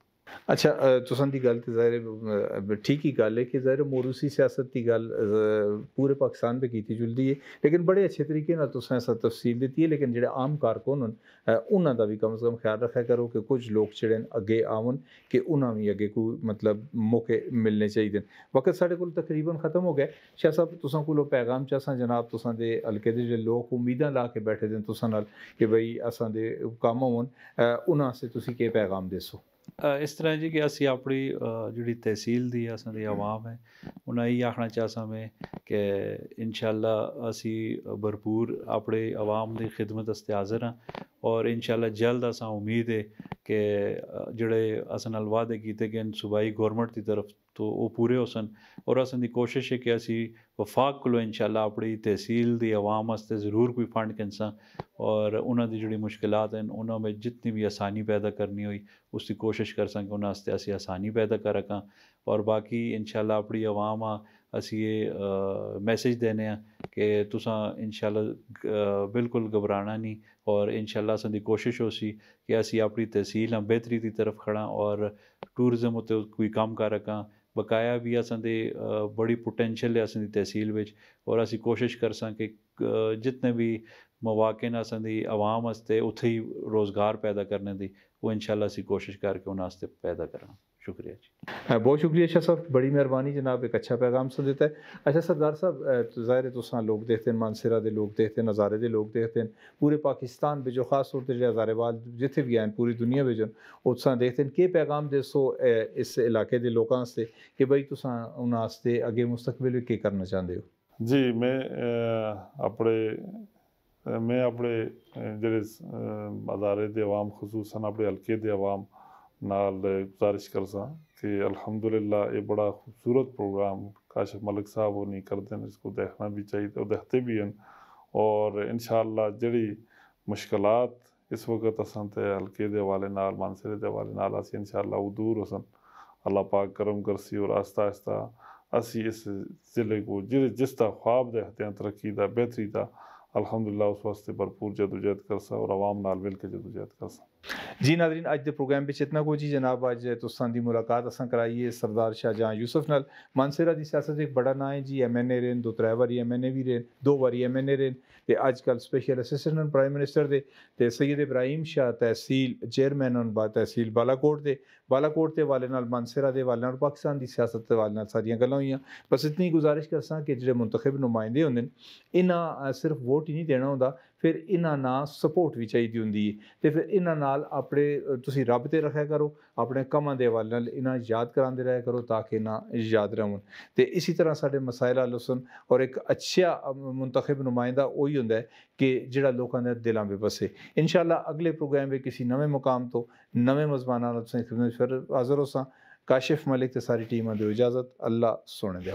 A: ਅੱਛਾ ਤੁਸਾਂ ਦੀ ਗੱਲ ਤੇ ਜ਼ਾਹਿਰ ਠੀਕ ਹੀ ਗੱਲ ਹੈ ਕਿ ਜ਼ਾਹਿਰ ਮੋਰੂਸੀ ਸਿਆਸਤ ਦੀ ਗੱਲ ਪੂਰੇ ਪਾਕਿਸਤਾਨ ਤੇ ਕੀਤੀ ਜੁਲਦੀ ਹੈ ਲੇਕਿਨ ਬੜੇ ਅੱਛੇ ਤਰੀਕੇ ਨਾਲ ਤੁਸਾਂ ਇਸ ਤਫਸੀਲ ਦਿੱਤੀ ਹੈ ਲੇਕਿਨ ਜਿਹੜੇ ਆਮ ਕਾਰਕੁਨ ਹਨ ਉਹਨਾਂ ਦਾ ਵੀ ਕਮ ਸੇ ਕਮ ਖਿਆਲ ਰੱਖਿਆ ਕਰੋ ਕਿ ਕੁਝ ਲੋਕ ਜਿਹੜੇ ਅੱਗੇ ਆਵਣ ਕਿ ਉਹਨਾਂ ਵੀ ਅੱਗੇ ਕੋਈ ਮਤਲਬ ਮੌਕੇ ਮਿਲਨੇ ਚਾਹੀਦੇ ਵਕਤ ਸਾਡੇ ਕੋਲ ਤਕਰੀਬਨ ਖਤਮ ਹੋ ਗਿਆ ਸ਼ਾਹ ਸਾਹਿਬ ਤੁਸਾਂ ਕੋਲੋਂ ਪੈਗਾਮ ਚਾਸਾਂ ਜਨਾਬ ਤੁਸਾਂ ਦੇ ਹਲਕੇ ਦੇ ਜਿਹੜੇ ਲੋਕ ਉਮੀਦਾਂ ਲਾ ਕੇ ਬੈਠੇ ਦੇ ਤੁਸਾਂ ਨਾਲ ਕਿ ਬਈ ਅਸਾਂ ਦੇ ਕੰਮ ਹੋਣ ਉਹਨਾਂ ਸੇ ਤੁਸੀਂ ਕੀ ਪੈਗਾਮ ਦੇਸੋ
C: ਇਸ ਤਰ੍ਹਾਂ ਜੀ ਕਿ ਅਸੀਂ ਆਪਣੀ ਜਿਹੜੀ ਤਹਿਸੀਲ ਦੀ ਅਸਾਂ ਦੀ ਆਵਾਮ ਹੈ ਉਹਨਾਂ ਇਹ ਆਖਣਾ ਚਾਹਸਾਂ ਮੈਂ ਕਿ ਇਨਸ਼ਾਅੱਲਾ ਅਸੀਂ ਭਰਪੂਰ ਆਪਣੇ ਆਵਾਮ ਦੀ ਖਿਦਮਤ ਵਾਸਤੇ ਹਾਜ਼ਰ ਹਾਂ ਔਰ ਇਨਸ਼ਾਅੱਲਾ ਜਲਦ ਅਸਾਂ ਉਮੀਦ ਹੈ ਕਿ ਜਿਹੜੇ ਅਸਾਂ ਨਾਲ ਵਾਅਦੇ ਕੀਤੇ ਗਏ ਸੂਬਾਈ ਗਵਰਨਮੈਂਟ ਦੀ ਤਰਫ ਤੋਂ ਉਹ ਪੂਰੇ ਹੋ ਸਨ ਔਰ ਅਸਾਂ ਦੀ ਕੋਸ਼ਿਸ਼ ਹੈ ਕਿ ਅਸੀਂ ਵਫਾਕ ਕੋਲੋਂ ਇਨਸ਼ਾਅੱਲਾ ਆਪਣੀ ਤਹਿਸੀਲ ਦੀ ਆਵਾਮ ਵਾਸਤੇ ਜ਼ਰੂਰ ਕੋਈ ਫੰਡ ਕੰਸਾਂ ਔਰ ਉਹਨਾਂ ਦੀ ਜਿਹੜੀ ਮੁਸ਼ਕਿਲਾਤ ਹਨ ਉਹਨਾਂ ਵਿੱਚ ਜਿੰਨੀ ਵੀ ਆਸਾਨੀ ਪੈਦਾ ਕਰਨੀ ਹੋਈ ਉਸ ਦੀ ਕੋਸ਼ਿਸ਼ ਕਰ ਸਾਂ ਕਿ ਉਹਨਾਂ ਵਾਸਤੇ ਅਸੀਂ ਆਸਾਨੀ ਪੈਦਾ ਕਰ ਰਕਾਂ ਔਰ ਬਾਕੀ ਇਨਸ਼ਾਅੱਲਾ ਆਪਣੀ ਆਵਾਮ ਆ ਅਸੀਂ ਇਹ ਮੈਸੇਜ ਦੇਨੇ ਆ ਕਿ ਤੁਸੀਂ ਇਨਸ਼ਾਅੱਲਾ ਬਿਲਕੁਲ ਘਬਰਾਣਾ ਨਹੀਂ ਔਰ ਇਨਸ਼ਾਅੱਲਾ ਅਸਾਂ ਦੀ ਕੋਸ਼ਿਸ਼ ਹੋਸੀ ਕਿ ਅਸੀਂ ਆਪਣੀ ਤਹਿਸੀਲ ਹਾਂ ਬਿਹਤਰੀ ਦੀ ਤਰਫ ਖੜਾ ਔਰ ਟੂਰਿਜ਼ਮ ਉਤੇ ਕੋਈ ਕੰਮ ਕਰ ਰਕਾਂ ਬਕਾਇਆ ਵੀ ਅਸਾਂ ਦੇ ਬੜੀ ਪੋਟੈਂਸ਼ੀਅਲ ਹੈ ਅਸਾਂ ਦੀ ਤਹਿਸੀਲ ਵਿੱਚ ਔਰ ਅਸੀਂ ਕੋਸ਼ਿਸ਼ ਕਰ ਸਾਂ ਕਿ ਜਿੰਨੇ ਵੀ ਮੌਕੇ ਨੇ ਅਸਾਂ ਦੀ ਆਵਾਮ ਵਾਸਤੇ ਉੱਥੇ ਹੀ ਰੋਜ਼ਗਾਰ ਪੈਦਾ ਕਰਨ ਦੀ, ਉਹ ਇਨਸ਼ਾਅੱਲਾ ਅਸੀਂ ਕੋਸ਼ਿਸ਼ ਕਰਕੇ ਉਹਨਾਂ ਵਾਸਤੇ ਪੈਦਾ ਕਰਾਂ शुक्रिया जी।
A: हाँ, बहुत शुक्रिया अच्छा साहब। बड़ी मेहरबानी जनाब एक अच्छा पैगाम सुन देता है। अच्छा सरदार साहब तो ज़ाहिर तुसा लोग देखते हैं मानसरा दे लोग देखते हैं नज़ारे दे लोग देखते हैं पूरे पाकिस्तान में जो खास तौर पर हजारेबाद जिते भी आए पूरी दुनिया में जो उस देखते हैं कि पैगाम दे सो इस इलाके के लोगों कि भाई तुम्हें अगे मुस्तबिल के करना चाहते हो?
B: जी मैं अपने मैं अपने जेडे अदारे के खसूसन खसूस अपने हल्के के नाल गुजारिश करसा कि अलहमदुल्ला ये बड़ा खूबसूरत प्रोग्राम काशिफ मलिक साहब वो नहीं करते हैं इसको देखना भी चाहिए और देखते भी हैं और इन जी मुश्किल इस वक्त असन तो हल्के हवाले नाल, मानसरे के हवाले नाल अस इन वो दूर होसन। अल्लाह पाक करम सी और आस्ता आस्ता असी इस ज़िले को ज़िले जिस तरह ख्वाब देखते हैं तरक्की का बेहतरी का अलहमदुल्ला उस वास्ते भरपूर जदोजहद करसा और आवाम नाल मिल के जदोजहद करसा।
A: जी नादरीन अज के प्रोग्राम में इतना कुछ। ही जनाब अज तुसां दी मुलाकात असां कराई है सरदार शाहजहां यूसुफ नाल। मानसेरा की सियासत एक बड़ा ना है जी। एम एन ए रेन दो त्रै बारी एम एन ए भी रेन दो बारी एम एन ए रेन ते अजकल स्पेशल असिस्टेंट प्राइम मिनिस्टर के ते सैयद इब्राहिम शाह तहसील चेयरमैन न बा, तहसील बालाकोट के बालाकोट के हवाले नाल, मानसरा के हवाले पाकिस्तान की सियासत के हवाले सारिया सारियाँ हुई बस इतनी गुजारिश करसां कि जेह्ड़े मुंतखब नुमाइंदे न, इन्हां सिर्फ़ वोट ही नहीं देना होंदा। ਫਿਰ ਇਹਨਾਂ ਨਾਲ ਸਪੋਰਟ ਵੀ ਚਾਹੀਦੀ ਹੁੰਦੀ ਹੈ ਤੇ ਫਿਰ ਇਹਨਾਂ ਨਾਲ ਆਪਣੇ ਤੁਸੀਂ ਰੱਬ ਤੇ ਰੱਖਿਆ ਕਰੋ ਆਪਣੇ ਕੰਮਾਂ ਦੇ ਹਵਾਲੇ ਨਾਲ ਇਹਨਾਂ ਯਾਦ ਕਰਾਉਂਦੇ ਰਹਿਆ ਕਰੋ ਤਾਂ ਕਿ ਨਾ ਯਾਦ ਰਹਿਣ ਤੇ ਇਸੇ ਤਰ੍ਹਾਂ ਸਾਡੇ ਮਸਾਇਲ ਹੱਲ ਹੁਸਨ ਔਰ ਇੱਕ ਅੱਛਾ ਮੁੰਤਖਬ ਨੁਮਾਇੰਦਾ ਉਹੀ ਹੁੰਦਾ ਹੈ ਕਿ ਜਿਹੜਾ ਲੋਕਾਂ ਦੇ ਦਿਲਾਂ ਵਿੱਚ ਵਸੇ ਇਨਸ਼ਾਅੱਲਾ ਅਗਲੇ ਪ੍ਰੋਗਰਾਮ ਵਿੱਚ ਕਿਸੇ ਨਵੇਂ ਮੁਕਾਮ ਤੋਂ ਨਵੇਂ ਮਜ਼ਬਾਨਾਂ ਨਾਲ ਤੁਸੀਂ ਖਿਦਮਤ ਫਿਰ ਹਾਜ਼ਰ ਹੋਸਾਂ ਕਾਸ਼ਿਫ ਮਲਿਕ ਤੇ ਸਾਰੀ ਟੀਮਾਂ ਦੀ ਇਜਾਜ਼ਤ ਅੱਲਾ ਸੋਹਣੇ ਦੇ